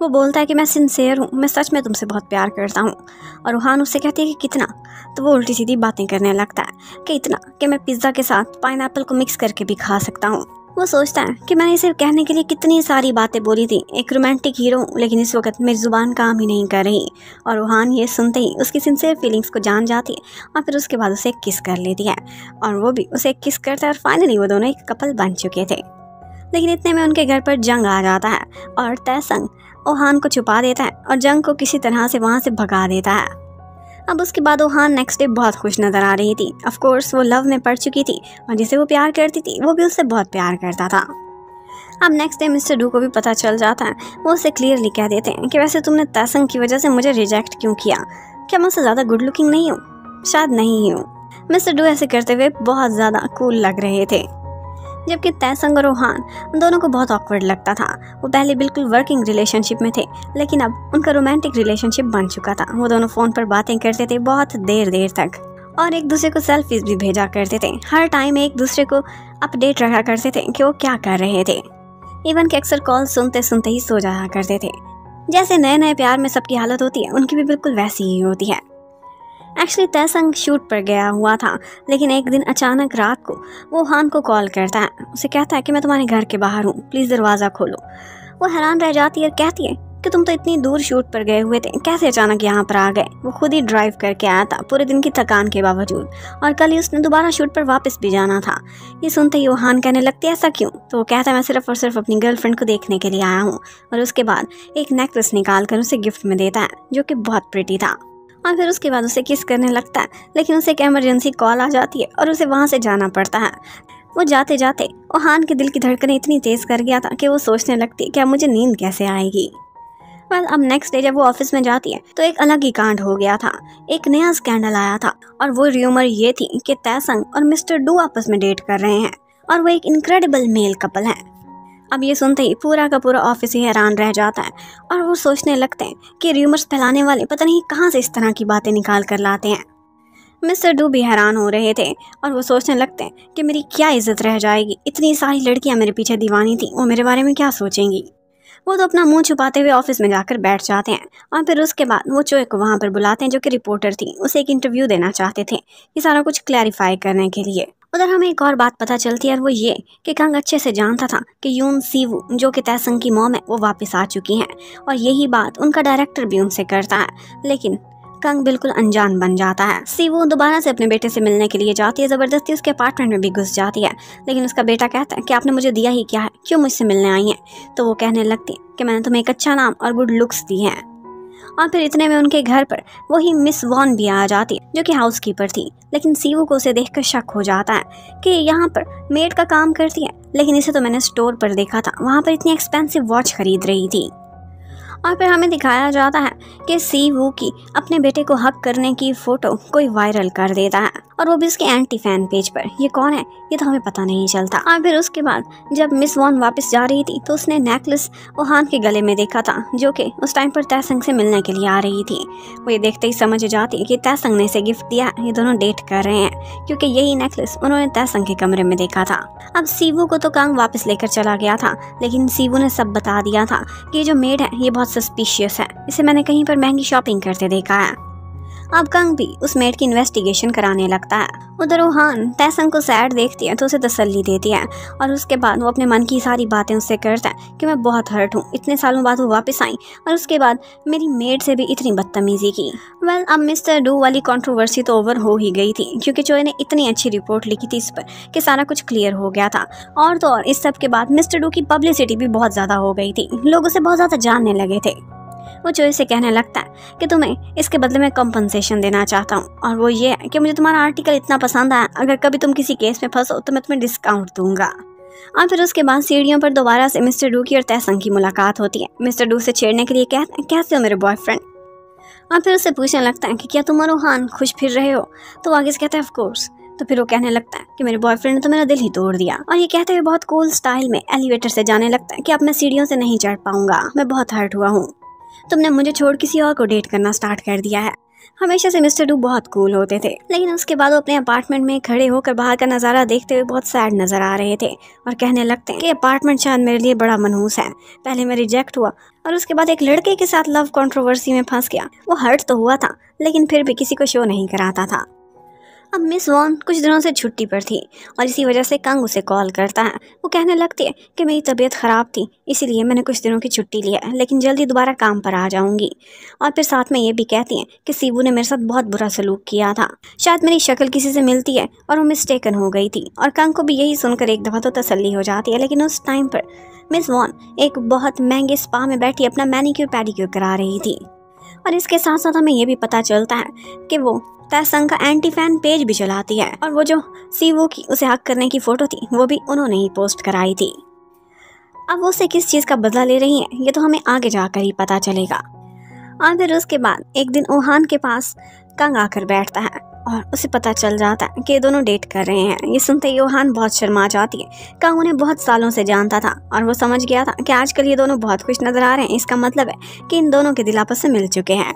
A: वो बोलता है कि मैं सिंसेयर हूँ। मैं सच में तुमसे बहुत प्यार करता हूँ। और रूहान उससे कहती है कि कितना? तो वो उल्टी सीधी बातें करने लगता है कि इतना कि मैं पिज़्ज़ा के साथ पाइन को मिक्स करके भी खा सकता हूँ। वो सोचता है कि मैंने इसे कहने के लिए कितनी सारी बातें बोली थी। एक रोमांटिक हीरो हूँ लेकिन इस वक्त मेरी ज़ुबान काम ही नहीं कर रही और रूहान ये सुनते ही उसकी सिंसियर फीलिंग्स को जान जाती है और फिर उसके बाद उसे किस कर लेती है और वो भी उसे किस करता है और फाइनली वो दोनों एक कपल बन चुके थे। लेकिन इतने में उनके घर पर जंग आ जाता है और तैसंग ओहान को छुपा देता है और जंग को किसी तरह से वहाँ से भगा देता है। अब उसके बाद ओहान नेक्स्ट डे बहुत खुश नज़र आ रही थी। ऑफ़ कोर्स वो लव में पड़ चुकी थी और जिसे वो प्यार करती थी, वो भी उससे बहुत प्यार करता था। अब नेक्स्ट डे मिस्टर डू को भी पता चल जाता है। वो उसे क्लियरली कह देते हैं कि वैसे तुमने तैसंग की वजह से मुझे रिजेक्ट क्यों किया? क्या मैं उससे ज़्यादा गुड लुकिंग नहीं हूँ? शायद नहीं हूँ। मिस्टर डू ऐसे करते हुए बहुत ज़्यादा कूल लग रहे थे। जबकि तैसंग और रोहान दोनों को बहुत ऑकवर्ड लगता था। वो पहले बिल्कुल वर्किंग रिलेशनशिप में थे, लेकिन अब उनका रोमांटिक रिलेशनशिप बन चुका था। वो दोनों फ़ोन पर बातें करते थे बहुत देर देर तक। और एक दूसरे को सेल्फीज भी भेजा करते थे। हर टाइम एक दूसरे को अपडेट रखा करते थे कि वो क्या कर रहे थे। इवन के अक्सर कॉल सुनते सुनते ही सो जाया करते थे। जैसे नए नए प्यार में सबकी हालत होती है, उनकी भी बिल्कुल वैसी ही होती है। एक्चुअली तयसंग शूट पर गया हुआ था, लेकिन एक दिन अचानक रात को वो हान को कॉल करता है। उसे कहता है कि मैं तुम्हारे घर के बाहर हूँ। प्लीज़ दरवाज़ा खोलो। वो हैरान रह जाती है और कहती है कि तुम तो इतनी दूर शूट पर गए हुए थे। कैसे अचानक यहाँ पर आ गए? वो खुद ही ड्राइव करके आया था, पूरे दिन की थकान के बावजूद। और कल ही उसने दोबारा शूट पर वापस भी जाना था। ये सुनते ही वो हान कहने लगती है, ऐसा क्यों? तो वो कहता है, मैं सिर्फ़ और सिर्फ़ अपनी गर्लफ्रेंड को देखने के लिए आया हूँ। और उसके बाद एक नेकलेस निकाल कर उसे गिफ्ट में देता है, जो कि बहुत प्रिटी था। और फिर उसके बाद उसे किस करने लगता है, लेकिन उसे एक एमरजेंसी कॉल आ जाती है और उसे वहाँ से जाना पड़ता है। वो जाते जाते ओहान के दिल की धड़कनें इतनी तेज़ कर गया था कि वो सोचने लगती, क्या मुझे नींद कैसे आएगी? वेल अब नेक्स्ट डे जब वो ऑफ़िस में जाती है तो एक अलग ही कांड हो गया था। एक नया स्कैंडल आया था और वो र्यूमर ये थी कि तैसंग और मिस्टर डू आपस में डेट कर रहे हैं और वो एक इनक्रेडिबल मेल कपल है। अब ये सुनते ही पूरा का पूरा ऑफ़िस ही हैरान रह जाता है और वो सोचने लगते हैं कि र्यूमर्स फैलाने वाले पता नहीं कहाँ से इस तरह की बातें निकाल कर लाते हैं। मिस्टर डू भी हैरान हो रहे थे और वो सोचने लगते हैं कि मेरी क्या इज़्ज़त रह जाएगी। इतनी सारी लड़कियाँ मेरे पीछे दीवानी थी, वो मेरे बारे में क्या सोचेंगी? वो तो अपना मुँह छुपाते हुए ऑफ़िस में जाकर बैठ जाते हैं और फिर उसके बाद वो चोए को वहाँ पर बुलाते हैं जो कि रिपोर्टर थी, उसे एक इंटरव्यू देना चाहते थे, ये सारा कुछ क्लैरिफाई करने के लिए। उधर हमें एक और बात पता चलती है, और वो ये कि कंग अच्छे से जानता था कि यून सीवू, जो कि तैसंग की मॉम है, वो वापस आ चुकी हैं, और यही बात उनका डायरेक्टर भी उनसे करता है। लेकिन कंग बिल्कुल अनजान बन जाता है। सीवू दोबारा से अपने बेटे से मिलने के लिए जाती है, ज़बरदस्ती उसके अपार्टमेंट में भी घुस जाती है। लेकिन उसका बेटा कहता है कि आपने मुझे दिया ही क्या है? क्यों मुझसे मिलने आई हैं? तो वो कहने लगती है कि मैंने तुम्हें एक अच्छा नाम और गुड लुक्स दी हैं। और फिर इतने में उनके घर पर वही मिस वॉन भी आ जाती, जो कि हाउस कीपर थी। लेकिन सीवू को उसे देखकर शक हो जाता है कि यहाँ पर मेड का काम करती है, लेकिन इसे तो मैंने स्टोर पर देखा था। वहाँ पर इतनी एक्सपेंसिव वॉच खरीद रही थी। और फिर हमें दिखाया जाता है कि सीवू की अपने बेटे को हक करने की फ़ोटो कोई वायरल कर देता है। और वो भी उसके एंटी फ़ैन पेज पर। ये कौन है? ये तो हमें पता नहीं चलता। और फिर उसके बाद, जब मिस वॉन वापस जा रही थी तो उसने नेकलेस ओहान के गले में देखा था, जो कि उस टाइम पर तयसंग से मिलने के लिए आ रही थी। वो ये देखते ही समझ जाती कि तैसंग ने इसे गिफ्ट दिया। ये दोनों डेट कर रहे हैं, क्योंकि यही नेकलेस उन्होंने तयसंग के कमरे में देखा था। अब सीवू को तो कांग वापस लेकर चला गया था, लेकिन सीवू ने सब बता दिया था कि जो मेड है, ये बहुत सस्पिशियस है। इसे मैंने कहीं पर महँगी शॉपिंग करते देखा है। अब कंग भी उस मेड की इन्वेस्टिगेशन कराने लगता है। उधर रोहान तैसंग को सैड देखती है तो उसे तसल्ली देती है और उसके बाद वो अपने मन की सारी बातें उससे करता है कि मैं बहुत हर्ट हूँ। इतने सालों बाद वो वापस आई और उसके बाद मेरी मेड से भी इतनी बदतमीजी की। वेल well, अब मिस्टर डू वाली कंट्रोवर्सी तो ओवर हो ही गई थी क्योंकि चोए ने इतनी अच्छी रिपोर्ट लिखी थी इस पर कि सारा कुछ क्लियर हो गया था। और तो और इस सब के बाद मिस्टर डू की पब्लिसिटी भी बहुत ज़्यादा हो गई थी। लोग उसे बहुत ज़्यादा जानने लगे थे। वो जो इसे कहने लगता है कि तुम्हें इसके बदले में कंपनसेशन देना चाहता हूँ। और वो ये है कि मुझे तुम्हारा आर्टिकल इतना पसंद आया, अगर कभी तुम किसी केस में फंसो तो मैं तुम्हें डिस्काउंट दूँगा। और फिर उसके बाद सीढ़ियों पर दोबारा से मिस्टर डू की और तहसंग की मुलाकात होती है। मिस्टर डू से छेड़ने के लिए कहते हैं कैसे हो मेरे बॉयफ्रेंड और फिर उससे पूछने लगता है कि क्या तुम रोहान खुश फिर रहे हो? तो आगे से कहता है ऑफकोर्स तो फिर वो कहने लगता है कि मेरे बॉयफ्रेंड ने तो मेरा दिल ही तोड़ दिया। और ये कहते हुए बहुत कूल स्टाइल में एलिवेटर से जाने लगता है कि अब मैं सीढ़ियों से नहीं चढ़ पाऊँगा। मैं बहुत हर्ट हुआ हूँ। तुमने मुझे छोड़ किसी और को डेट करना स्टार्ट कर दिया है। हमेशा से मिस्टर डू बहुत कूल होते थे, लेकिन उसके बाद वो अपने अपार्टमेंट में खड़े होकर बाहर का नज़ारा देखते हुए बहुत सैड नज़र आ रहे थे और कहने लगते हैं कि अपार्टमेंट शायद मेरे लिए बड़ा मनहूस है। पहले मैं रिजेक्ट हुआ और उसके बाद एक लड़के के साथ लव कंट्रोवर्सी में फंस गया। वो हर्ट तो हुआ था, लेकिन फिर भी किसी को शो नहीं कराता था। अब मिस वॉन कुछ दिनों से छुट्टी पर थी और इसी वजह से कंग उसे कॉल करता है। वो कहने लगती है कि मेरी तबीयत ख़राब थी, इसीलिए मैंने कुछ दिनों की छुट्टी लिया है, लेकिन जल्दी दोबारा काम पर आ जाऊँगी। और फिर साथ में ये भी कहती हैं कि सीबू ने मेरे साथ बहुत बुरा सलूक किया था। शायद मेरी शक्ल किसी से मिलती है और वो मिस्टेकन हो गई थी। और कंग को भी यही सुनकर एक दफ़ा तो तसली हो जाती है, लेकिन उस टाइम पर मिस वॉन एक बहुत महँगे स्पा में बैठी अपना मैनिक्योर पैडिक्योर करा रही थी। और इसके साथ साथ हमें ये भी पता चलता है कि वो तयसंग का एंटी फ़ैन पेज भी चलाती है और वो जो सीवो की उसे हक करने की फ़ोटो थी, वो भी उन्होंने ही पोस्ट कराई थी। अब वो उसे किस चीज़ का बदला ले रही है, ये तो हमें आगे जाकर ही पता चलेगा। और फिर उसके बाद एक दिन ओहान के पास कंग आकर बैठता है। और उसे पता चल जाता है कि दोनों डेट कर रहे हैं। ये सुनते ही योहान बहुत शर्मा जाती है। कंग उन्हें बहुत सालों से जानता था और वो समझ गया था कि आजकल ये दोनों बहुत खुश नज़र आ रहे हैं। इसका मतलब है कि इन दोनों के दिल आपस से मिल चुके हैं।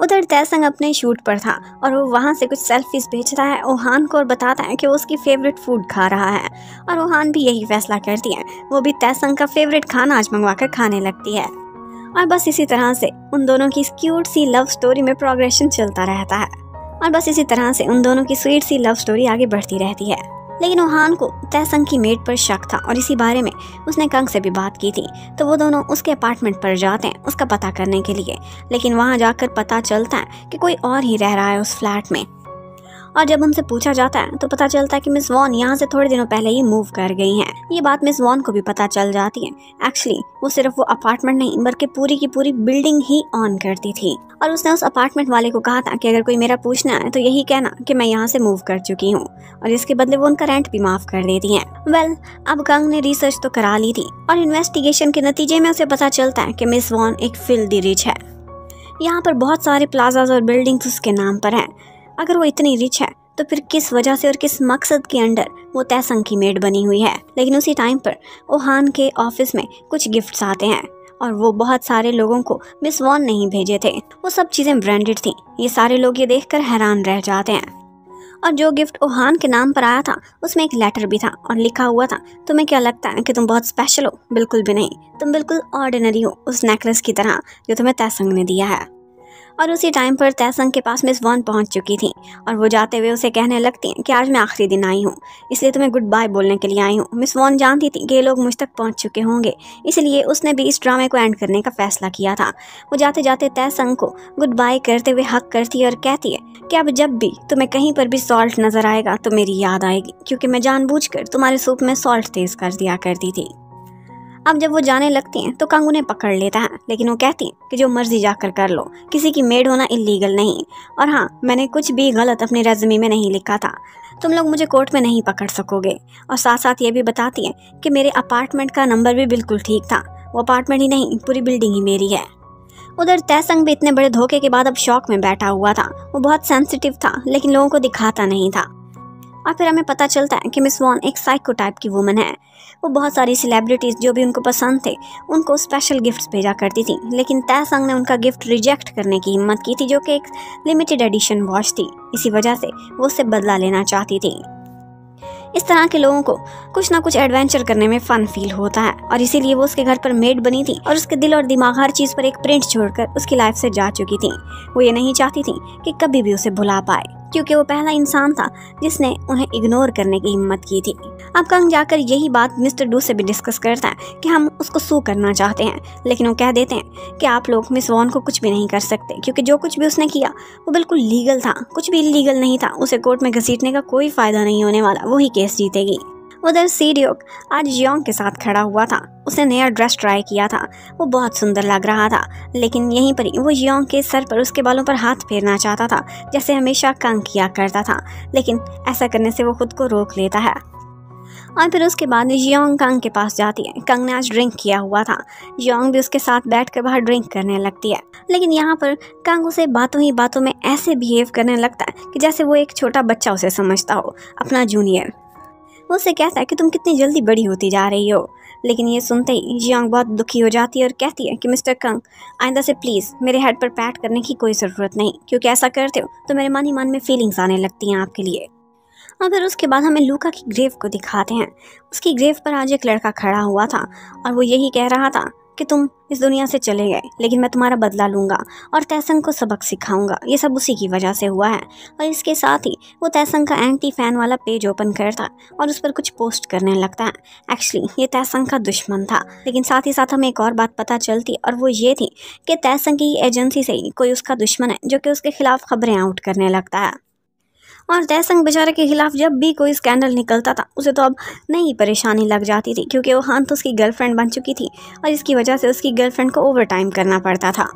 A: उधर तैसंग अपने शूट पर था और वो वहाँ से कुछ सेल्फीज भेजता है। ओहान को और बताता है कि वो उसकी फेवरेट फ़ूड खा रहा है और ओहान भी यही फैसला करती है। वो भी तैसंग का फेवरेट खाना आज मंगवा कर खाने लगती है। और बस इसी तरह से उन दोनों की क्यूट सी लव स्टोरी में प्रोग्रेशन चलता रहता है। और बस इसी तरह से उन दोनों की स्वीट सी लव स्टोरी आगे बढ़ती रहती है। लेकिन ओहान को तयसंग की मेट पर शक था और इसी बारे में उसने कंग से भी बात की थी। तो वो दोनों उसके अपार्टमेंट पर जाते हैं उसका पता करने के लिए। लेकिन वहाँ जाकर पता चलता है कि कोई और ही रह रहा है उस फ्लैट में। और जब उनसे पूछा जाता है तो पता चलता है कि मिस वॉन यहाँ से थोड़े दिनों पहले ही मूव कर गई हैं। ये बात मिस वॉन को भी पता चल जाती है। एक्चुअली वो सिर्फ़ वो अपार्टमेंट नहीं बल्कि पूरी की पूरी बिल्डिंग ही ऑन करती थी। और उसने उस अपार्टमेंट वाले को कहा था कि अगर कोई मेरा पूछना है तो यही कहना कि मैं यहाँ से मूव कर चुकी हूँ। और इसके बदले वो उनका रेंट भी माफ़ कर देती हैं। वेल well, अब कंग ने रिसर्च तो करा ली थी और इन्वेस्टिगेशन के नतीजे में उसे पता चलता है कि मिस वॉन एक फिल्दी रिच है। यहाँ पर बहुत सारे प्लाजाज और बिल्डिंग्स उसके नाम पर हैं। अगर वो इतनी रिच है तो फिर किस वजह से और किस मकसद के अंडर वो तयसंग की मेड बनी हुई है? लेकिन उसी टाइम पर ओहान के ऑफ़िस में कुछ गिफ्ट्स आते हैं और वो बहुत सारे लोगों को मिस वॉन नहीं भेजे थे। वो सब चीज़ें ब्रांडेड थी। ये सारे लोग ये देखकर हैरान रह जाते हैं। और जो गिफ्ट ओहान के नाम पर आया था, उसमें एक लेटर भी था और लिखा हुआ था। तुम्हें क्या लगता है कि तुम बहुत स्पेशल हो? बिल्कुल भी नहीं। तुम बिल्कुल ऑर्डिनरी हो उस नेकलेस की तरह, जो तुम्हें तैसंग ने दिया है। और उसी टाइम पर तयसंग के पास मिस वॉन पहुँच चुकी थी और वो जाते हुए उसे कहने लगती कि आज मैं आखिरी दिन आई हूँ, इसलिए तुम्हें गुड बाय बोलने के लिए आई हूँ। मिस वॉन जानती थी कि ये लोग मुझ तक पहुँच चुके होंगे, इसलिए उसने भी इस ड्रामे को एंड करने का फैसला किया था। वो जाते जाते तयसंग को गुड बाय करते हुए हक करती है और कहती है कि अब जब भी तुम्हें कहीं पर भी सॉल्ट नज़र आएगा तो मेरी याद आएगी, क्योंकि मैं जानबूझकर तुम्हारे सूप में सॉल्ट तेज कर दिया करती थी। अब जब वो जाने लगती हैं तो कंग उन्हें पकड़ लेता है, लेकिन वो कहती हैं कि जो मर्ज़ी जाकर कर लो, किसी की मेड होना इलीगल नहीं। और हाँ मैंने कुछ भी गलत अपने रेजमी में नहीं लिखा था। तुम लोग मुझे कोर्ट में नहीं पकड़ सकोगे। और साथ साथ ये भी बताती हैं कि मेरे अपार्टमेंट का नंबर भी बिल्कुल ठीक था। वो अपार्टमेंट ही नहीं, पूरी बिल्डिंग ही मेरी है। उधर तयसंग भी इतने बड़े धोखे के बाद अब शौक में बैठा हुआ था। वो बहुत सेंसिटिव था, लेकिन लोगों को दिखाता नहीं था। और फिर हमें पता चलता है कि मिस वॉन एक साइको टाइप की वुमन है। वो बहुत सारी सेलिब्रिटीज़ जो भी उनको पसंद थे, उनको स्पेशल गिफ्ट्स भेजा करती थी। लेकिन तैसंग ने उनका गिफ्ट रिजेक्ट करने की हिम्मत की थी, जो कि एक लिमिटेड एडिशन वॉच थी। इसी वजह से वो उससे बदला लेना चाहती थी। इस तरह के लोगों को कुछ ना कुछ एडवेंचर करने में फन फील होता है, और इसीलिए वो उसके घर पर मेड बनी थी, और उसके दिल और दिमाग हर चीज़ पर एक प्रिंट छोड़कर उसकी लाइफ से जा चुकी थी। वो ये नहीं चाहती थी कि कभी भी उसे भुला पाए। क्योंकि वो पहला इंसान था जिसने उन्हें इग्नोर करने की हिम्मत की थी। अब कंग जाकर यही बात मिस्टर डू से भी डिस्कस करता है कि हम उसको सू करना चाहते हैं, लेकिन वो कह देते हैं कि आप लोग मिस वॉन को कुछ भी नहीं कर सकते, क्योंकि जो कुछ भी उसने किया, वो बिल्कुल लीगल था, कुछ भी इलीगल नहीं था, उसे कोर्ट में घसीटने का कोई फ़ायदा नहीं होने वाला वही केस जीतेगी। उधर सीडियोक आज योंग के साथ खड़ा हुआ था। उसने नया ड्रेस ट्राई किया था। वो बहुत सुंदर लग रहा था। लेकिन यहीं पर वो योंग के सर पर उसके बालों पर हाथ फेरना चाहता था, जैसे हमेशा कंग किया करता था। लेकिन ऐसा करने से वो खुद को रोक लेता है। और फिर उसके बाद योंग कंग के पास जाती है। कंग ने आज ड्रिंक किया हुआ था। योंग भी उसके साथ बैठ कर बाहर ड्रिंक करने लगती है। लेकिन यहाँ पर कंग उसे बातों ही बातों में ऐसे बिहेव करने लगता है कि जैसे वो एक छोटा बच्चा उसे समझता हो, अपना जूनियर वो उसे कहता है कि तुम कितनी जल्दी बड़ी होती जा रही हो। लेकिन ये सुनते ही जियांग बहुत दुखी हो जाती है और कहती है कि, मिस्टर कंग, आइंदा से प्लीज़, मेरे हेड पर पैट करने की कोई ज़रूरत नहीं, क्योंकि ऐसा करते हो तो मेरे मन ही मन में फीलिंग्स आने लगती हैं आपके लिए। अगर उसके बाद हमें लूका की ग्रेव को दिखाते हैं। उसकी ग्रेव पर आज एक लड़का खड़ा हुआ था और वो यही कह रहा था कि तुम इस दुनिया से चले गए, लेकिन मैं तुम्हारा बदला लूँगा और तैसंग को सबक सिखाऊँगा। ये सब उसी की वजह से हुआ है। और इसके साथ ही वो तैसंग का एंटी फ़ैन वाला पेज ओपन करता और उस पर कुछ पोस्ट करने लगता है। एक्चुअली ये तैसंग का दुश्मन था। लेकिन साथ ही साथ हमें एक और बात पता चलती और वो ये थी कि तैसंग की एजेंसी से ही कोई उसका दुश्मन है, जो कि उसके खिलाफ खबरें आउट करने लगता है। और तयसंग बेचारे के खिलाफ जब भी कोई स्कैंडल निकलता था, उसे तो अब नई परेशानी लग जाती थी, क्योंकि वो हान तो उसकी गर्लफ्रेंड बन चुकी थी और इसकी वजह से उसकी गर्लफ्रेंड को ओवर टाइम करना पड़ता था।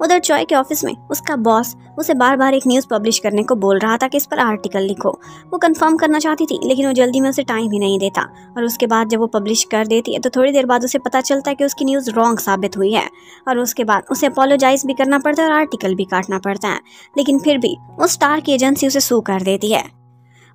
A: उधर चॉय के ऑफ़िस में उसका बॉस उसे बार बार एक न्यूज़ पब्लिश करने को बोल रहा था कि इस पर आर्टिकल लिखो। वो कंफर्म करना चाहती थी, लेकिन वो जल्दी में उसे टाइम ही नहीं देता और उसके बाद जब वो पब्लिश कर देती है तो थोड़ी देर बाद उसे पता चलता है कि उसकी न्यूज़ रॉन्ग साबित हुई है और उसके बाद उसे अपोलोजाइज भी करना पड़ता है और आर्टिकल भी काटना पड़ता है। लेकिन फिर भी वो स्टार की एजेंसी उसे सू कर देती है।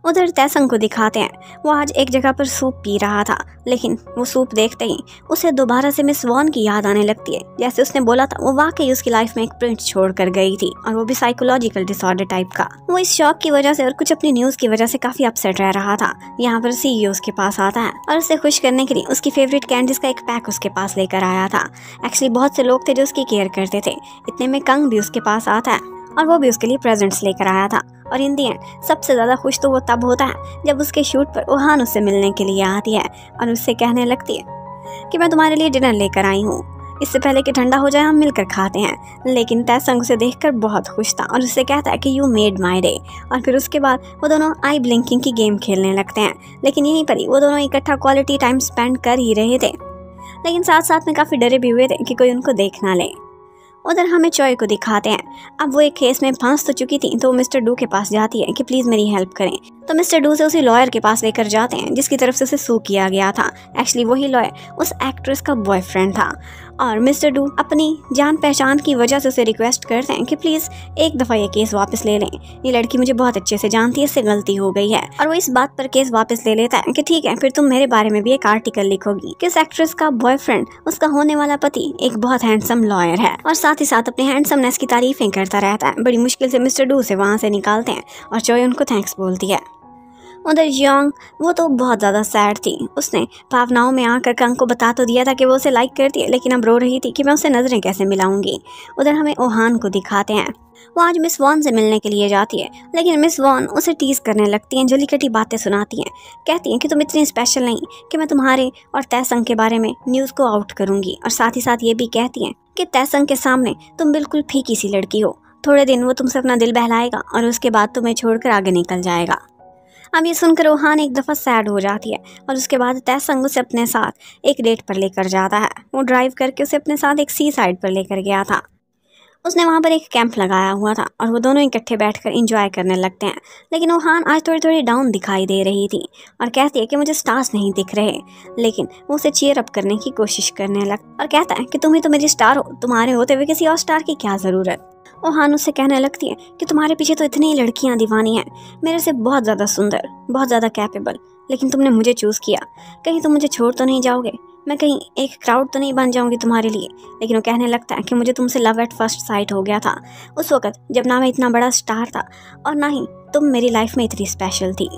A: उधर तैसंग को दिखाते हैं। वो आज एक जगह पर सूप पी रहा था, लेकिन वो सूप देखते ही उसे दोबारा से मिस वॉन की याद आने लगती है। जैसे उसने बोला था, वो वाकई उसकी लाइफ में एक प्रिंट छोड़ कर गई थी, और वो भी साइकोलॉजिकल डिसऑर्डर टाइप का। वो इस शौक की वजह से और कुछ अपनी न्यूज़ की वजह से काफ़ी अपसेट रह रहा था। यहाँ पर सी उसके पास आता है, और उसे खुश करने के लिए उसकी फेवरेट कैंडीज का एक पैक उसके पास लेकर आया था। एक्चुअली बहुत से लोग थे जो उसकी केयर करते थे। इतने में कंग भी उसके पास आता है। और वो भी उसके लिए प्रेजेंट्स लेकर आया था। और इन दी एंड सबसे ज़्यादा खुश तो वो तब होता है, जब उसके शूट पर ओहान उससे मिलने के लिए आती है और उससे कहने लगती है कि मैं तुम्हारे लिए डिनर लेकर आई हूँ। इससे पहले कि ठंडा हो जाए, हम मिलकर खाते हैं। लेकिन तैसंग उसे देखकर बहुत खुश था और उससे कहता है कि यू मेड माई डे और फिर उसके बाद वो दोनों आई ब्लिंकिंग की गेम खेलने लगते हैं। लेकिन यहीं पर ही वो दोनों इकट्ठा क्वालिटी टाइम स्पेंड कर ही रहे थे। लेकिन साथ साथ में काफ़ी डरे भी हुए थे कि कोई उनको देख ना ले। उधर हमें चॉय को दिखाते हैं। अब वो एक केस में फंस तो चुकी थी तो मिस्टर डू के पास जाती है कि प्लीज़ मेरी हेल्प करें। तो मिस्टर डू से उसी लॉयर के पास लेकर जाते हैं, जिसकी तरफ़ से उसे सू किया गया था। एक्चुअली वही लॉयर उस एक्ट्रेस का बॉयफ्रेंड था। और मिस्टर डू अपनी जान पहचान की वजह से उसे रिक्वेस्ट करते हैं कि प्लीज़ एक दफ़ा ये केस वापस ले लें। ये लड़की मुझे बहुत अच्छे से जानती है, इससे गलती हो गई है। और वो इस बात पर केस वापस ले लेता है कि ठीक है, फिर तुम मेरे बारे में भी एक आर्टिकल लिखोगी। किस एक्ट्रेस का बॉयफ्रेंड उसका होने वाला पति एक बहुत हैंडसम लॉयर है। और साथ ही साथ अपने हैंडसमनेस की तारीफें करता रहता है। बड़ी मुश्किल से मिस्टर डू से वहाँ से निकालते हैं और चोय उनको थैंक्स बोलती है। उधर योंग, वो तो बहुत ज़्यादा सैड थी। उसने भावनाओं में आकर कंग को बता तो दिया था कि वो उसे लाइक करती है, लेकिन अब रो रही थी कि मैं उसे नज़रें कैसे मिलाऊँगी। उधर हमें ओहान को दिखाते हैं। वो आज मिस वॉन से मिलने के लिए जाती है, लेकिन मिस वॉन उसे टीज करने लगती हैं जली कटी बातें सुनाती हैं। कहती हैं कि तुम इतनी स्पेशल नहीं, कि मैं तुम्हारे और तयसंग के बारे में न्यूज़ को आउट करूँगी। और साथ ही साथ ये भी कहती हैं कि तयसंग के सामने तुम बिल्कुल फीकी सी लड़की हो। थोड़े दिन वो तुमसे अपना दिल बहलाएगा और उसके बाद तुम्हें छोड़कर आगे निकल जाएगा। अब ये सुनकर रोहान एक दफ़ा सैड हो जाती है और उसके बाद तैसंग उसे अपने साथ एक डेट पर लेकर जाता है। वो ड्राइव करके उसे अपने साथ एक सी साइड पर लेकर गया था। उसने वहाँ पर एक कैंप लगाया हुआ था और वो दोनों इकट्ठे बैठकर इंजॉय करने लगते हैं। लेकिन वहान आज थोड़ी थोड़ी डाउन दिखाई दे रही थी और कहती है कि मुझे स्टार्स नहीं दिख रहे। लेकिन वो उसे चेयर अप करने की कोशिश करने लग और कहता है कि तुम ही तो मेरी स्टार हो, तुम्हारे होते हुए किसी और स्टार की क्या ज़रूरत? और हान उससे कहने लगती है कि तुम्हारे पीछे तो इतनी ही लड़कियाँ दीवानी हैं। मेरे से बहुत ज़्यादा सुंदर, बहुत ज़्यादा कैपेबल लेकिन तुमने मुझे चूज़ किया। कहीं तुम मुझे छोड़ तो नहीं जाओगे? मैं कहीं एक क्राउड तो नहीं बन जाऊँगी तुम्हारे लिए। लेकिन वो कहने लगता है कि मुझे तुमसे लव एट फ़र्स्ट साइट हो गया था। उस वक्त जब ना मैं इतना बड़ा स्टार था, और ना ही तुम मेरी लाइफ में इतनी स्पेशल थी।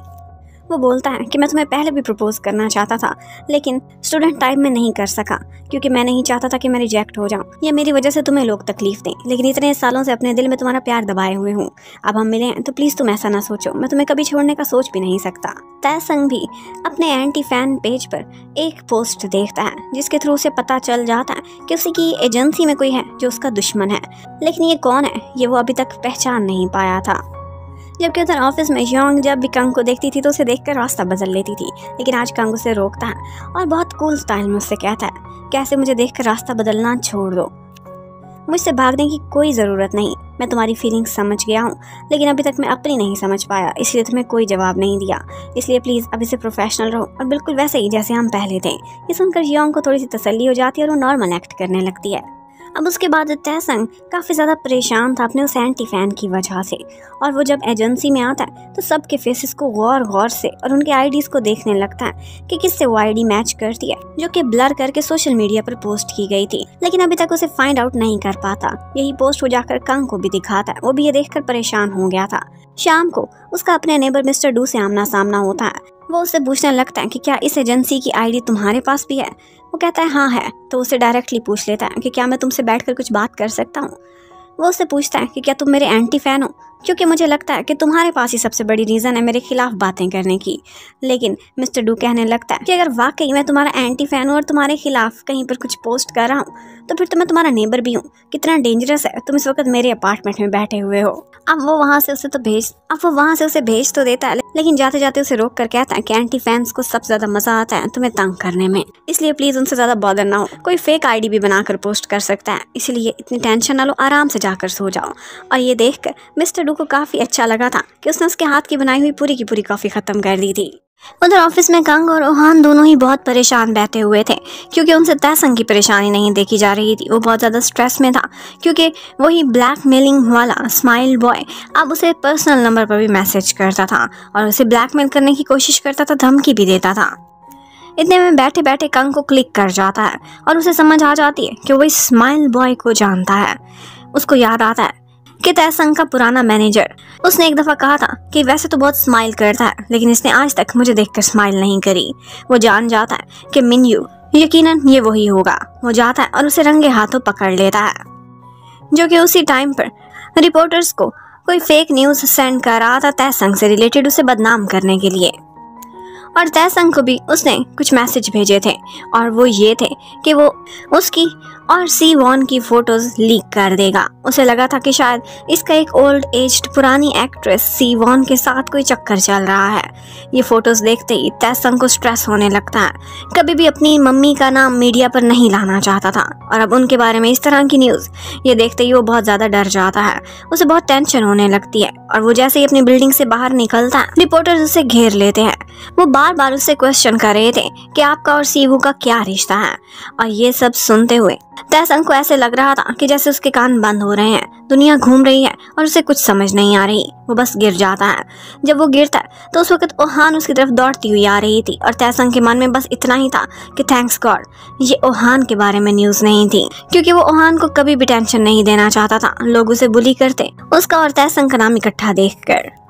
A: वो बोलता है कि मैं तुम्हें पहले भी प्रपोज करना चाहता था, लेकिन स्टूडेंट टाइम में नहीं कर सका, क्योंकि मैं नहीं चाहता था कि मैं रिजेक्ट हो जाऊँ। या मेरी वजह से तुम्हें लोग तकलीफ़ दें, लेकिन इतने सालों से अपने दिल में तुम्हारा प्यार दबाए हुए हूँ। अब हम मिले हैं तो प्लीज़ तुम ऐसा ना सोचो। मैं तुम्हें कभी छोड़ने का सोच भी नहीं सकता। तयसंग भी अपने एंटी फ़ैन पेज पर एक पोस्ट देखता है, जिसके थ्रू उसे पता चल जाता है कि उसी की एजेंसी में कोई है जो उसका दुश्मन है। लेकिन ये कौन है, ये वो अभी तक पहचान नहीं पाया था। जबकि उधर ऑफ़िस में योंग जब भी कंग को देखती थी तो उसे देखकर रास्ता बदल लेती थी, लेकिन आज कंग उसे रोकता है और बहुत कूल स्टाइल में उससे कहता है, कैसे मुझे देखकर रास्ता बदलना छोड़ दो? मुझसे भागने की कोई ज़रूरत नहीं। मैं तुम्हारी फीलिंग्स समझ गया हूँ, लेकिन अभी तक मैं अपनी नहीं समझ पाया, इसलिए तुम्हें कोई जवाब नहीं दिया। इसलिए प्लीज़ अभी से प्रोफेशनल रहो और बिल्कुल वैसे ही जैसे हम पहले थे। ये सुनकर योंग को थोड़ी सी तसल्ली हो जाती है और वो नॉर्मल एक्ट करने लगती है। अब उसके बाद तैसंग काफ़ी ज़्यादा परेशान था अपने उस एंटी फ़ैन की वजह से। और वो जब एजेंसी में आता है तो सबके फेसेस को गौर गौर से और उनके आईडीज़ को देखने लगता है कि किससे वो आईडी मैच करती है, जो कि ब्लर करके सोशल मीडिया पर पोस्ट की गई थी। लेकिन अभी तक उसे फाइंड आउट नहीं कर पाता। यही पोस्ट वो जाकर कंग को भी दिखाता है। वो भी ये देखकर परेशान हो गया था। शाम को उसका अपने नेबर मिस्टर डू से आमना सामना होता है। वो उससे पूछने लगता है कि क्या इस एजेंसी की आईडी तुम्हारे पास भी है? वो कहता है हाँ है। तो उसे डायरेक्टली पूछ लेता है कि क्या मैं तुमसे बैठकर कुछ बात कर सकता हूँ? वो उससे पूछता है कि क्या तुम मेरे एंटी फ़ैन हो? क्योंकि मुझे लगता है कि तुम्हारे पास ही सबसे बड़ी रीज़न है मेरे खिलाफ बातें करने की। लेकिन मिस्टर डू कहने लगता है कि अगर वाकई मैं तुम्हारा एंटी फ़ैन हूँ और तुम्हारे खिलाफ कहीं पर कुछ पोस्ट कर रहा हूँ तो फिर तो मैं तुम्हारा नेबर भी हूँ। कितना डेंजरस है, तुम इस वक्त मेरे अपार्टमेंट में बैठे हुए हो। अब वो वहाँ से उसे तो भेज, अब वो वहाँ से उसे भेज तो देता है। लेकिन जाते जाते उसे रोक कर कहता है कि एंटी फैंस को सबसे ज़्यादा मज़ा आता है तुम्हें तंग करने में। इसलिए प्लीज़ उनसे ज़्यादा बॉदर ना हो। कोई फेक आईडी भी बनाकर पोस्ट कर सकता है। इसलिए इतनी टेंशन ना लो, आराम से जाकर सो जाओ। और ये देखकर मिस्टर डू को काफ़ी अच्छा लगा था कि उसने उसके हाथ की बनाई हुई पूरी की पूरी कॉफ़ी ख़त्म कर दी थी। उधर ऑफ़िस में कंग और ओहान दोनों ही बहुत परेशान बैठे हुए थे, क्योंकि उनसे तयसंग की परेशानी नहीं देखी जा रही थी। वो बहुत ज़्यादा स्ट्रेस में था, क्योंकि वही ब्लैक मेलिंग वाला स्माइल बॉय अब उसे पर्सनल नंबर पर भी मैसेज करता था और उसे ब्लैकमेल करने की कोशिश करता था, धमकी भी देता था। इतने में बैठे बैठे कंग को क्लिक कर जाता है और उसे समझ आ जाती है कि वो इस स्माइल बॉय को जानता है। उसको याद आता है कि तयसंग का पुराना मैनेजर। उसने एक दफ़ा कहा था कि वैसे तो बहुत स्माइल करता है, लेकिन इसने आज तक मुझे देखकर स्माइल नहीं करी। वो जान जाता है कि मिन्यू, यकीनन ये वही होगा। वो जाता है और उसे रंगे हाथों पकड़ लेता है। जो कि उसी टाइम पर रिपोर्टर्स को कोई फेक न्यूज़ सेंड कर रहा था तयसंग से रिलेटेड उसे बदनाम करने के लिए। और तयसंग को भी उसने कुछ मैसेज भेजे थे, और वो ये थे कि वो उसकी और सी वॉन की फ़ोटोज़ लीक कर देगा। उसे लगा था कि शायद इसका एक ओल्ड एज्ड पुरानी एक्ट्रेस सी वॉन के साथ कोई चक्कर चल रहा है। ये फ़ोटोज़ देखते ही तैसंग को स्ट्रेस होने लगता है। कभी भी अपनी मम्मी का नाम मीडिया पर नहीं लाना चाहता था। और अब उनके बारे में इस तरह की न्यूज़ ये देखते ही वो बहुत ज़्यादा डर जाता है। उसे बहुत टेंशन होने लगती है और वो जैसे ही अपनी बिल्डिंग से बाहर निकलता है रिपोर्टर्स उसे घेर लेते हैं। वो बार बार उससे क्वेश्चन कर रहे थे कि आपका और सीवू का क्या रिश्ता है? और ये सब सुनते हुए तैसंग को ऐसे लग रहा था कि जैसे उसके कान बंद हो रहे हैं। दुनिया घूम रही है और उसे कुछ समझ नहीं आ रही। वो बस गिर जाता है। जब वो गिरता है तो उस वक्त ओहान उसकी तरफ़ दौड़ती हुई आ रही थी और तैसंग के मन में बस इतना ही था कि थैंक्स गॉड ये ओहान के बारे में न्यूज़ नहीं थी। क्योंकि वो ओहान को कभी भी टेंशन नहीं देना चाहता था। लोग उसे बुली करते, उसका और तैसंग का नाम इकट्ठा देख कर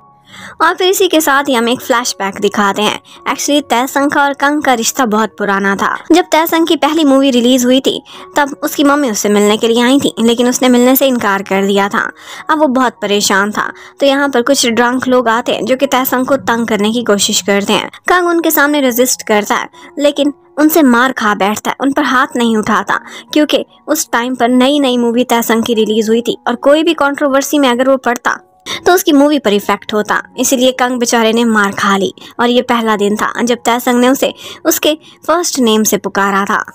A: और फिर इसी के साथ ही हम एक फ्लैशबैक दिखाते हैं। एक्चुअली तयसंग और कंग का रिश्ता बहुत पुराना था। जब तयसंग की पहली मूवी रिलीज़ हुई थी, तब उसकी मम्मी उससे मिलने के लिए आई थी, लेकिन उसने मिलने से इनकार कर दिया था। अब वो बहुत परेशान था। तो यहाँ पर कुछ ड्रंक लोग आते हैं, जो कि तयसंग को तंग करने की कोशिश करते हैं। कंग उनके सामने रेजिस्ट करता है, लेकिन उनसे मार खा बैठता है, उन पर हाथ नहीं उठाता, क्योंकि उस टाइम पर नई नई मूवी तयसंग की रिलीज़ हुई थी, और कोई भी कंट्रोवर्सी में अगर वो पड़ता तो उसकी मूवी पर इफ़ेक्ट होता। इसीलिए कंग बेचारे ने मार खा ली। और ये पहला दिन था, जब तयसंग ने उसे उसके फ़र्स्ट नेम से पुकारा था।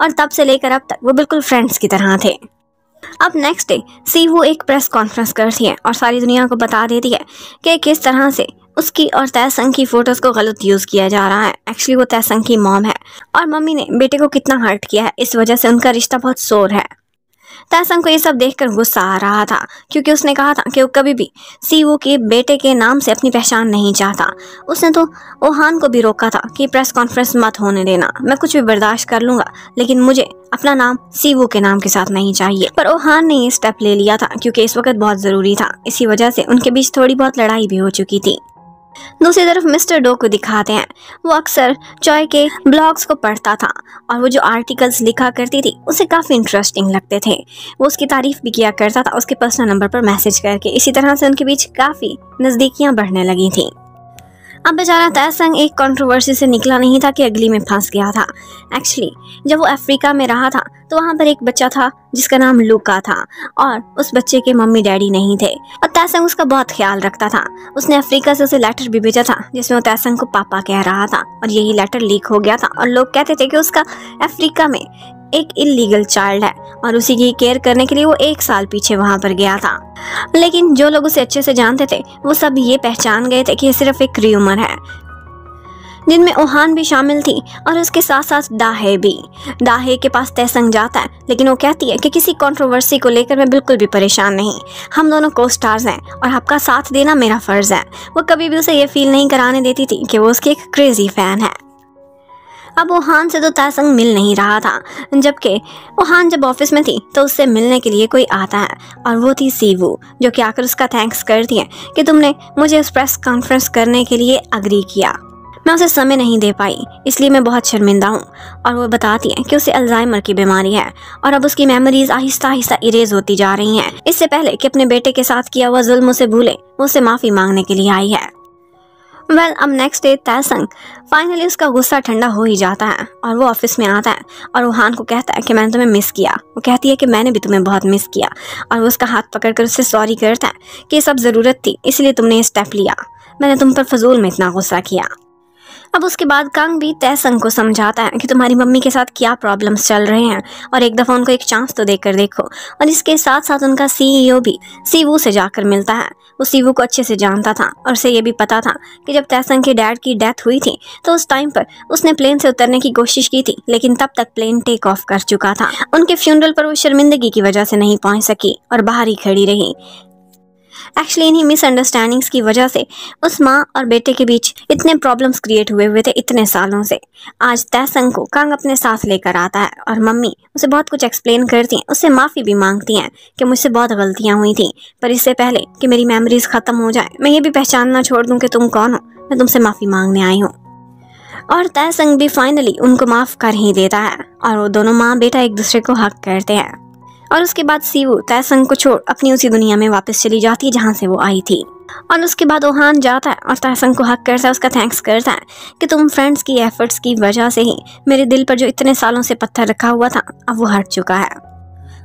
A: और तब से लेकर अब तक वो बिल्कुल फ्रेंड्स की तरह थे। अब नेक्स्ट डे सी वो एक प्रेस कॉन्फ्रेंस करती है और सारी दुनिया को बता देती है कि किस तरह से उसकी और तयसंग की फ़ोटोज़ को गलत यूज़ किया जा रहा है। एक्चुअली वो तयसंग की मॉम है। और मम्मी ने बेटे को कितना हर्ट किया है, इस वजह से उनका रिश्ता बहुत शोर है। तैसंग को ये सब देखकर गुस्सा आ रहा था, क्योंकि उसने कहा था कि वो कभी भी सीवू के बेटे के नाम से अपनी पहचान नहीं चाहता। उसने तो ओहान को भी रोका था कि प्रेस कॉन्फ्रेंस मत होने देना, मैं कुछ भी बर्दाश्त कर लूँगा, लेकिन मुझे अपना नाम सीवू के नाम के साथ नहीं चाहिए। पर ओहान ने ये स्टेप ले लिया था, क्योंकि इस वक्त बहुत ज़रूरी था, इसी वजह से उनके बीच थोड़ी बहुत लड़ाई भी हो चुकी थी। दूसरी तरफ़ मिस्टर डो को दिखाते हैं। वो अक्सर चॉय के ब्लॉग्स को पढ़ता था और वो जो आर्टिकल्स लिखा करती थी, उसे काफ़ी इंटरेस्टिंग लगते थे। वो उसकी तारीफ़ भी किया करता था, उसके पर्सनल नंबर पर मैसेज करके। इसी तरह से उनके बीच काफ़ी नज़दीकियाँ बढ़ने लगी थी। अब बेचारा तयसंग एक कंट्रोवर्सी से निकला नहीं था कि अगली में फंस गया था। एक्चुअली जब वो अफ्रीका में रहा था तो वहाँ पर एक बच्चा था, जिसका नाम लूका था, और उस बच्चे के मम्मी डैडी नहीं थे। और तैसंग उसका बहुत ख्याल रखता था। उसने अफ्रीका से उसे लेटर भी भेजा था, जिसमें वो तैसंग को पापा कह रहा था, और यही लेटर लीक हो गया था, और लोग कहते थे कि उसका अफ्रीका में एक इलीगल चाइल्ड है और उसी की केयर करने के लिए वो एक साल पीछे वहाँ पर गया था। लेकिन जो लोग उसे अच्छे से जानते थे, वो सब ये पहचान गए थे कि ये सिर्फ़ एक र्यूमर है। जिनमें ओहान भी शामिल थी और उसके साथ साथ दाहे भी। दाहे के पास तयसंग जाता है, लेकिन वो कहती है कि किसी कंट्रोवर्सी को लेकर मैं बिल्कुल भी परेशान नहीं। हम दोनों को स्टार्स हैं और आपका साथ देना मेरा फ़र्ज़ है। वो कभी भी उसे ये फील नहीं कराने देती थी कि वो उसकी एक क्रेजी फ़ैन है। अब ओहान से तो तासंग मिल नहीं रहा था। जबकि ओहान जब ऑफ़िस में थी तो उससे मिलने के लिए कोई आता है, और वो थी सीवू, जो कि आकर उसका थैंक्स करती है कि तुमने मुझे उस प्रेस कॉन्फ्रेंस करने के लिए अग्री किया। मैं उसे समय नहीं दे पाई, इसलिए मैं बहुत शर्मिंदा हूँ, और वो बताती है कि उसे अल्जाइमर की बीमारी है, और अब उसकी मेमोरीज आहिस्ता आहिस्ता इरेज होती जा रही हैं। इससे पहले कि अपने बेटे के साथ किया हुआ जुल्म उसे भूले, वो उसे माफ़ी मांगने के लिए आई है। वेल अब नेक्स्ट डे तयसंग फाइनली उसका गुस्सा ठंडा हो ही जाता है और वो ऑफ़िस में आता है और वुहान को कहता है कि मैंने तुम्हें मिस किया। वो कहती है कि मैंने भी तुम्हें बहुत मिस किया और वो उसका हाथ पकड़ कर उससे सॉरी करता है कि सब ज़रूरत थी, इसलिए तुमने ये स्टेप लिया। मैंने तुम पर फजूल में इतना गुस्सा किया। अब उसके बाद कंग भी तैसंग को समझाता है कि तुम्हारी मम्मी के साथ क्या प्रॉब्लम्स चल रहे हैं और एक दफ़ा उनको एक चांस तो देकर देखो। और इसके साथ साथ उनका सीईओ भी सीवू से जाकर मिलता है। वो सीवू को अच्छे से जानता था और उसे ये भी पता था कि जब तैसंग के डैड की डेथ हुई थी तो उस टाइम पर उसने प्लेन से उतरने की कोशिश की थी, लेकिन तब तक प्लेन टेक ऑफ़ कर चुका था। उनके फ्यूनरल पर वो शर्मिंदगी की वजह से नहीं पहुँच सकी और बाहर ही खड़ी रही। एक्चुअली इन्हीं मिसअंडरस्टैंडिंग्स की वजह से उस माँ और बेटे के बीच इतने प्रॉब्लम्स क्रिएट हुए हुए थे इतने सालों से। आज तैसंग को कांग अपने साथ लेकर आता है और मम्मी उसे बहुत कुछ एक्सप्लेन करती हैं। उससे माफ़ी भी मांगती हैं कि मुझसे बहुत गलतियाँ हुई थी, पर इससे पहले कि मेरी मेमोरीज ख़त्म हो जाए, मैं ये भी पहचानना छोड़ दूँ कि तुम कौन हो। मैं तुमसे माफ़ी मांगने आई हूँ। और तैसंग भी फाइनली उनको माफ़ कर ही देता है और वो दोनों माँ बेटा एक दूसरे को हक करते हैं। और उसके बाद सीवू तयसंग को छोड़ अपनी उसी दुनिया में वापस चली जाती है जहाँ से वो आई थी। और उसके बाद ओहान जाता है और तयसंग को हक करता है, उसका थैंक्स करता है कि तुम फ्रेंड्स की एफर्ट्स की वजह से ही मेरे दिल पर जो इतने सालों से पत्थर रखा हुआ था, अब वो हट चुका है।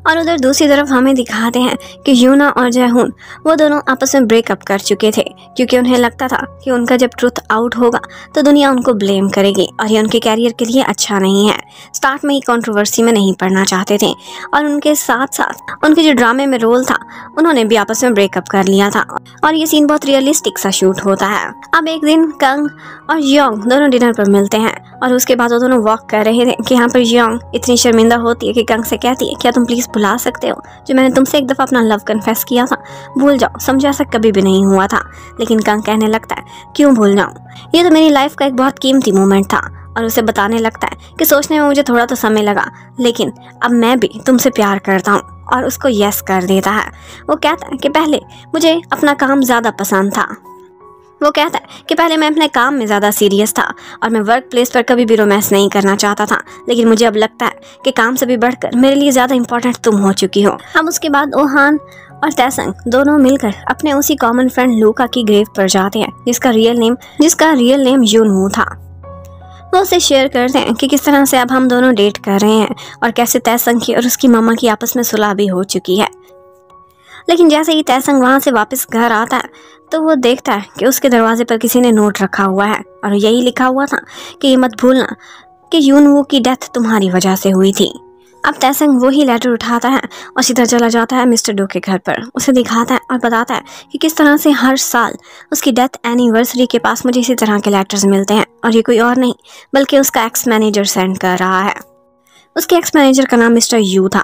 A: और उधर दूसरी तरफ़ हमें दिखाते हैं कि यूना और जयहून वो दोनों आपस में ब्रेकअप कर चुके थे, क्योंकि उन्हें लगता था कि उनका जब ट्रुथ आउट होगा तो दुनिया उनको ब्लेम करेगी और ये उनके कैरियर के लिए अच्छा नहीं है। स्टार्ट में ही कंट्रोवर्सी में नहीं पढ़ना चाहते थे। और उनके साथ साथ उनके जो ड्रामे में रोल था, उन्होंने भी आपस में ब्रेकअप कर लिया था। और ये सीन बहुत रियलिस्टिक सा शूट होता है। अब एक दिन कंग और योंग दोनों डिनर पर मिलते हैं और उसके बाद वो दोनों वॉक कर रहे थे कि यहाँ पर योंग इतनी शर्मिंदा होती है कि कंग से कहती है, क्या तुम प्लीज़ भुला सकते हो। जो मैंने तुमसे एक दफ़ा अपना लव कन्फेस किया था, भूल जाओ। समझा ऐसा कभी भी नहीं हुआ था। लेकिन कंग कहने लगता है, क्यों भूल जाऊँ? ये तो मेरी लाइफ का एक बहुत कीमती मोमेंट था और उसे बताने लगता है कि सोचने में मुझे थोड़ा तो समय लगा। लेकिन अब मैं भी तुमसे प्यार करता हूँ और उसको यस कर देता है। वो कहता है कि पहले मुझे अपना काम ज़्यादा पसंद था। वो कहता है कि पहले मैं अपने काम में ज़्यादा सीरियस था और मैं वर्क प्लेस पर कभी भी रोमांस नहीं करना चाहता था। लेकिन मुझे अब लगता है कि काम से भी बढ़कर मेरे लिए ज़्यादा इंपॉर्टेंट तुम हो चुकी हो। हम उसके बाद ओहान और तैसंग दोनों मिलकर अपने उसी कॉमन फ्रेंड लूका की ग्रेव पर जाते हैं, जिसका रियल नेम जिसका रियल नेम यून यूनू था। वो उसे शेयर करते हैं कि किस तरह से अब हम दोनों डेट कर रहे हैं और कैसे तैसंग की और उसकी मामा की आपस में सुलह भी हो चुकी है। लेकिन जैसे ही तैसंग वहाँ से वापस घर आता है तो वो देखता है कि उसके दरवाजे पर किसी ने नोट रखा हुआ है और यही लिखा हुआ था कि ये मत भूलना कि यूनवू की डेथ तुम्हारी वजह से हुई थी। अब तैसंग वही लेटर उठाता है और सीधा चला जाता है मिस्टर डो के घर पर। उसे दिखाता है और बताता है कि किस तरह से हर साल उसकी डेथ एनिवर्सरी के पास मुझे इसी तरह के लेटर्स मिलते हैं और ये कोई और नहीं, बल्कि उसका एक्स मैनेजर सेंड कर रहा है। उसके एक्स मैनेजर का नाम मिस्टर यू था।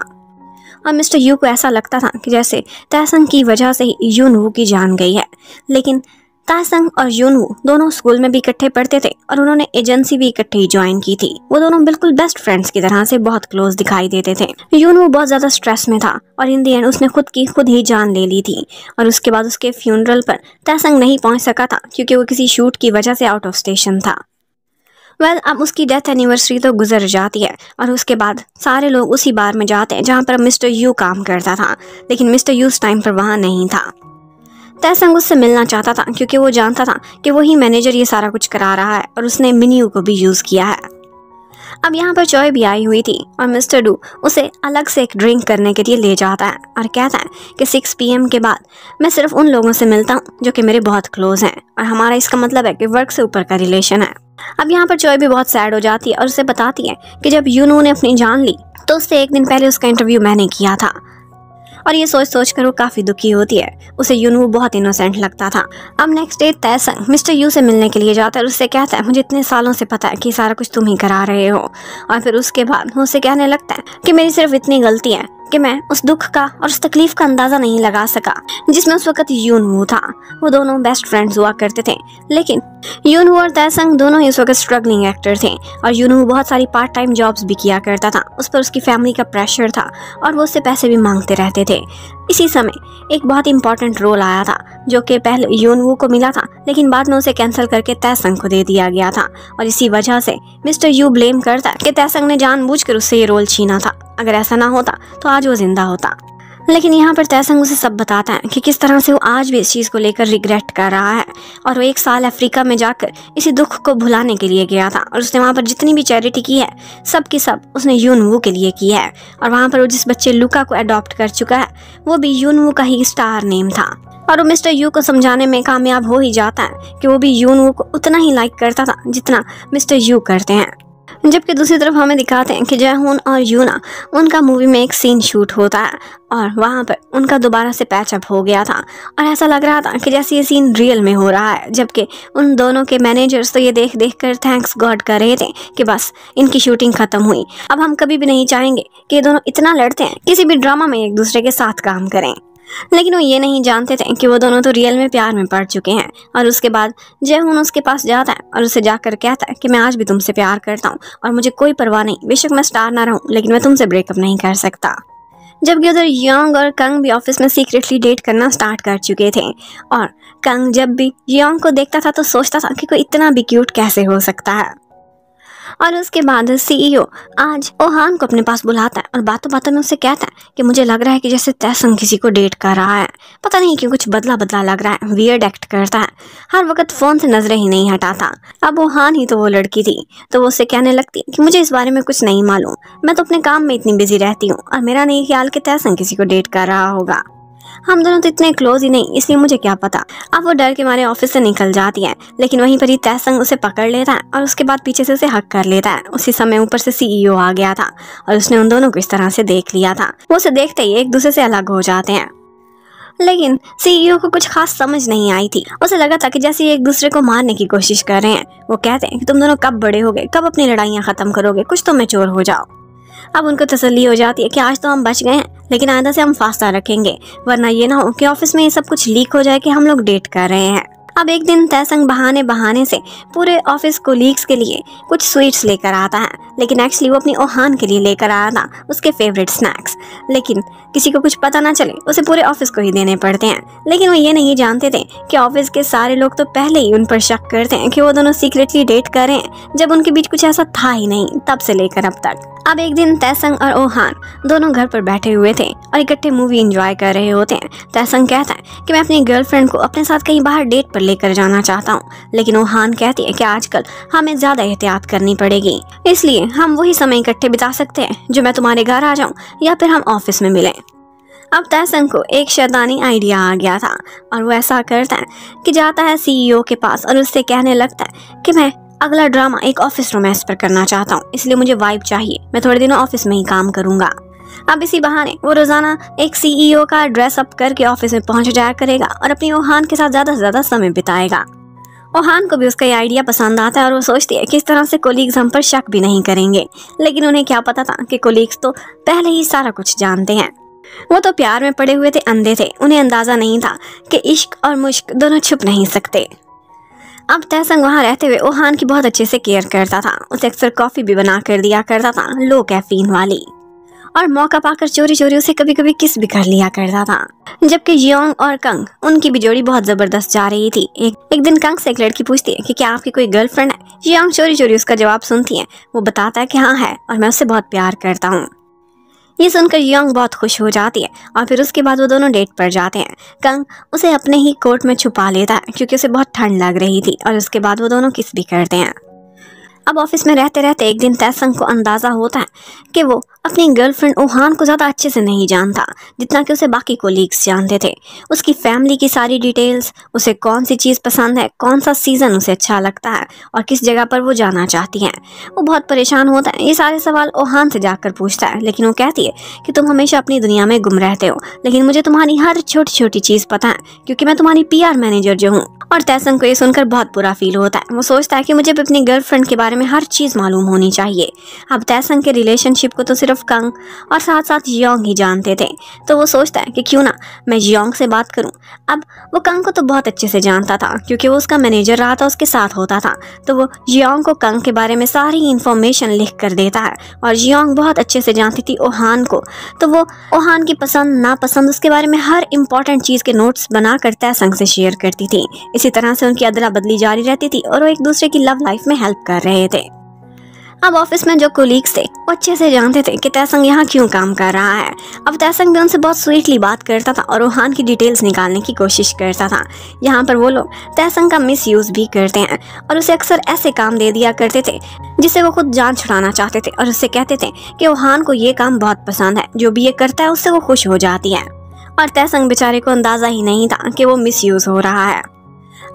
A: और मिस्टर यू को ऐसा लगता था कि जैसे तैसंग की वजह से ही यूनवू की जान गई है। लेकिन तासंग और यूनवू दोनों स्कूल में भी इकट्ठे पढ़ते थे और उन्होंने एजेंसी भी इकट्ठे ही ज्वाइन की थी। वो दोनों बिल्कुल बेस्ट फ्रेंड्स की तरह से बहुत क्लोज दिखाई देते थे। यूनवू बहुत ज़्यादा स्ट्रेस में था और इन दी एंड उसने खुद की खुद ही जान ले ली थी और उसके बाद उसके फ्यूनरल पर तासंग नहीं पहुँच सका था क्योंकि वो किसी शूट की वजह से आउट ऑफ़ स्टेशन था। वेल well, अब उसकी डेथ एनिवर्सरी तो गुजर जाती है और उसके बाद सारे लोग उसी बार में जाते हैं जहाँ पर मिस्टर यू काम करता था लेकिन मिस्टर यू उस टाइम पर वहाँ नहीं था। तैसंग उससे मिलना चाहता था क्योंकि वो जानता था कि वही मैनेजर ये सारा कुछ करा रहा है और उसने मिनियू को भी यूज़ किया है। अब यहाँ पर चॉय भी आई हुई थी और मिस्टर डू उसे अलग से एक ड्रिंक करने के लिए ले जाता है और कहता है कि 6 पीएम के बाद मैं सिर्फ़ उन लोगों से मिलता हूँ जो कि मेरे बहुत क्लोज हैं और हमारा इसका मतलब है कि वर्क से ऊपर का रिलेशन है। अब यहाँ पर चॉय भी बहुत सैड हो जाती है और उसे बताती है कि जब यूनू ने अपनी जान ली तो उससे एक दिन पहले उसका इंटरव्यू मैंने किया था। और ये सोच सोच कर वो काफ़ी दुखी होती है। उसे यूनू बहुत इनोसेंट लगता था। अब next day Taesung mister Yu से मिलने के लिए जाता है और उससे कहता है, मुझे इतने सालों से पता है कि सारा कुछ तुम ही करा रहे हो। और फिर उसके बाद वो उसे कहने लगता है कि मेरी सिर्फ़ इतनी गलती है कि मैं उस दुख का और उस तकलीफ़ का अंदाज़ा नहीं लगा सका, जिसमें उस वक्त यून था। वो दोनों बेस्ट फ्रेंड्स हुआ करते थे। लेकिन यून और तयसंग दोनों ही उस वक्त स्ट्रगलिंग एक्टर थे और यून बहुत सारी पार्ट टाइम जॉब्स भी किया करता था। उस पर उसकी फैमिली का प्रेशर था और वो उससे पैसे भी मांगते रहते थे। इसी समय एक बहुत इंपॉर्टेंट रोल आया था, जो कि पहले यूनवू को मिला था, लेकिन बाद में उसे कैंसिल करके तयसंग को दे दिया गया था। और इसी वजह से मिस्टर यू ब्लेम करता कि तयसंग ने जानबूझकर उससे ये रोल छीना था। अगर ऐसा ना होता तो आज वो ज़िंदा होता। लेकिन यहाँ पर तयसंग उसे सब बताता है कि किस तरह से वो आज भी इस चीज़ को लेकर रिग्रेट कर रहा है और वो एक साल अफ्रीका में जाकर इसी दुख को भुलाने के लिए गया था और उसने वहाँ पर जितनी भी चैरिटी की है, सब की सब उसने यूनवू के लिए की है और वहाँ पर वो जिस बच्चे लुका को अडॉप्ट कर चुका है, वो भी यूनवू का ही स्टार नेम था। और वो मिस्टर यू को समझाने में कामयाब हो ही जाता है कि वो भी यून को उतना ही लाइक करता था जितना मिस्टर यू करते हैं। जबकि दूसरी तरफ़ हमें दिखाते हैं कि जयहून और यूना, उनका मूवी में एक सीन शूट होता है, और वहाँ पर उनका दोबारा से पैचअप हो गया था। और ऐसा लग रहा था कि जैसे ये सीन रियल में हो रहा है, जबकि उन दोनों के मैनेजर्स तो ये देख देख कर थैंक्स गॉड कर रहे थे कि बस, इनकी शूटिंग खत्म हुई। अब हम कभी भी नहीं चाहेंगे कि ये दोनों इतना लड़ते हैं, किसी भी ड्रामा में एक दूसरे के साथ काम करें। लेकिन वो ये नहीं जानते थे कि वो दोनों तो रियल में प्यार में पड़ चुके हैं। और उसके बाद जयहून उसके पास जाता है और उसे जाकर कहता है कि मैं आज भी तुमसे प्यार करता हूँ और मुझे कोई परवाह नहीं। बेशक मैं स्टार ना रहूँ, लेकिन मैं तुमसे ब्रेकअप नहीं कर सकता। जबकि उधर योंग और कंग भी ऑफ़िस में सीक्रेटली डेट करना स्टार्ट कर चुके थे। और कंग जब भी योंग को देखता था तो सोचता था कि कोई इतना भी क्यूट कैसे हो सकता है। और उसके बाद सीईओ आज ओहान को अपने पास बुलाता है और बातों बातों में उसे कहता है कि मुझे लग रहा है कि जैसे तैसंग किसी को डेट कर रहा है। पता नहीं क्यों कुछ बदला बदला लग रहा है वियर्ड एक्ट करता है। हर वक्त फ़ोन से नज़रें ही नहीं हटाता। अब ओहान ही तो वो लड़की थी तो वो उससे कहने लगती कि मुझे इस बारे में कुछ नहीं मालूम। मैं तो अपने काम में इतनी बिज़ी रहती हूँ और मेरा नहीं ख्याल कि तैसंग किसी को डेट कर रहा होगा। हम दोनों तो इतने क्लोज ही नहीं, इसलिए मुझे क्या पता। अब वो डर के मारे ऑफ़िस से निकल जाती है, लेकिन वहीं पर ही तैसंग उसे पकड़ लेता है और उसके बाद पीछे से उसे हक कर लेता है। उसी समय ऊपर से सीईओ आ गया था और उसने उन दोनों को इस तरह से देख लिया था। वो उसे देखते ही एक दूसरे से अलग हो जाते हैं। लेकिन सीईओ को कुछ खास समझ नहीं आई थी। उसे लगा था कि जैसे एक दूसरे को मारने की कोशिश कर रहे हैं, वो कहते हैं कि तुम दोनों कब बड़े हो गए, कब अपनी लड़ाइयाँ खत्म करोगे, कुछ तो मेच्योर हो जाओ। अब उनको तसल्ली हो जाती है कि आज तो हम बच गए हैं, लेकिन आधा से हम फास्ता रखेंगे, वरना ये ना हो कि ऑफ़िस में ये सब कुछ लीक हो जाए कि हम लोग डेट कर रहे हैं। अब एक दिन तयसंग बहाने बहाने से पूरे ऑफ़िस कोलीग्स के लिए कुछ स्वीट्स लेकर आता है, लेकिन एक्चुअली वो अपनी ओहान के लिए लेकर आया था, उसके फेवरेट स्नैक्स लेकिन किसी को कुछ पता ना चले, उसे पूरे ऑफ़िस को ही देने पड़ते हैं। लेकिन वो ये नहीं जानते थे कि ऑफ़िस के सारे लोग तो पहले ही उन पर शक करते हैं कि वो दोनों सीक्रेटली डेट कर रहे हैं, जब उनके बीच कुछ ऐसा था ही नहीं, तब से लेकर अब तक। अब एक दिन तैसंग और ओहान दोनों घर पर बैठे हुए थे और इकट्ठे मूवी एंजॉय कर रहे होते हैं। तैसंग कहता है कि मैं अपनी गर्लफ्रेंड को अपने साथ कहीं बाहर डेट पर लेकर जाना चाहता हूँ, लेकिन ओहान कहती है कि आजकल हमें ज़्यादा एहतियात करनी पड़ेगी। इसलिए हम वही समय इकट्ठे बिता सकते हैं जो मैं तुम्हारे घर आ जाऊँ या फिर हम ऑफ़िस में मिलें। अब तैसंग को एक शैतानी आइडिया आ गया था और वो ऐसा करता है कि जाता है सीईओ के पास और उससे कहने लगता है कि मैं अगला ड्रामा एक ऑफ़िस रोमांस पर करना चाहता हूँ, इसलिए मुझे वाइब चाहिए। मैं थोड़े दिनों ऑफ़िस में ही काम करूँगा। अब इसी बहाने वो रोज़ाना एक सीईओ का ड्रेस अप करके ऑफ़िस में पहुँच जाया करेगा और अपनी ओहान के साथ ज़्यादा से ज़्यादा समय बिताएगा। ओहान को भी उसका ये आइडिया पसंद आता है और वो सोचती है कि इस तरह से कोलीग्स हम पर शक भी नहीं करेंगे। लेकिन उन्हें क्या पता था कि कोलीग्स तो पहले ही सारा कुछ जानते हैं। वो तो प्यार में पड़े हुए थे, अंधे थे। उन्हें अंदाज़ा नहीं था कि इश्क और मुश्क दोनों छुप नहीं सकते। अब तैसंग वहाँ रहते हुए ओहान की बहुत अच्छे से केयर करता था। उसे अक्सर कॉफ़ी भी बना कर दिया करता था, लो कैफीन वाली। और मौका पाकर चोरी चोरी उसे कभी कभी किस भी कर लिया करता था। जबकि योंग और कंग, उनकी भी जोड़ी बहुत ज़बरदस्त जा रही थी। एक एक दिन कंग से एक लड़की पूछती है कि क्या आपकी कोई गर्लफ्रेंड है? योंग चोरी चोरी उसका जवाब सुनती है। वो बताता है कि हाँ है और मैं उससे बहुत प्यार करता हूँ। ये सुनकर यंग बहुत खुश हो जाती है और फिर उसके बाद वो दोनों डेट पर जाते हैं। कंग उसे अपने ही कोट में छुपा लेता है क्योंकि उसे बहुत ठंड लग रही थी और उसके बाद वो दोनों किस भी करते हैं। अब ऑफ़िस में रहते रहते एक दिन तयसंग को अंदाज़ा होता है कि वो अपनी गर्लफ्रेंड ओहान को ज़्यादा अच्छे से नहीं जानता, जितना कि उसे बाकी कोलीग्स जानते थे। उसकी फैमिली की सारी डिटेल्स उसे कौन सी चीज़ पसंद है, कौन सा सीज़न उसे अच्छा लगता है, और किस जगह पर वो जाना चाहती हैं। वो बहुत परेशान होता है। ये सारे सवाल ओहान से जाकर पूछता है, लेकिन वो कहती है कि तुम हमेशा अपनी दुनिया में गुम रहते हो, लेकिन मुझे तुम्हारी हर छोटी छोटी चीज़ पता है, क्योंकि मैं तुम्हारी पीआर मैनेजर जो हूँ। और तैसन को ये सुनकर बहुत बुरा फील होता है। वो सोचता है कि मुझे अपनी गर्लफ्रेंड के बारे में हर चीज़ मालूम होनी चाहिए। अब तैसन के रिलेशनशिप को तो सिर्फ़ कंग और साथ साथ योंग ही जानते थे। तो वो सोचता है कि क्यों ना मैं योंग से बात करूँ। अब वो कंग को तो बहुत अच्छे से जानता था, क्योंकि वो उसका मैनेजर रहा था, उसके साथ होता था। तो वो योंग को कंग के बारे में सारी इन्फॉर्मेशन लिख कर देता है और योंग बहुत अच्छे से जानती थी ओहान को। तो वो ओहान की पसंद, नापसंद, उसके बारे में हर इंपॉर्टेंट चीज़ के नोट्स बना कर तयसंग से शेयर करती थी। इसी तरह से उनकी अदला बदली जारी रहती थी और वो एक दूसरे की लव लाइफ में हेल्प कर रहे थे। अब ऑफ़िस में जो कोलीग्स थे, वो अच्छे से जानते थे कि तैसंग यहाँ क्यों काम कर रहा है। अब तैसंग भी उनसे बहुत स्वीटली बात करता था और रोहान की डिटेल्स निकालने की कोशिश करता था। यहाँ पर वो लोग तैसंग का मिस यूज़ भी करते हैं और उसे अक्सर ऐसे काम दे दिया करते थे, जिसे वो खुद जान छुड़ाना चाहते थे और उससे कहते थे कि ओहान को ये काम बहुत पसंद है, जो भी ये करता है उससे वो खुश हो जाती है। और तैसंग बेचारे को अंदाज़ा ही नहीं था कि वो मिस यूज़ हो रहा है।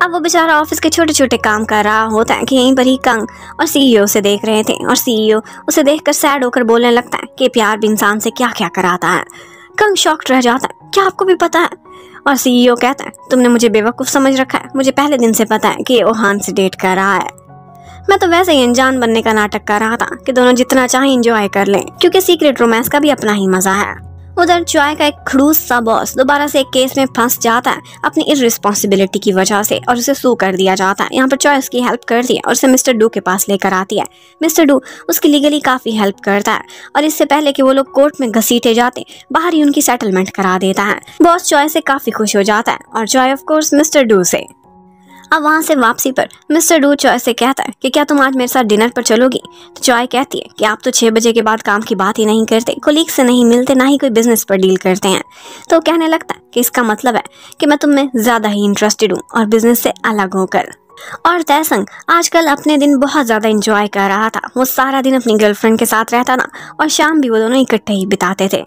A: अब वो बेचारा ऑफ़िस के छोटे छोटे काम कर रहा होता है कि यहीं पर ही कंग और सीईओ से देख रहे थे। और सीईओ उसे देखकर सैड होकर बोलने लगता है कि प्यार भी इंसान से क्या क्या कराता है। कंग शॉक्ड रह जाता है। क्या आपको भी पता है? और सीईओ कहता है, तुमने मुझे बेवकूफ़ समझ रखा है। मुझे पहले दिन से पता है कि ओहान से डेट कर रहा है। मैं तो वैसे ही अनजान बनने का नाटक कर रहा था कि दोनों जितना चाहे इंजॉय कर लें, क्योंकि सीक्रेट रोमांस का भी अपना ही मज़ा है। उधर चॉय का एक खड़ूस सा बॉस दोबारा से एक केस में फंस जाता है, अपनी इरिस्पॉन्सिबिलिटी की वजह से, और उसे सू कर दिया जाता है। यहाँ पर चॉय उसकी हेल्प करती है, और उसे मिस्टर डू के पास लेकर आती है। मिस्टर डू उसकी लीगली काफ़ी हेल्प करता है, और इससे पहले कि वो लोग कोर्ट में घसीटे जाते, बाहर ही उनकी सेटलमेंट करा देता है। बॉस चॉय से काफ़ी खुश हो जाता है, और Choi of course mister Do से। अब वहाँ से वापसी पर मिस्टर डू चॉय से कहता है कि क्या तुम आज मेरे साथ डिनर पर चलोगी? तो चॉय कहती है कि आप तो छः बजे के बाद काम की बात ही नहीं करते कोलीग से नहीं मिलते, ना ही कोई बिज़नेस पर डील करते हैं। तो कहने लगता है कि इसका मतलब है कि मैं तुम में ज़्यादा ही इंटरेस्टेड हूँ और बिज़नेस से अलग होकर। और तैसंग आजकल अपने दिन बहुत ज़्यादा इंजॉय कर रहा था। वो सारा दिन अपनी गर्लफ्रेंड के साथ रहता था और शाम भी वो दोनों इकट्ठे ही बिताते थे।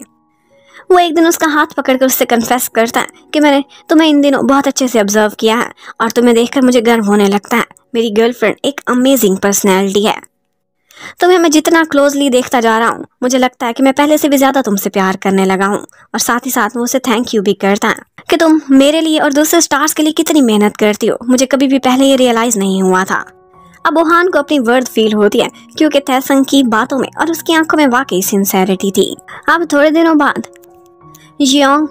A: वो एक दिन उसका हाथ पकड़कर उससे कन्फेस करता है कि मैंने तुम्हें इन दिनों बहुत अच्छे से ऑब्ज़र्व किया है और तुम्हें देखकर मुझे गर्व होने लगता है। मेरी गर्लफ्रेंड एक अमेजिंग पर्सनैलिटी है। तुम्हें मैं जितना क्लोजली देखता जा रहा हूँ, मुझे लगता है कि मैं पहले से भी ज़्यादा तुमसे प्यार करने लगा हूँ और साथ ही साथ वो उसे थैंक यू भी करता है कि तुम मेरे लिए और दूसरे स्टार्स के लिए कितनी मेहनत करती हो। मुझे कभी भी पहले ये रियलाइज़ नहीं हुआ था। अब ओहान को अपनी वर्थ फील होती है, क्योंकि तैसंग की बातों में और उसकी आँखों में वाकई सिंसेरिटी थी। अब थोड़े दिनों बाद जियोंग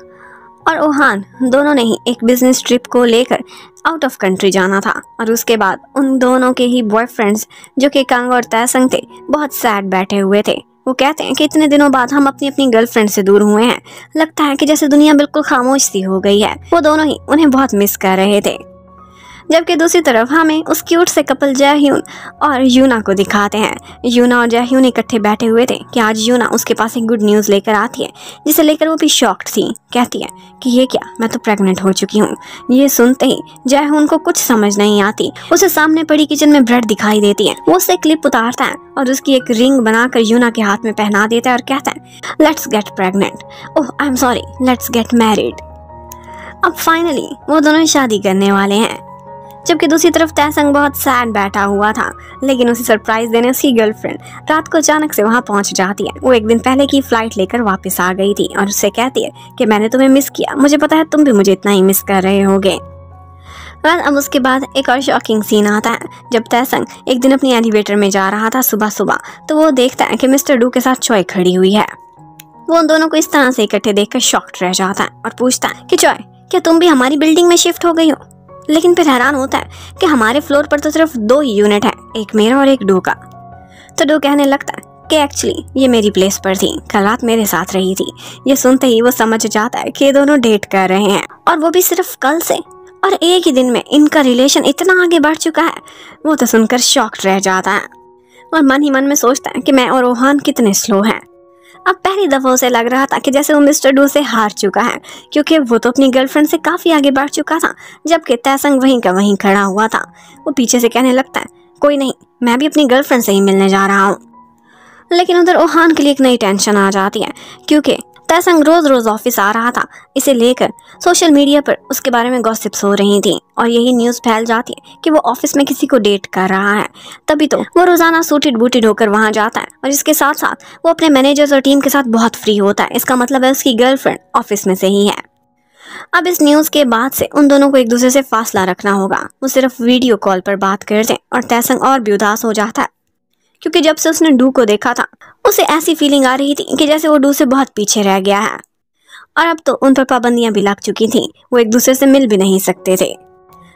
A: और ओहान दोनों ने ही एक बिज़नेस ट्रिप को लेकर आउट ऑफ़ कंट्री जाना था और उसके बाद उन दोनों के ही बॉयफ्रेंड्स जो कि कांग और तयसंग थे, बहुत सैड बैठे हुए थे। वो कहते हैं कि इतने दिनों बाद हम अपनी अपनी गर्लफ्रेंड से दूर हुए हैं। लगता है कि जैसे दुनिया बिल्कुल खामोश सी हो गई है। वो दोनों ही उन्हें बहुत मिस कर रहे थे। जबकि दूसरी तरफ़ हमें उस क्यूट से कपल जयह्यून और यूना को दिखाते हैं। यूना और जयह्यून इकट्ठे बैठे हुए थे कि आज यूना उसके पास एक गुड न्यूज़ लेकर आती है, जिसे लेकर वो भी शॉक्ड थी। कहती है कि ये क्या? मैं तो प्रेग्नेंट हो चुकी हूँ। ये सुनते ही जयहून को कुछ समझ नहीं आती। उसे सामने पड़ी किचन में ब्रेड दिखाई देती है। वो उसे क्लिप उतारता है और उसकी एक रिंग बनाकर यूना के हाथ में पहना देता है और कहता है let's get pregnant oh I am sorry let's get married अब फाइनली वो दोनों शादी करने वाले हैं। जबकि दूसरी तरफ़ तैसंग बहुत सैड बैठा हुआ था, लेकिन उसे सरप्राइज़ देने उसकी गर्लफ्रेंड रात को अचानक से वहाँ पहुँच जाती है। वो एक दिन पहले की फ़्लाइट लेकर वापस आ गई थी और उससे कहती है कि मैंने तुम्हें मिस किया। मुझे पता है तुम भी मुझे इतना ही मिस कर रहे होगे। अब उसके बाद एक और शॉकिंग सीन आता है, जब तयसंग एक दिन अपनी एलिवेटर में जा रहा था सुबह सुबह तो वो देखता है कि मिस्टर डू के साथ चॉय खड़ी हुई है। वो उन दोनों को इस तरह से इकट्ठे देखकर शॉक्ड रह जाता है और पूछता है कि चॉय क्या तुम भी हमारी बिल्डिंग में शिफ्ट हो गई हो? लेकिन फिर हैरान होता है कि हमारे फ्लोर पर तो सिर्फ़ दो ही यूनिट है, एक मेरा और एक डो का। तो डो कहने लगता है कि एक्चुअली ये मेरी प्लेस पर थी, कल रात मेरे साथ रही थी। ये सुनते ही वो समझ जाता है कि ये दोनों डेट कर रहे हैं, और वो भी सिर्फ़ कल से। और एक ही दिन में इनका रिलेशन इतना आगे बढ़ चुका है, वो तो सुनकर शॉक्ड रह जाता है। और मन ही मन में सोचता है कि मैं और रोहान कितने स्लो हैं। अब पहली दफ़ा उसे लग रहा था कि जैसे वो मिस्टर डू से हार चुका है, क्योंकि वो तो अपनी गर्लफ्रेंड से काफ़ी आगे बढ़ चुका था, जबकि तयसंग वहीं का वहीं खड़ा हुआ था। वो पीछे से कहने लगता है, कोई नहीं, मैं भी अपनी गर्लफ्रेंड से ही मिलने जा रहा हूँ। लेकिन उधर ओहान के लिए एक नई टेंशन आ जाती है, क्योंकि तैसंग रोज रोज ऑफ़िस आ रहा था, इसे लेकर सोशल मीडिया पर उसके बारे में गॉसिप्स हो रही थी और यही न्यूज़ फैल जाती है कि वो ऑफ़िस में किसी को डेट कर रहा है। तभी तो वो रोज़ाना सूटेड बूटेड होकर वहाँ जाता है और इसके साथ साथ वो अपने मैनेजर्स और टीम के साथ बहुत फ्री होता है। इसका मतलब है उसकी गर्लफ्रेंड ऑफ़िस में से ही है। अब इस न्यूज़ के बाद से उन दोनों को एक दूसरे से फासला रखना होगा। वो सिर्फ़ वीडियो कॉल पर बात करते हैं और तैसंग और भी उदास हो जाता है। क्योंकि जब से उसने डू को देखा था, उसे ऐसी फीलिंग आ रही थी कि जैसे वो डू से बहुत पीछे रह गया है। और अब तो उन पर पाबंदियाँ भी लग चुकी थीं, वो एक दूसरे से मिल भी नहीं सकते थे।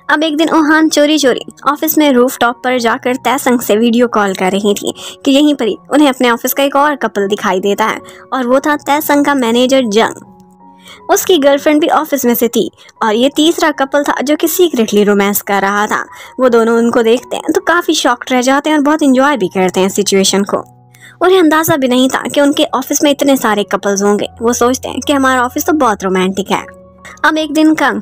A: अब एक दिन ओहान चोरी चोरी ऑफ़िस में रूफ टॉप पर जाकर तयसंग से वीडियो कॉल कर रही थी कि यहीं पर ही उन्हें अपने ऑफ़िस का एक और कपल दिखाई देता है, और वो था तयसंग का मैनेजर जंग। उसकी गर्लफ्रेंड भी ऑफ़िस में से थी और ये तीसरा कपल था जो कि सीक्रेटली रोमांस कर रहा था। वो दोनों उनको देखते हैं तो काफ़ी शॉक्ड रह जाते हैं और बहुत इंजॉय भी करते हैं सिचुएशन को। उन्हें अंदाज़ा भी नहीं था कि उनके ऑफ़िस में इतने सारे कपल्स होंगे। वो सोचते हैं कि हमारा ऑफ़िस तो बहुत रोमांटिक है। अब एक दिन कंग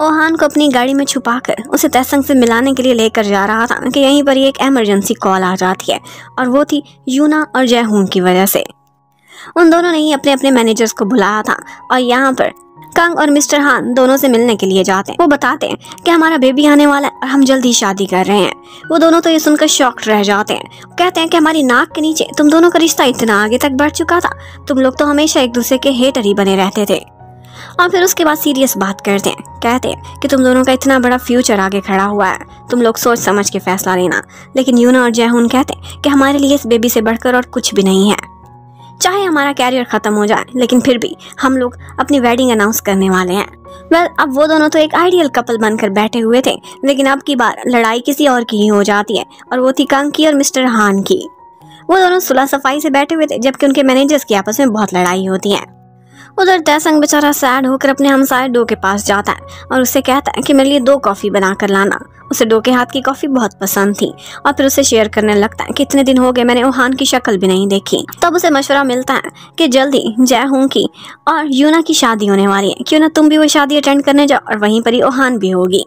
A: ओहान को अपनी गाड़ी में छुपाकर उसे तैसंग से मिलाने के लिए लेकर जा रहा था कि यहीं पर एक एमरजेंसी कॉल आ जाती है और वो थी यूना और जयहून की वजह से। उन दोनों ने ही अपने अपने मैनेजर्स को बुलाया था। और यहाँ पर कंग और मिस्टर हान दोनों से मिलने के लिए जाते हैं। वो बताते हैं कि हमारा बेबी आने वाला है और हम जल्दी शादी कर रहे हैं। वो दोनों तो ये सुनकर शॉक रह जाते हैं। कहते हैं कि हमारी नाक के नीचे तुम दोनों का रिश्ता इतना आगे तक बढ़ चुका था। तुम लोग तो हमेशा एक दूसरे के हेटर ही बने रहते थे। और फिर उसके बाद सीरियस बात करते हैं। कहते हैं कि तुम दोनों का इतना बड़ा फ्यूचर आगे खड़ा हुआ है। तुम लोग सोच समझ के फैसला लेना। लेकिन यूना और जयहून कहते हैं कि हमारे लिए इस बेबी से बढ़कर और कुछ भी नहीं है। चाहे हमारा कैरियर ख़त्म हो जाए लेकिन फिर भी हम लोग अपनी वेडिंग अनाउंस करने वाले हैं। वेल well, अब वो दोनों तो एक आइडियल कपल बनकर बैठे हुए थे लेकिन अब की बार लड़ाई किसी और की ही हो जाती है और वो थी कंकी और मिस्टर हान की वो दोनों सुलह सफ़ाई से बैठे हुए थे जबकि उनके मैनेजर्स की आपस में बहुत लड़ाई होती है। उधर तैसंग बेचारा सैड होकर अपने हमसाय डो के पास जाता है और उसे कहता है कि मेरे लिए दो कॉफ़ी बना कर लाना। उसे डो के हाथ की कॉफ़ी बहुत पसंद थी और फिर उसे शेयर करने लगता है कि इतने दिन हो गए मैंने ओहान की शक्ल भी नहीं देखी। तब उसे मशवरा मिलता है कि जल्दी जय हूँ की और यूना की शादी होने वाली है। क्यों ना तुम भी वो शादी अटेंड करने जाओ और वहीं पर ही ओहान भी होगी।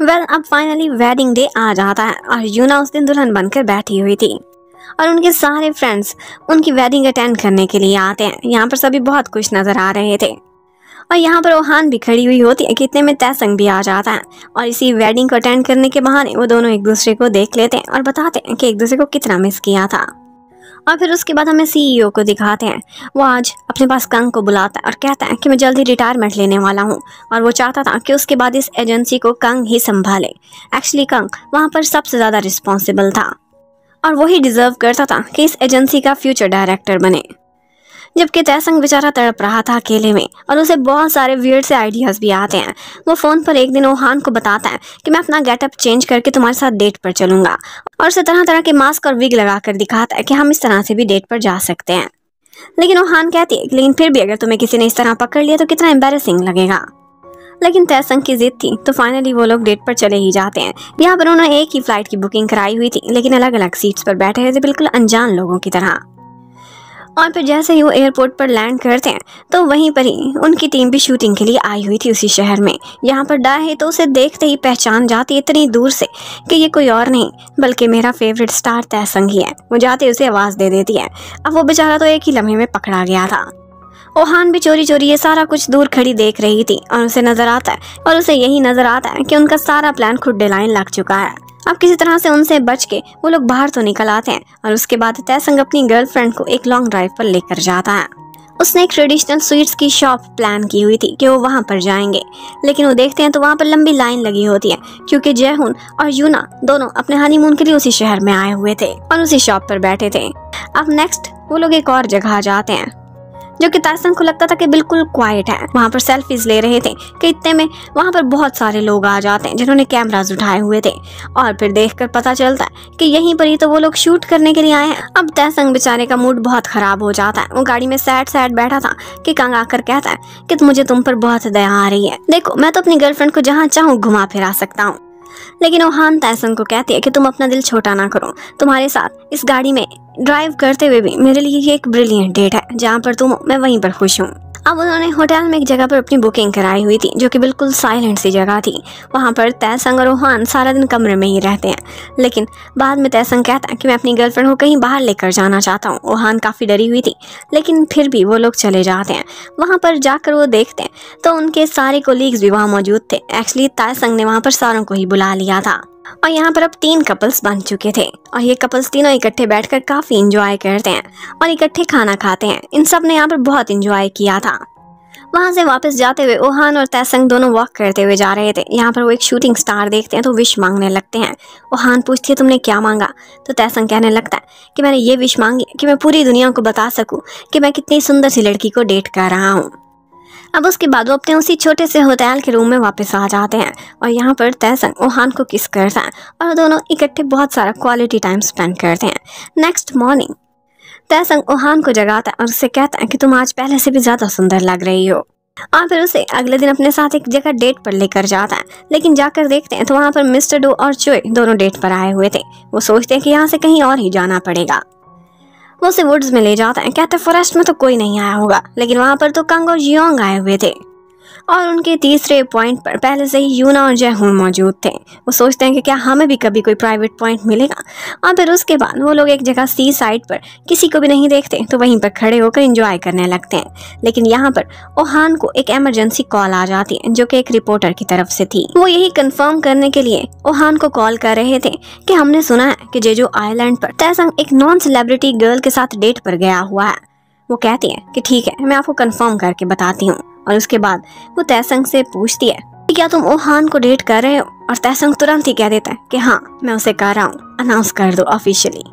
A: वेल well, अब फाइनली वेडिंग डे आ जाता है और यूना उस दिन दुल्हन बनकर बैठी हुई थी। और उनके सारे फ्रेंड्स उनकी वेडिंग अटेंड करने के लिए आते हैं। यहाँ पर सभी बहुत खुश नज़र आ रहे थे। और यहाँ पर ओहान भी खड़ी हुई होती है कितने में तयसंग भी आ जाता है। और इसी वेडिंग को अटेंड करने के बहाने वो दोनों एक दूसरे को देख लेते हैं और बताते हैं कि एक दूसरे को कितना मिस किया था। और फिर उसके बाद हमें सीईओ को दिखाते हैं। वो आज अपने पास कंग को बुलाता है और कहता है कि मैं जल्दी रिटायरमेंट लेने वाला हूँ। और वो चाहता था कि उसके बाद इस एजेंसी को कंग ही संभाले। एक्चुअली कंग वहाँ पर सबसे ज़्यादा रिस्पॉन्सिबल था। और वही डिजर्व करता था कि इस एजेंसी का फ्यूचर डायरेक्टर बने। जबकि तैसंग बेचारा तड़प रहा था अकेले में और उसे बहुत सारे वियर्ड से आइडियाज़ भी आते हैं। वो फ़ोन पर एक दिन ओहान को बताता है कि मैं अपना गेटअप चेंज करके तुम्हारे साथ डेट पर चलूँगा और उसे तरह तरह के मास्क और विग लगा कर दिखाता है कि हम इस तरह से भी डेट पर जा सकते हैं। लेकिन ओहान कहती है लेकिन फिर भी अगर तुम्हें किसी ने इस तरह पकड़ लिया तो कितना एम्बेरसिंग लगेगा। लेकिन तैसंग की जिद थी तो फाइनली वो लोग डेट पर चले ही जाते हैं। यहाँ पर उन्होंने एक ही फ़्लाइट की बुकिंग कराई हुई थी, लेकिन अलग अलग सीट्स पर बैठे हुए थे बिल्कुल अनजान लोगों की तरह। और फिर जैसे ही वो एयरपोर्ट पर लैंड करते हैं तो वहीं पर ही उनकी टीम भी शूटिंग के लिए आई हुई थी उसी शहर में। यहाँ पर डा है तो उसे देखते ही पहचान जाती इतनी दूर से कि ये कोई और नहीं, बल्कि मेरा फेवरेट स्टार तयसंग ही है। वो जाते उसे आवाज़ दे देती है। अब वो बेचारा तो एक ही लम्हे में पकड़ा गया था। ओहान भी चोरी चोरी ये सारा कुछ दूर खड़ी देख रही थी और उसे नज़र आता है और उसे यही नज़र आता है कि उनका सारा प्लान खुद डिलाइन लग चुका है। अब किसी तरह से उनसे बच के वो लोग बाहर तो निकल आते हैं और उसके बाद तयसंग अपनी गर्लफ्रेंड को एक लॉन्ग ड्राइव पर लेकर जाता है। उसने एक ट्रेडिशनल स्वीट्स की शॉप प्लान की हुई थी कि वो वहाँ पर जाएँगे। लेकिन वो देखते हैं तो वहाँ पर लंबी लाइन लगी होती है, क्योंकि जयहून और यूना दोनों अपने हनीमून के लिए उसी शहर में आए हुए थे और उसी शॉप पर बैठे थे। अब नेक्स्ट वो लोग एक और जगह जाते हैं। जो कि तारसन को लगता था कि बिल्कुल क्वाइट है। वहाँ पर सेल्फीज ले रहे थे कि इतने में वहाँ पर बहुत सारे लोग आ जाते हैं, जिन्होंने कैमराज उठाए हुए थे। और फिर देखकर पता चलता है कि यहीं पर ही तो वो लोग शूट करने के लिए आए हैं। अब तैसंग बेचारे का मूड बहुत खराब हो जाता है। वो गाड़ी में सैड सैड बैठा था कि कंग आकर कहता है कि मुझे तुम पर बहुत दया आ रही है। देखो, मैं तो अपनी गर्लफ्रेंड को जहाँ चाहूँ घुमा फिरा सकता हूँ। लेकिन ओहान तैसन को कहती है कि तुम अपना दिल छोटा ना करो। तुम्हारे साथ इस गाड़ी में ड्राइव करते हुए भी मेरे लिए ये एक ब्रिलियंट डेट है, जहाँ पर तुम, मैं वहीं पर खुश हूँ। अब उन्होंने होटल में एक जगह पर अपनी बुकिंग कराई हुई थी, जो कि बिल्कुल साइलेंट सी जगह थी। वहाँ पर तैसंग और ओहान सारा दिन कमरे में ही रहते हैं। लेकिन बाद में तयसंग कहता है कि मैं अपनी गर्लफ्रेंड को कहीं बाहर लेकर जाना चाहता हूँ। ओहान काफ़ी डरी हुई थी, लेकिन फिर भी वो लोग चले जाते हैं। वहाँ पर जाकर वो देखते हैं तो उनके सारे कोलीग्स भी वहाँ मौजूद थे। एक्चुअली तैसंग ने वहाँ पर सारों को ही बुला लिया था। और यहाँ पर अब तीन कपल्स बन चुके थे। और ये कपल्स तीनों इकट्ठे बैठकर काफ़ी इंजॉय करते हैं और इकट्ठे खाना खाते हैं। इन सबने यहाँ पर बहुत इंजॉय किया था। वहाँ से वापस जाते हुए ओहान और तैसंग दोनों वॉक करते हुए जा रहे थे। यहाँ पर वो एक शूटिंग स्टार देखते हैं तो विश मांगने लगते हैं। ओहान पूछती है, तुमने क्या मांगा? तो तैसंग कहने लगता है कि, मैंने ये विश मांगी कि मैं पूरी दुनिया को बता सकूँ कि मैं कितनी सुंदर सी लड़की को डेट कर रहा हूँ। अब उसके बाद वो अपने उसी छोटे से होटल के रूम में वापस आ जाते हैं और यहाँ पर तयसंग ओहान को किस करता है और दोनों इकट्ठे बहुत सारा क्वालिटी टाइम स्पेंड करते हैं। नेक्स्ट मॉर्निंग तयसंग ओहान को जगाता है और उससे कहता है कि तुम आज पहले से भी ज़्यादा सुंदर लग रही हो। और फिर उसे अगले दिन अपने साथ एक जगह डेट पर लेकर जाता है। लेकिन जाकर देखते हैं तो वहाँ पर मिस्टर डो और चोए दोनों डेट पर आए हुए थे। वो सोचते हैं कि यहाँ से कहीं और ही जाना पड़ेगा। वो उसे वुड्स में ले जाता है। कहते फॉरेस्ट में तो कोई नहीं आया होगा, लेकिन वहाँ पर तो कंग और जियोंग आए हुए थे। और उनके तीसरे पॉइंट पर पहले से ही यूना और जयहून मौजूद थे। वो सोचते हैं कि क्या हमें भी कभी कोई प्राइवेट पॉइंट मिलेगा? और फिर उसके बाद वो लोग एक जगह सी साइड पर किसी को भी नहीं देखते तो वहीं पर खड़े होकर इंजॉय करने लगते हैं। लेकिन यहाँ पर ओहान को एक एमरजेंसी कॉल आ जाती है, जो कि एक रिपोर्टर की तरफ़ से थी। वो यही कंफर्म करने के लिए ओहान को कॉल कर रहे थे कि हमने सुना है कि जेजो आइलैंड पर तैसंग एक नॉन सेलिब्रिटी गर्ल के साथ डेट पर गया हुआ है। वो कहती है कि ठीक है, मैं आपको कंफर्म करके बताती हूँ। और उसके बाद वो तयसंग से पूछती है कि क्या तुम ओहान को डेट कर रहे हो? और तैसंग तुरंत ही कह देता है कि हाँ मैं उसे कर रहा हूँ। अनाउंस कर दो ऑफिशियली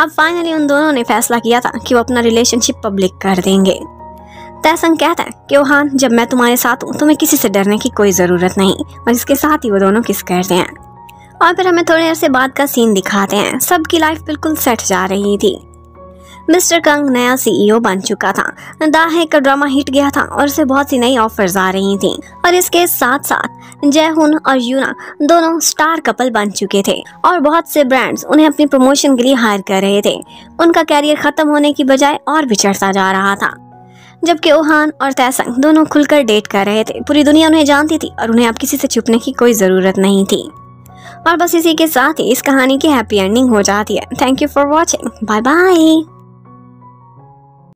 A: अब फाइनली उन दोनों ने फैसला किया था कि वो अपना रिलेशनशिप पब्लिक कर देंगे। तयसंग कहता है कि ओहान, जब मैं तुम्हारे साथ हूँ, तुम्हें किसी से डरने की कोई ज़रूरत नहीं, और इसके साथ ही वो दोनों किस करते हैं। और फिर हमें थोड़ी देर से बाद का सीन दिखाते हैं। सबकी लाइफ बिल्कुल सेट जा रही थी। मिस्टर कंग नया सीईओ बन चुका था। दाहे का ड्रामा हिट गया था और उसे बहुत सी नई ऑफर्स आ रही थी। और इसके साथ साथ जयहुन और यूना दोनों स्टार कपल बन चुके थे और बहुत से ब्रांड्स उन्हें अपनी प्रमोशन के लिए हायर कर रहे थे। उनका कैरियर खत्म होने की बजाय और भी चढ़ता जा रहा था। जबकि ओहान और तैसंग दोनों खुलकर डेट कर रहे थे। पूरी दुनिया उन्हें जानती थी और उन्हें अब किसी से छुपने की कोई ज़रूरत नहीं थी। और बस इसी के साथ ही इस कहानी की हैप्पी एंडिंग हो जाती है। Thank you for watching bye bye